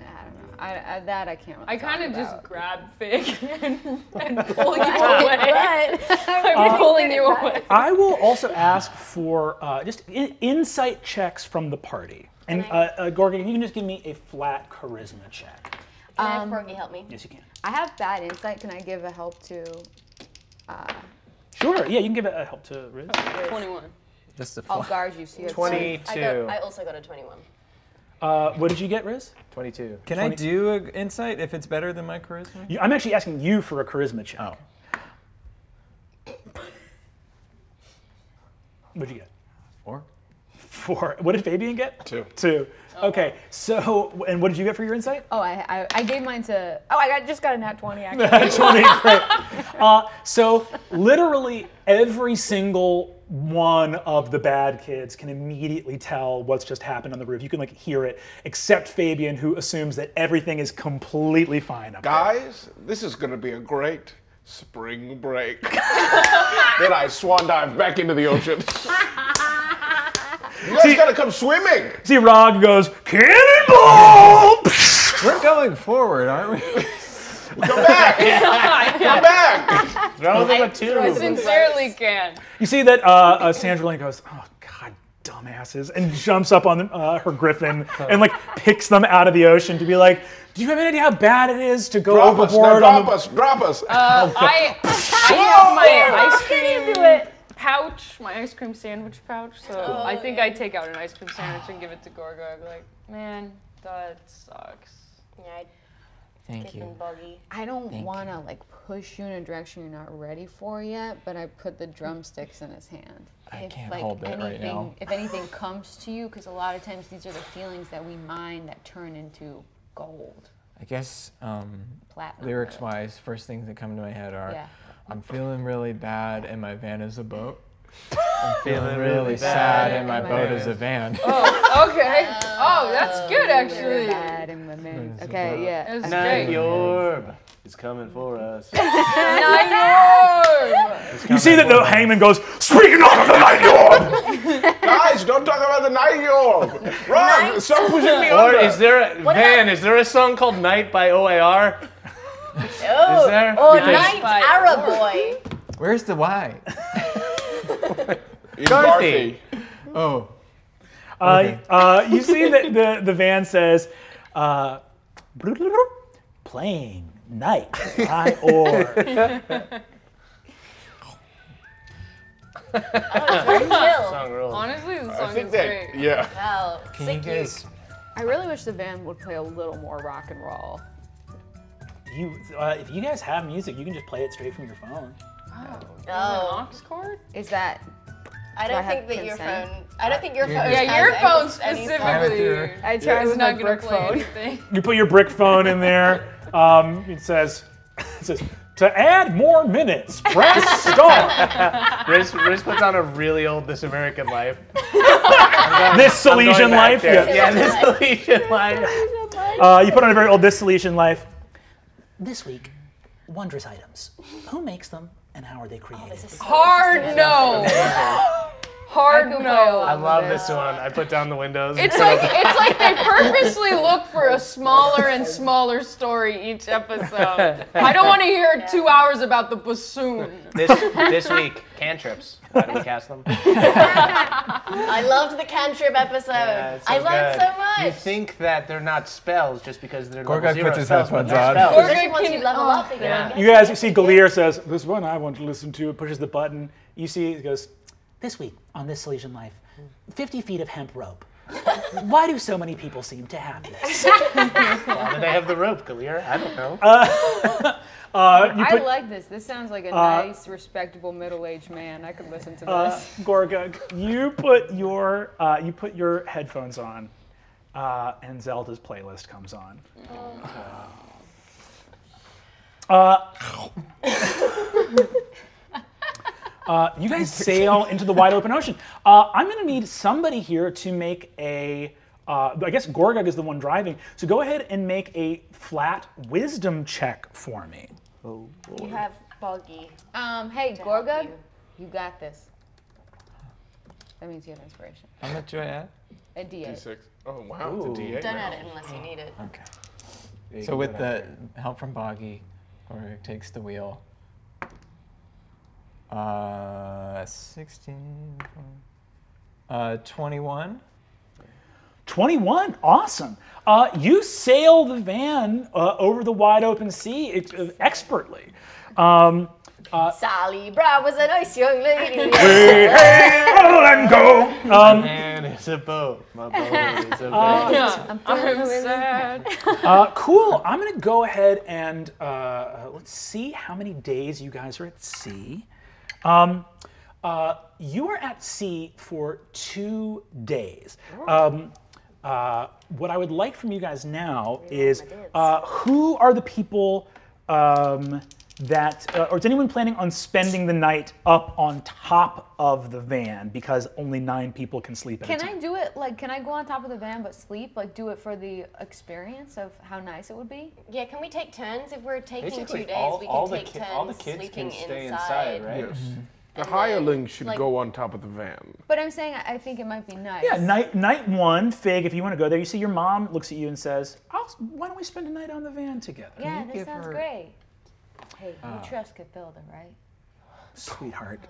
I don't know. I, I that I can't. Really I kind of just about. grabbed Fig and, and pulling you away. But I'm pulling you away. I will also ask for uh, just I- insight checks from the party. And Can uh, uh, Gorgug, you can just give me a flat charisma check. Can I Um, have Froggy help me? Yes, you can. I have bad insight. Can I give a help to? Uh, Sure. Yeah, you can give a help to Riz. 21. Just the I'll guard you. So you 22. I, got, I also got a twenty-one. Uh, what did you get, Riz? 22. Can I do an insight if it's better than my charisma? You, I'm actually asking you for a charisma check. Oh. What'd you get? Four. Four. What did Fabian get? Two. Two. Okay. So, and what did you get for your insight? Oh, I, I I gave mine to. Oh, I got just got a nat twenty actually. 20, great. Uh, so literally every single one of the bad kids can immediately tell what's just happened on the roof. You can like hear it, except Fabian, who assumes that everything is completely fine up there. Guys, this is gonna be a great spring break. then I swan dive back into the ocean. you guys gotta come swimming. See, Ragh goes cannonball. We're going forward, aren't we? Come back. Come back. Throw them a I tube. sincerely can. You see that uh, uh, Sandra Lynn goes, oh god, dumbasses, and jumps up on uh, her griffin and like picks them out of the ocean to be like, do you have any idea how bad it is to go Drop us. Now overboard on drop the us. Drop us. Uh, I, I have my ice cream pouch, my ice cream sandwich pouch. So I think I take out an ice cream sandwich and give it to Gorgug. Like, man, that sucks. Yeah, I Thank you. and boggy. I don't want to like push you in a direction you're not ready for yet, but I put the drumsticks in his hand. I if can't like hold that right anything, now. if anything comes to you, because a lot of times these are the feelings that we mine that turn into gold, I guess um, lyrics wise, first things that come to my head are Yeah. I'm feeling really bad and my van is a boat. I'm Feeling feeling really really sad and and my my boat is a van. Oh, okay. Oh, that's oh, good actually. bad in my man. Okay, yeah. That's Night great. Yorb is coming for us. Night You see that the hangman goes, speaking of the night yorb. Guys, don't talk about the night yorb. Run. Stop pushing me Or under. is there a, What Van? about- Is there a song called "Night" by OAR? Oh, there? oh, Because- night, By Arrow boy. Where's the Y? It's Garthy. Oh. Uh, uh, you see that the, the van says, uh, playing night by or. Oh, it's very chill. Song. Honestly, the I song think is that. great. Yeah. Wow, Can you sick guys? I really wish the van would play a little more rock and roll. You, uh, if you guys have music, you can just play it straight from your phone. Oh. Oh. An aux cord? Is that I I don't have think that your phone. I don't think your phone. Yeah, has your phone specifically. I tried is with my not gonna brick play phone. anything. You put your brick phone in there. Um, it says, it says, to add more minutes, press star. Riz, Riz puts on a really old This American Life. this I'm going Solacian back life. Yeah. Yeah, this Solacian Life. Uh, you put on a very old This Solacian life. This week, wondrous items. Who makes them and how are they created? Hard no. Hard no. I love this one. I put down the windows. It's like up- it's like they purposely look for a smaller and smaller story each episode. I don't want to hear two hours about the bassoon. this this week cantrips. How do we cast them? I loved the cantrip episode. Yeah, so I learned good. so much. You think that they're not spells just because they're level Gorgug zero puts his spells, headphones they're on. spells. Gorgug Especially once you can- level oh, up, you yeah. You guys, you see Gilear says, this one I want to listen to, pushes the button. You see, it goes, this week on This Solacian Life, 50 feet of hemp rope. Why do so many people seem to have this? Why did I have the rope, Gilear? I don't know. Uh, you I like this. This sounds like a nice, respectable middle-aged man. I could listen to this. uh, Gorgug, you put your uh, you put your headphones on, uh, and Zelda's playlist comes on. Uh, uh, you guys sail into the wide open ocean. Uh, I'm going to need somebody here to make a. Uh, I guess Gorgug is the one driving. So go ahead and make a flat wisdom check for me. Oh, boy. You have Boggy. Um, hey, help Gorgug, you. you got this. That means you have inspiration. How much do I add? A D8. D6. Oh wow, it's a D8 Don't now. add it unless you need it. Okay. So with the help from Boggy, or takes the wheel. Uh, 16, uh, 21. 21, awesome. Uh, you sail the van uh, over the wide open sea ex- uh, expertly. Um, Sally Brown was a nice young lady. roll and go. Um, Man, it's a boat. My boat is a boat. I'm sad. uh, cool. I'm going to go ahead and uh, uh, let's see how many days you guys are at sea. Um, uh, you are at sea for two days. Um, uh, what I would like from you guys now is uh, who are the people um, that, uh, or is anyone planning on spending the night up on top of the van because only nine people can sleep at a Can? I do it, like, can I go on top of the van but sleep? Like, do it for the experience of how nice it would be? yeah, can we take turns? If we're taking Basically, two days, all, we can all the take ki- turns all the kids sleeping can stay inside. inside, right? Yes. The And hirelings should like- go on top of the van. But I'm saying I I think it might be nice. Yeah, night night one, Fig. If you want to go there, you see your mom looks at you and says, I'll, "Why don't we spend a night on the van together, Yeah, you that sounds her- great. Hey, you trust Cathilda, right? sweetheart?"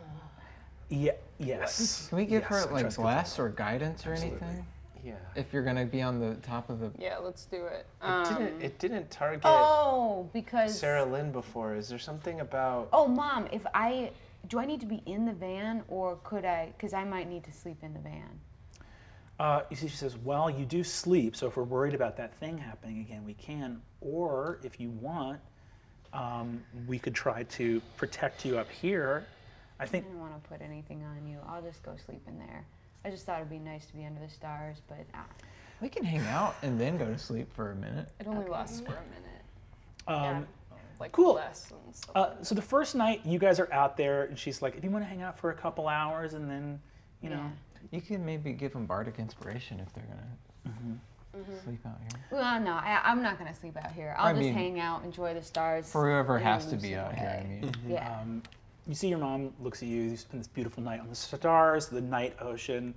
Yeah, yes. Can we give Yes, her like trust bless or guidance or anything? Yeah. If you're gonna be on the top of the. Yeah, let's do it. It Um, didn't. It didn't target Oh, because. Sandra Lynn before. Is there something about? Oh, mom, if I. Do I need to be in the van or could I? Because I might need to sleep in the van. Uh, you see, she says, "Well, you do sleep, so if we're worried about that thing happening again, we can. Or if you want, um, we could try to protect you up here. I think I don't want to put anything on you. I'll just go sleep in there. I just thought it'd be nice to be under the stars, but ah, We can hang out and then go to sleep for a minute. it only lasts for a minute. um, Like Cool. lessons. Uh, so the first night you guys are out there, and she's like, "Do you want to hang out for a couple hours, and then, you know." Yeah. You can maybe give them bardic inspiration if they're gonna Mm-hmm. sleep out here. well, no, I, I'm not gonna sleep out here. I'll I just mean, hang out, enjoy the stars. For whoever has to be out here, I way. mean. Mm-hmm. Yeah. Um, you see your mom looks at you. You spend this beautiful night on the stars, the night ocean.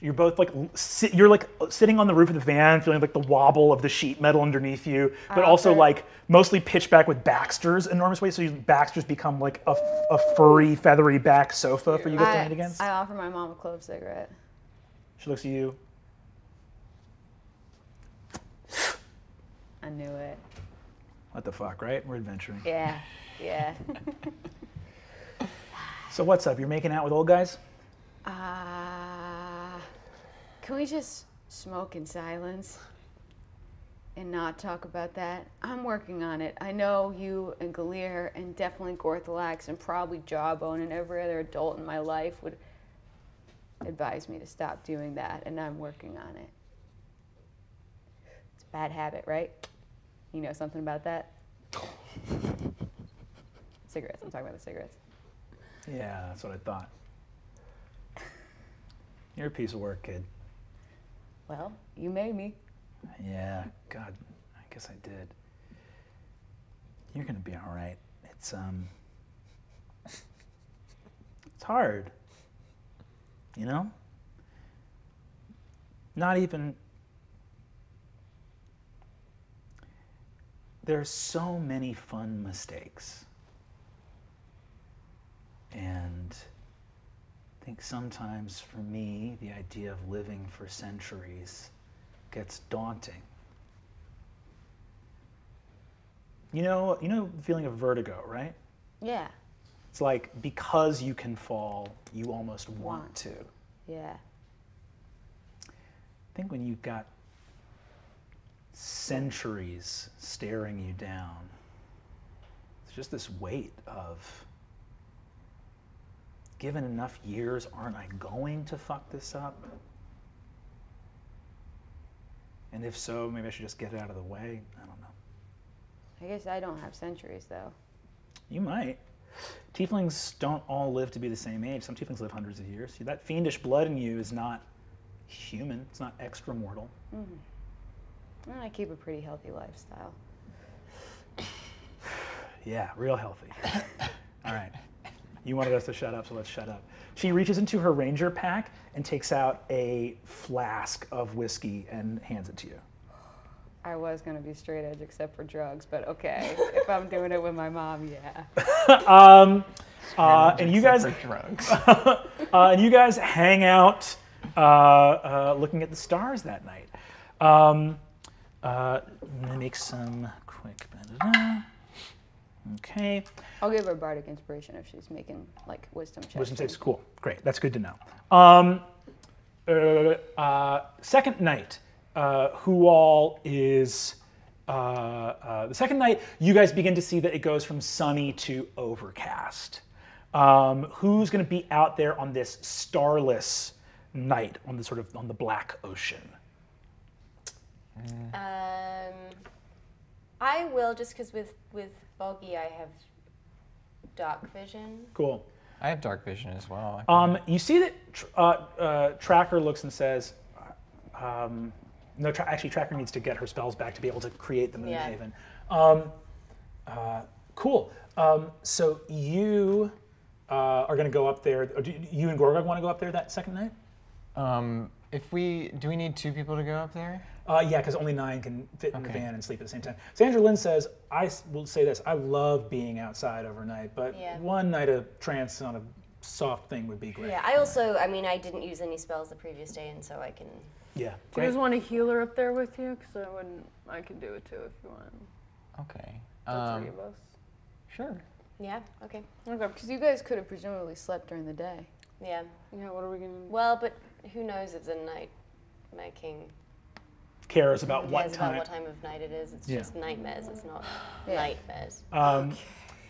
You're both like sit, you're like uh, sitting on the roof of the van, feeling like the wobble of the sheet metal underneath you, but uh, also like mostly pitched back with Baxter's enormous weight. So you, Baxter's become like a, a furry, feathery back sofa for you guys to I, night against. I offer my mom a clove cigarette. She looks at you. I knew it. What the fuck, right? We're adventuring. Yeah, yeah. So what's up? You're making out with old guys? Uh, can we just smoke in silence and not talk about that? I'm working on it. I know you and Gilear and definitely Gorthalax and probably Jawbone and every other adult in my life would advise me to stop doing that, and I'm working on it. It's a bad habit, right? You know something about that? cigarettes. I'm talking about the cigarettes. Yeah, that's what I thought. You're a piece of work, kid. Well, you made me. Yeah, God, I guess I did. You're gonna be all right. It's um, it's hard. You know. Not even. There's so many fun mistakes. And I think sometimes for me, the idea of living for centuries gets daunting. You know, you know the feeling of vertigo, right? Yeah, It's like because you can fall, you almost want Want. to. yeah. I think when you've got centuries staring you down, it's just this weight of given enough years, aren't I going to fuck this up? And if so, maybe I should just get it out of the way. I don't know. I guess I don't have centuries though. You might. Tieflings don't all live to be the same age. Some tieflings live hundreds of years. See, that fiendish blood in you is not human. It's not extra mortal. Mm-hmm. And I keep a pretty healthy lifestyle. Yeah, real healthy. All right. You wanted us to shut up, so let's shut up. She reaches into her ranger pack and takes out a flask of whiskey and hands it to you. I was gonna be straight edge except for drugs, but okay. if I'm doing it with my mom, yeah. Um, uh, and you guys, Except for drugs. uh, and you guys hang out, uh, uh, looking at the stars that night. Um, uh, make some quick. Okay. I'll give her bardic inspiration if she's making like wisdom checks. Wisdom saves. Cool. Great. That's good to know. Um, uh, uh, second night, uh, who all is uh, uh, the second night? You guys begin to see that it goes from sunny to overcast. Um, who's going to be out there on this starless night on the sort of on the black ocean? Um, I will just because with with Boggy I have dark vision. Cool. I have dark vision as well. Um, you see that tr- uh, uh, Tracker looks and says, um, no, tra- actually, Tracker needs to get her spells back to be able to create the Moon Yeah. Haven. Um, uh, cool. Um, so you uh, are going to go up there. Do you and Gorgug want to go up there that second night? Um, if we do, we need two people to go up there. Uh, yeah, because only nine can fit in the van and sleep at the same time. Sandra Lynn says, I will say this, I love being outside overnight, but Yeah. one night of trance on a soft thing would be great. Yeah, I also, I mean, I didn't use any spells the previous day, and so I can. Yeah, Do you guys want a healer up there with you? Because I wouldn't. I could do it too if you want. Okay. The Um, three of us. sure. Yeah. Okay. Okay. Because you guys could have presumably slept during the day. Yeah. Yeah. What are we gonna? Well, but who knows if the night making Cares about what cares time. about what time of night it is. It's Yeah. just nightmares. It's not Yeah. nightmares. Um,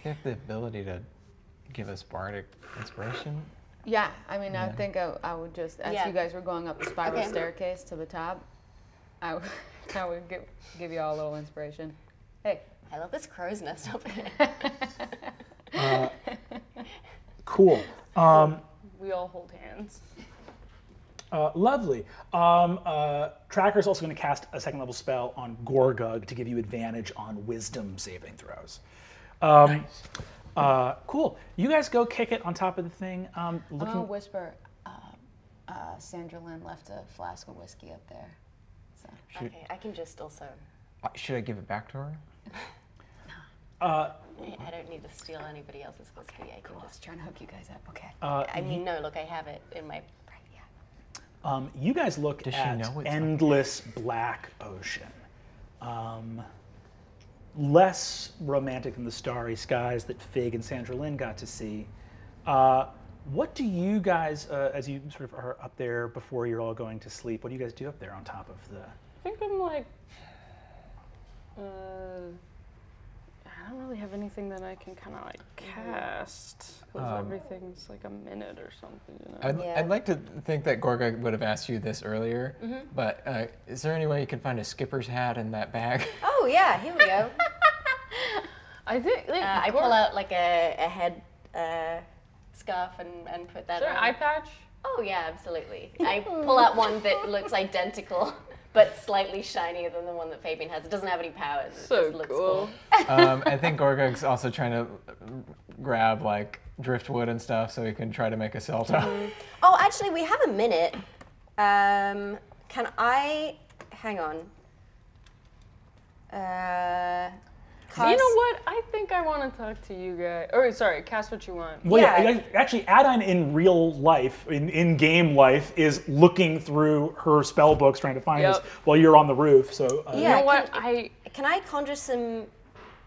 They have the ability to give us bardic inspiration. Yeah, I mean, I think I, I would just, as Yeah. you guys were going up the spiral Okay. staircase to the top, I would, I would give, give you all a little inspiration. Hey, I love this crow's nest up here. cool. Um, We all hold hands. Uh, lovely. Um, uh, Tracker's also going to cast a second level spell on Gorgug to give you advantage on wisdom saving throws. Um, uh, cool. You guys go kick it on top of the thing. Um, looking. I'll whisper, uh, uh, Sandra Lynn left a flask of whiskey up there. So. okay, I can just also. Uh, Should I give it back to her? uh, I don't need to steal anybody else's whiskey. I can I was just. trying to hook you guys up. Okay. uh, I mean, no. Look, I have it in my. Um, you guys look Does at know it's endless black ocean. Um, less romantic than the starry skies that Fig and Sandra Lynn got to see. Uh, what do you guys, uh, as you sort of are up there before you're all going to sleep, what do you guys do up there on top of the? I think I'm like. Uh, I don't really have anything that I can kind of like cast. Because Um, everything's like a minute or something. You know? I'd, Yeah. I'd like to think that Gorgug would have asked you this earlier, Mm-hmm. but uh, is there any way you can find a skipper's hat in that bag? Oh yeah, here we go. I think. Like, Uh, I Gor- pull out like a, a head uh, scarf and, and put that Sure, on. eye patch. Oh yeah, absolutely. I pull out one that looks identical, but slightly shinier than the one that Fabian has. It doesn't have any powers. It So just looks cool. um, I think Gorgug's also trying to grab like driftwood and stuff so he can try to make a cell tower. Oh, actually, we have a minute. Um, can I? Hang on. Uh, You know what? I think I want to talk to you guys. Or sorry, cast what you want. Well, yeah. Yeah. actually, Adaine in real life, in, in game life, is looking through her spell books trying to find Yep. this while you're on the roof. So, uh, Yeah. You know what? can- I Can I conjure some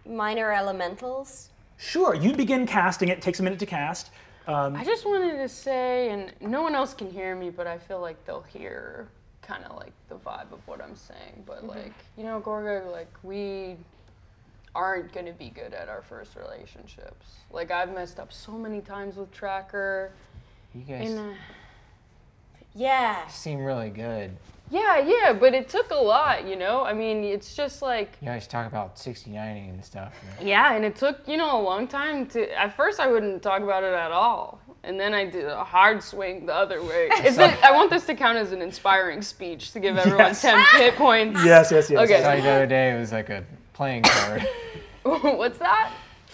minor elementals? sure, you begin casting it. Takes a minute to cast. Um, I just wanted to say, and no one else can hear me, but I feel like they'll hear. kind of like the vibe of what I'm saying. But like, you know, Gorgug, like we aren't gonna be good at our first relationships. Like I've messed up so many times with Tracker. You guys And uh, Yeah. seem really good. yeah, yeah, but it took a lot, you know. I mean, it's just like You guys talk about 69 and stuff. and- Yeah, and it took, you know, a long time to. At first, I wouldn't talk about it at all. And then I did a hard swing the other way. Is it, I want this to count as an inspiring speech to give everyone Yes. 10 hit points. Yes, yes, yes. Okay. I saw you the other day. It was like a playing card. What's that?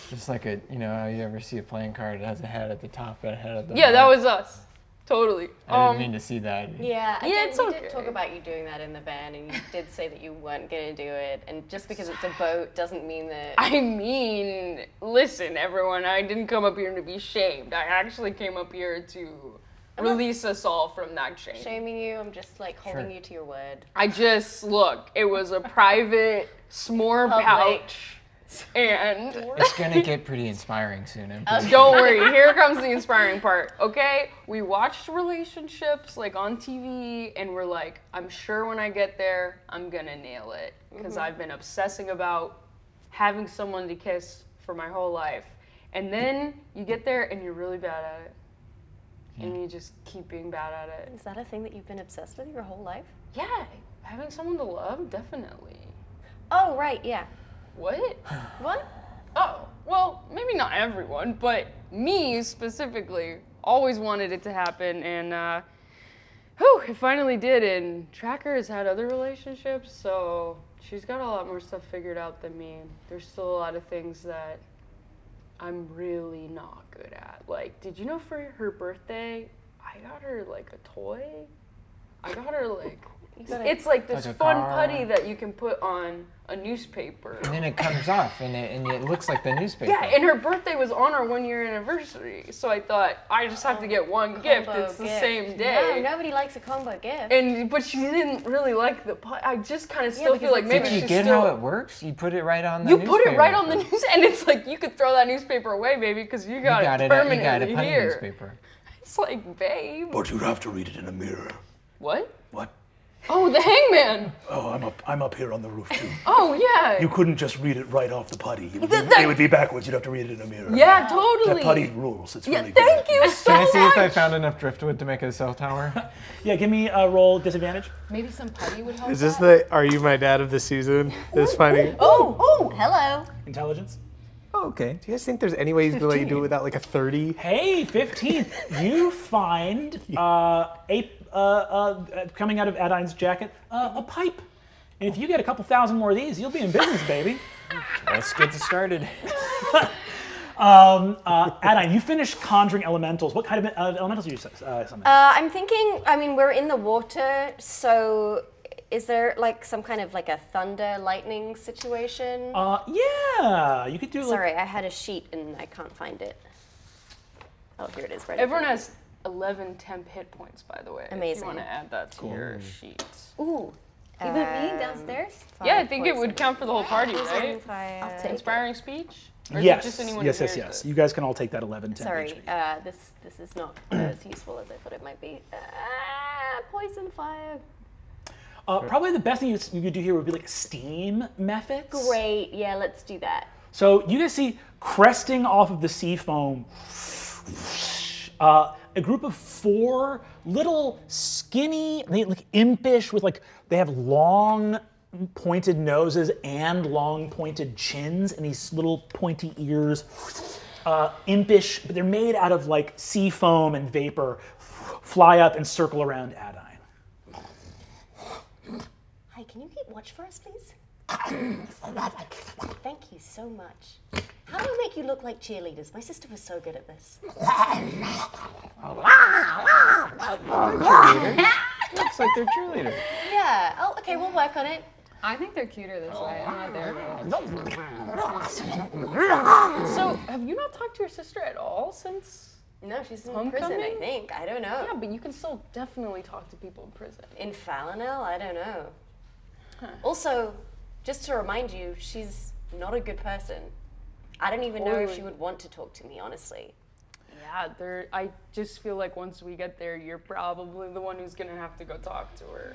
Just like a, you know, how you ever see a playing card? It has a head at the top and a head at the Yeah, that was us. Totally. I didn't Um, mean to see that. Yeah, I Yeah, did, it's we okay. did talk about you doing that in the van, and you did say that you weren't going to do it. And just because it's a boat doesn't mean that. I mean, listen, everyone, I didn't come up here to be shamed. I actually came up here to release us all from that shame. Shaming you, I'm just like holding Sure. you to your word. I just, look, it was a private s'more Public. pouch. And It's gonna get pretty inspiring soon. I'm uh, Don't worry, here comes the inspiring part. Okay, we watched relationships like on TV, and we're like, I'm sure when I get there, I'm gonna nail it because mm-hmm. I've been obsessing about having someone to kiss for my whole life. And then you get there and you're really bad at it, and you just keep being bad at it. Is that a thing that you've been obsessed with your whole life? Yeah, having someone to love, definitely. Oh, right, yeah. What? What? Oh, well, maybe not everyone, but me specifically always wanted it to happen, and uh, whew, it finally did. And Tracker has had other relationships, so she's got a lot more stuff figured out than me. There's still a lot of things that I'm really not good at. Like, did you know for her birthday, I got her like a toy? I got her like. It's like this Like fun car. putty that you can put on a newspaper. And then it comes off, and it, and it looks like the newspaper. Yeah, and her birthday was on our one year anniversary, so I thought I just have to get one gift. It's the gift. same No, day. nobody likes a combo gift. And but she didn't really like the put. I just kind of still because feel like it's maybe Did you get still. how it works? You put it right on the you put it right newspaper. on the news, and it's like you could throw that newspaper away, baby, because you You got, got it it. at- You permanently got a putty here. newspaper. It's like, babe. But you'd have to read it in a mirror. What? What? Oh, the hangman. Oh, I'm up. I'm up here on the roof too. Oh yeah. You couldn't just read it right off the putty. It would, be, The- the- it would be backwards. You'd have to read it in a mirror. yeah, totally. That putty rules. It's Yeah, really good. thank you so Can I see much. if I found enough driftwood to make a cell tower? Yeah, give me a roll disadvantage. Maybe some putty would help. Is this that. the Are You My Dad of the season? This funny. oh, oh, hello. Intelligence. Oh, okay. Do you guys think there's any way you could like do it without like a 30? Hey, 15. you find uh, a, coming out of Adaine's jacket, uh, a pipe. And if you get a couple thousand more of these, you'll be in business, baby. Let's get started. Um, uh, Adaine, you finished conjuring elementals. What kind of uh, elementals are you uh, summoning? Uh, I'm thinking, I mean, we're in the water, so is there like some kind of like a thunder lightning situation? Uh, yeah, you could do like, Sorry, I had a sheet and I can't find it. Oh, here it is. Right Everyone has 11 temp hit points, by the way. If Amazing. you want to add that to your sheet. Ooh. Even me um, downstairs? Yeah, I think it would count for the whole party, right? I'll take it. Inspiring speech? Or yes, just anyone yes, yes, yes. it? You guys can all take that 11, 10 Sorry, HP. uh, this this is not as useful as I thought it might be. Ah, poison fire. Uh, probably the best thing you, you could do here would be like steam mephits. Great. Yeah, let's do that. So you guys see cresting off of the sea foam, uh, a group of four little skinny, they look impish with like they have long pointed noses and long pointed chins and these little pointy ears. Uh, impish, but they're made out of like sea foam and vapor. Fly up and circle around Adaine. Hi, can you keep watch for us, please? Thank you so much. How do I make you look like cheerleaders? My sister was so good at this. Looks like they're cheerleaders. Yeah. Oh, okay. We'll work on it. I think they're cuter this way. I'm not there. So, have you not talked to your sister at all since? No, she's in prison. I think. I don't know. Yeah, but you can still definitely talk to people in prison. In Fallinel, I don't know. Also, just to remind you, she's not a good person. I don't even know if she would want to talk to me, honestly. Yeah, there. I just feel like once we get there, you're probably the one who's gonna have to go talk to her.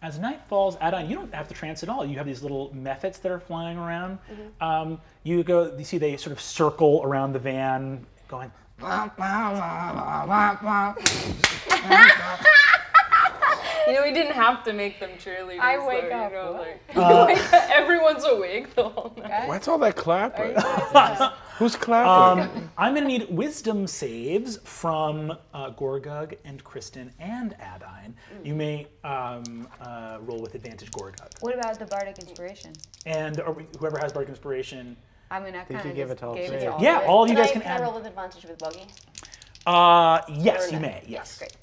As night falls, Adaine, you don't have to trance at all. You have these little mephits that are flying around. Um, you go, you see they sort of circle around the van, going. You know, we didn't have to make them cheerleaders. I wake though, up, You know, what? like, everyone's awake the whole night. What's all that clapping? Who's clapping? Um, I'm going to need wisdom saves from uh, Gorgug and Kristen and Adaine. You may um, uh, roll with advantage, Gorgug. What about the bardic inspiration? And are we, whoever has Bardic Inspiration. I'm going to kind you of give it to all gave it three? to all Yeah, all you guys I, can can I roll with advantage with Boggy? Uh, yes, you no? may. Yes. Great.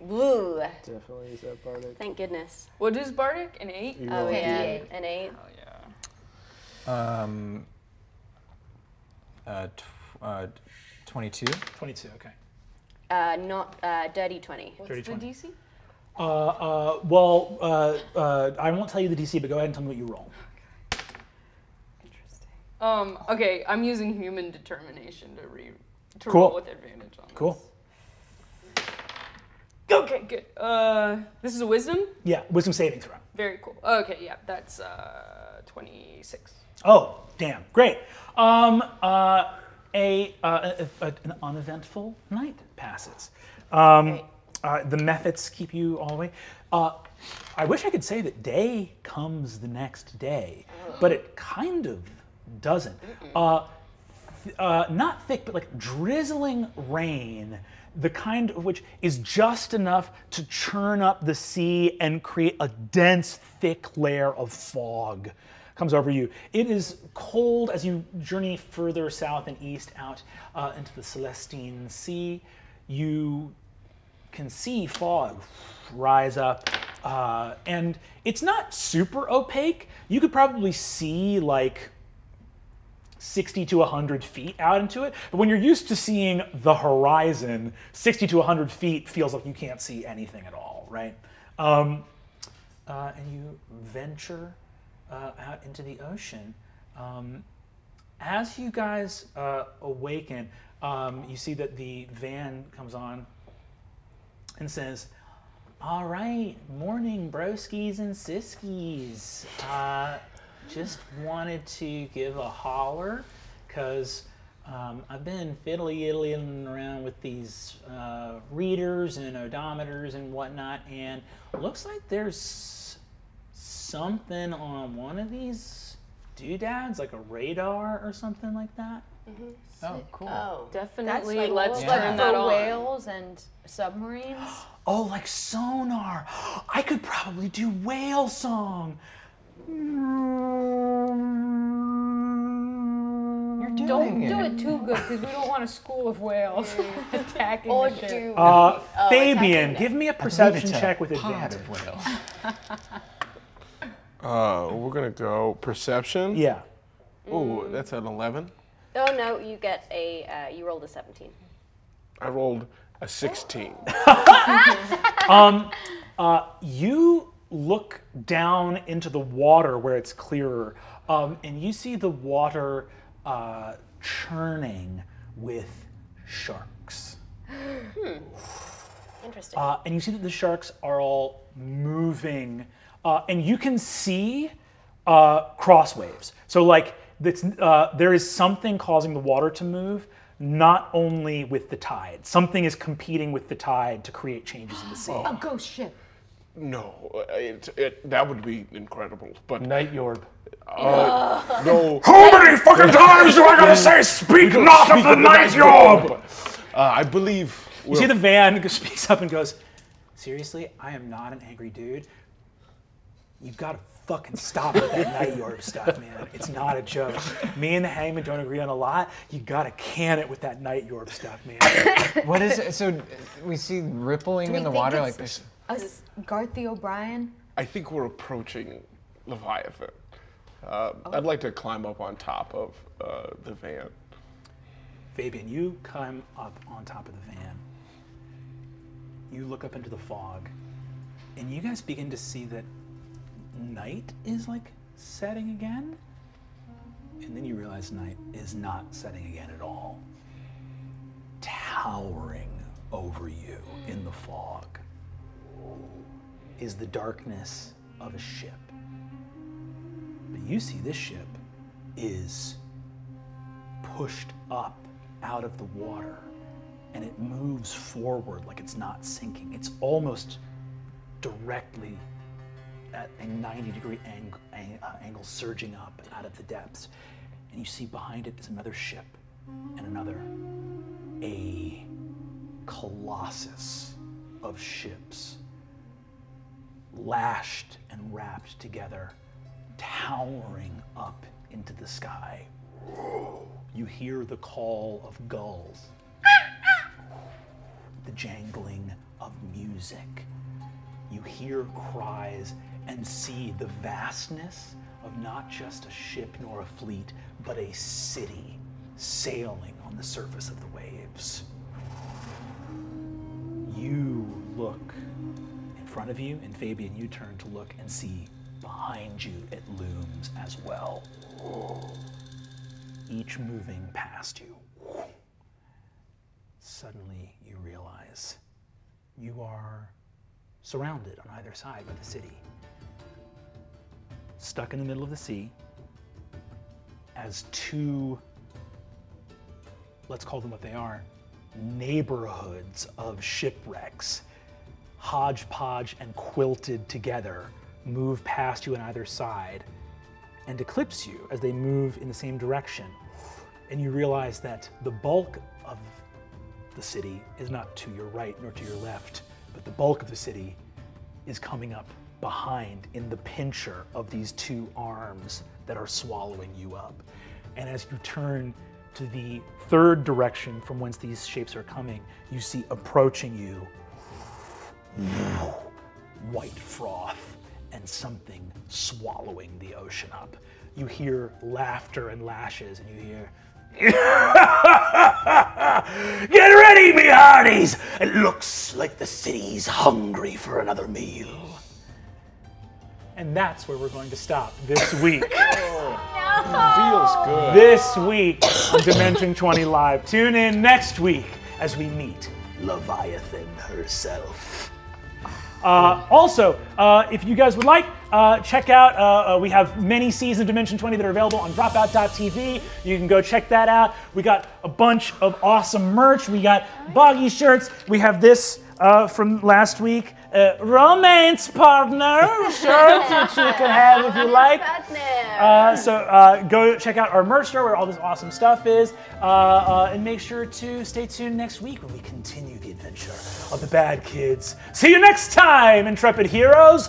Woo! Definitely use that Bardic. Thank goodness. What is Bardic? An eight? You Oh roll yeah, D8. an eight. Oh yeah. Um, uh, tw- uh, 22. 22. Okay. Uh, not uh, dirty twenty. What's Dirty the DC? Uh, uh, well, uh, uh, I won't tell you the DC, but go ahead and tell me what you roll. Okay. Interesting. Um. Okay, I'm using human determination to re to Cool. roll with advantage on. Cool. This. Okay, good. Uh, this is a wisdom. Yeah, wisdom saving throw. Very cool. Okay, yeah, that's uh 26. Oh, damn, great. Um, uh, a, uh, a, a- an uneventful night passes. Um, uh, the mephits keep you all the way. Uh, I wish I could say that day comes the next day, but it kind of doesn't. Uh, th- uh, not thick, but like drizzling rain, the kind of which is just enough to churn up the sea and create a dense, thick layer of fog comes over you. It is cold as you journey further south and east out uh, into the Celestine Sea. You can see fog rise up, uh, and it's not super opaque. You could probably see like 60 to 100 feet out into it. But when you're used to seeing the horizon, 60 to 100 feet feels like you can't see anything at all, right? Um, uh, and you venture uh, out into the ocean. Um, as you guys uh, awaken, um, you see that the van comes on and says, All right, morning, broskies and siskies. Uh, just wanted to give a holler because um, I've been fiddly iddling around with these uh, readers and odometers and whatnot, and looks like there's something on one of these doodads, like a radar or something like that. Oh, cool. Oh, Definitely, like let's what- turn For that on. whales and submarines. Oh, like sonar. I could probably do whale song. You're doing Don't do it too good because we don't want a school of whales attacking or the ship. do Uh, Oh, Fabian, attacking give me a perception a check with pod advantage. of whales. Uh, we're gonna go perception. Yeah. Ooh, that's an 11. Oh no, you get a. Uh, you rolled a seventeen. I rolled a 16. Uh, you look down into the water where it's clearer, um, and you see the water uh, churning with sharks. Interesting. Uh, and you see that the sharks are all moving, uh, and you can see uh, cross waves. So, like, that's, uh, there is something causing the water to move, not only with the tide. Something is competing with the tide to create changes in the sea. A ghost ship. No, uh, it, it, that would be incredible. But Night Yorb. no. How many fucking times do I gotta say, speak not of the night yorb? Uh, I believe. You see the van speaks up and goes, Seriously, I am not an angry dude. You've got to fucking stop with that night yorb stuff, man. It's not a joke. Me and the hangman don't agree on a lot. You got to can it with that night yorb stuff, man. What is it? So uh, we see rippling we in the water like this. Us, Garthy O'Brien. I think we're approaching Leviathan. Uh, I'd like to climb up on top of uh, the van. Fabian, you climb up on top of the van. You look up into the fog, and you guys begin to see that night is like setting again. And then you realize night is not setting again at all. Towering over you in the fog is the darkness of a ship. But you see this ship is pushed up out of the water and it moves forward like it's not sinking. It's almost directly at a 90 degree ang- ang- uh, angle surging up out of the depths. And you see behind it is another ship and another, a colossus of ships lashed and wrapped together, towering up into the sky. You hear the call of gulls, the jangling of music. You hear cries and see the vastness of not just a ship nor a fleet, but a city sailing on the surface of the waves. You look front of you, and Fabian, you turn to look and see behind you it looms as well. Each moving past you. Suddenly, you realize you are surrounded on either side by the city. Stuck in the middle of the sea as two, let's call them what they are, neighborhoods of shipwrecks, hodgepodge and quilted together, move past you on either side and eclipse you as they move in the same direction. And you realize that the bulk of the city is not to your right nor to your left, but the bulk of the city is coming up behind in the pincher of these two arms that are swallowing you up. And as you turn to the third direction from whence these shapes are coming, you see approaching you white froth and something swallowing the ocean up. You hear laughter and lashes, and you hear, Get ready, me hearties! It looks like the city's hungry for another meal. And that's where we're going to stop this week. Oh, feels good. this week on Dimension 20 Live. Tune in next week as we meet Leviathan herself. Uh, also, uh, if you guys would like, uh, check out, uh, uh, we have many seasons of Dimension 20 that are available on dropout.tv. You can go check that out. We got a bunch of awesome merch. We got boggy shirts. We have this uh, from last week. Uh, romance partner shirt, which you can have if you like. Uh, so uh, go check out our merch store where all this awesome stuff is, uh, uh, and make sure to stay tuned next week when we continue future of the bad kids. See you next time, intrepid heroes!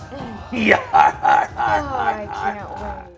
Yeah. oh, I can't wait.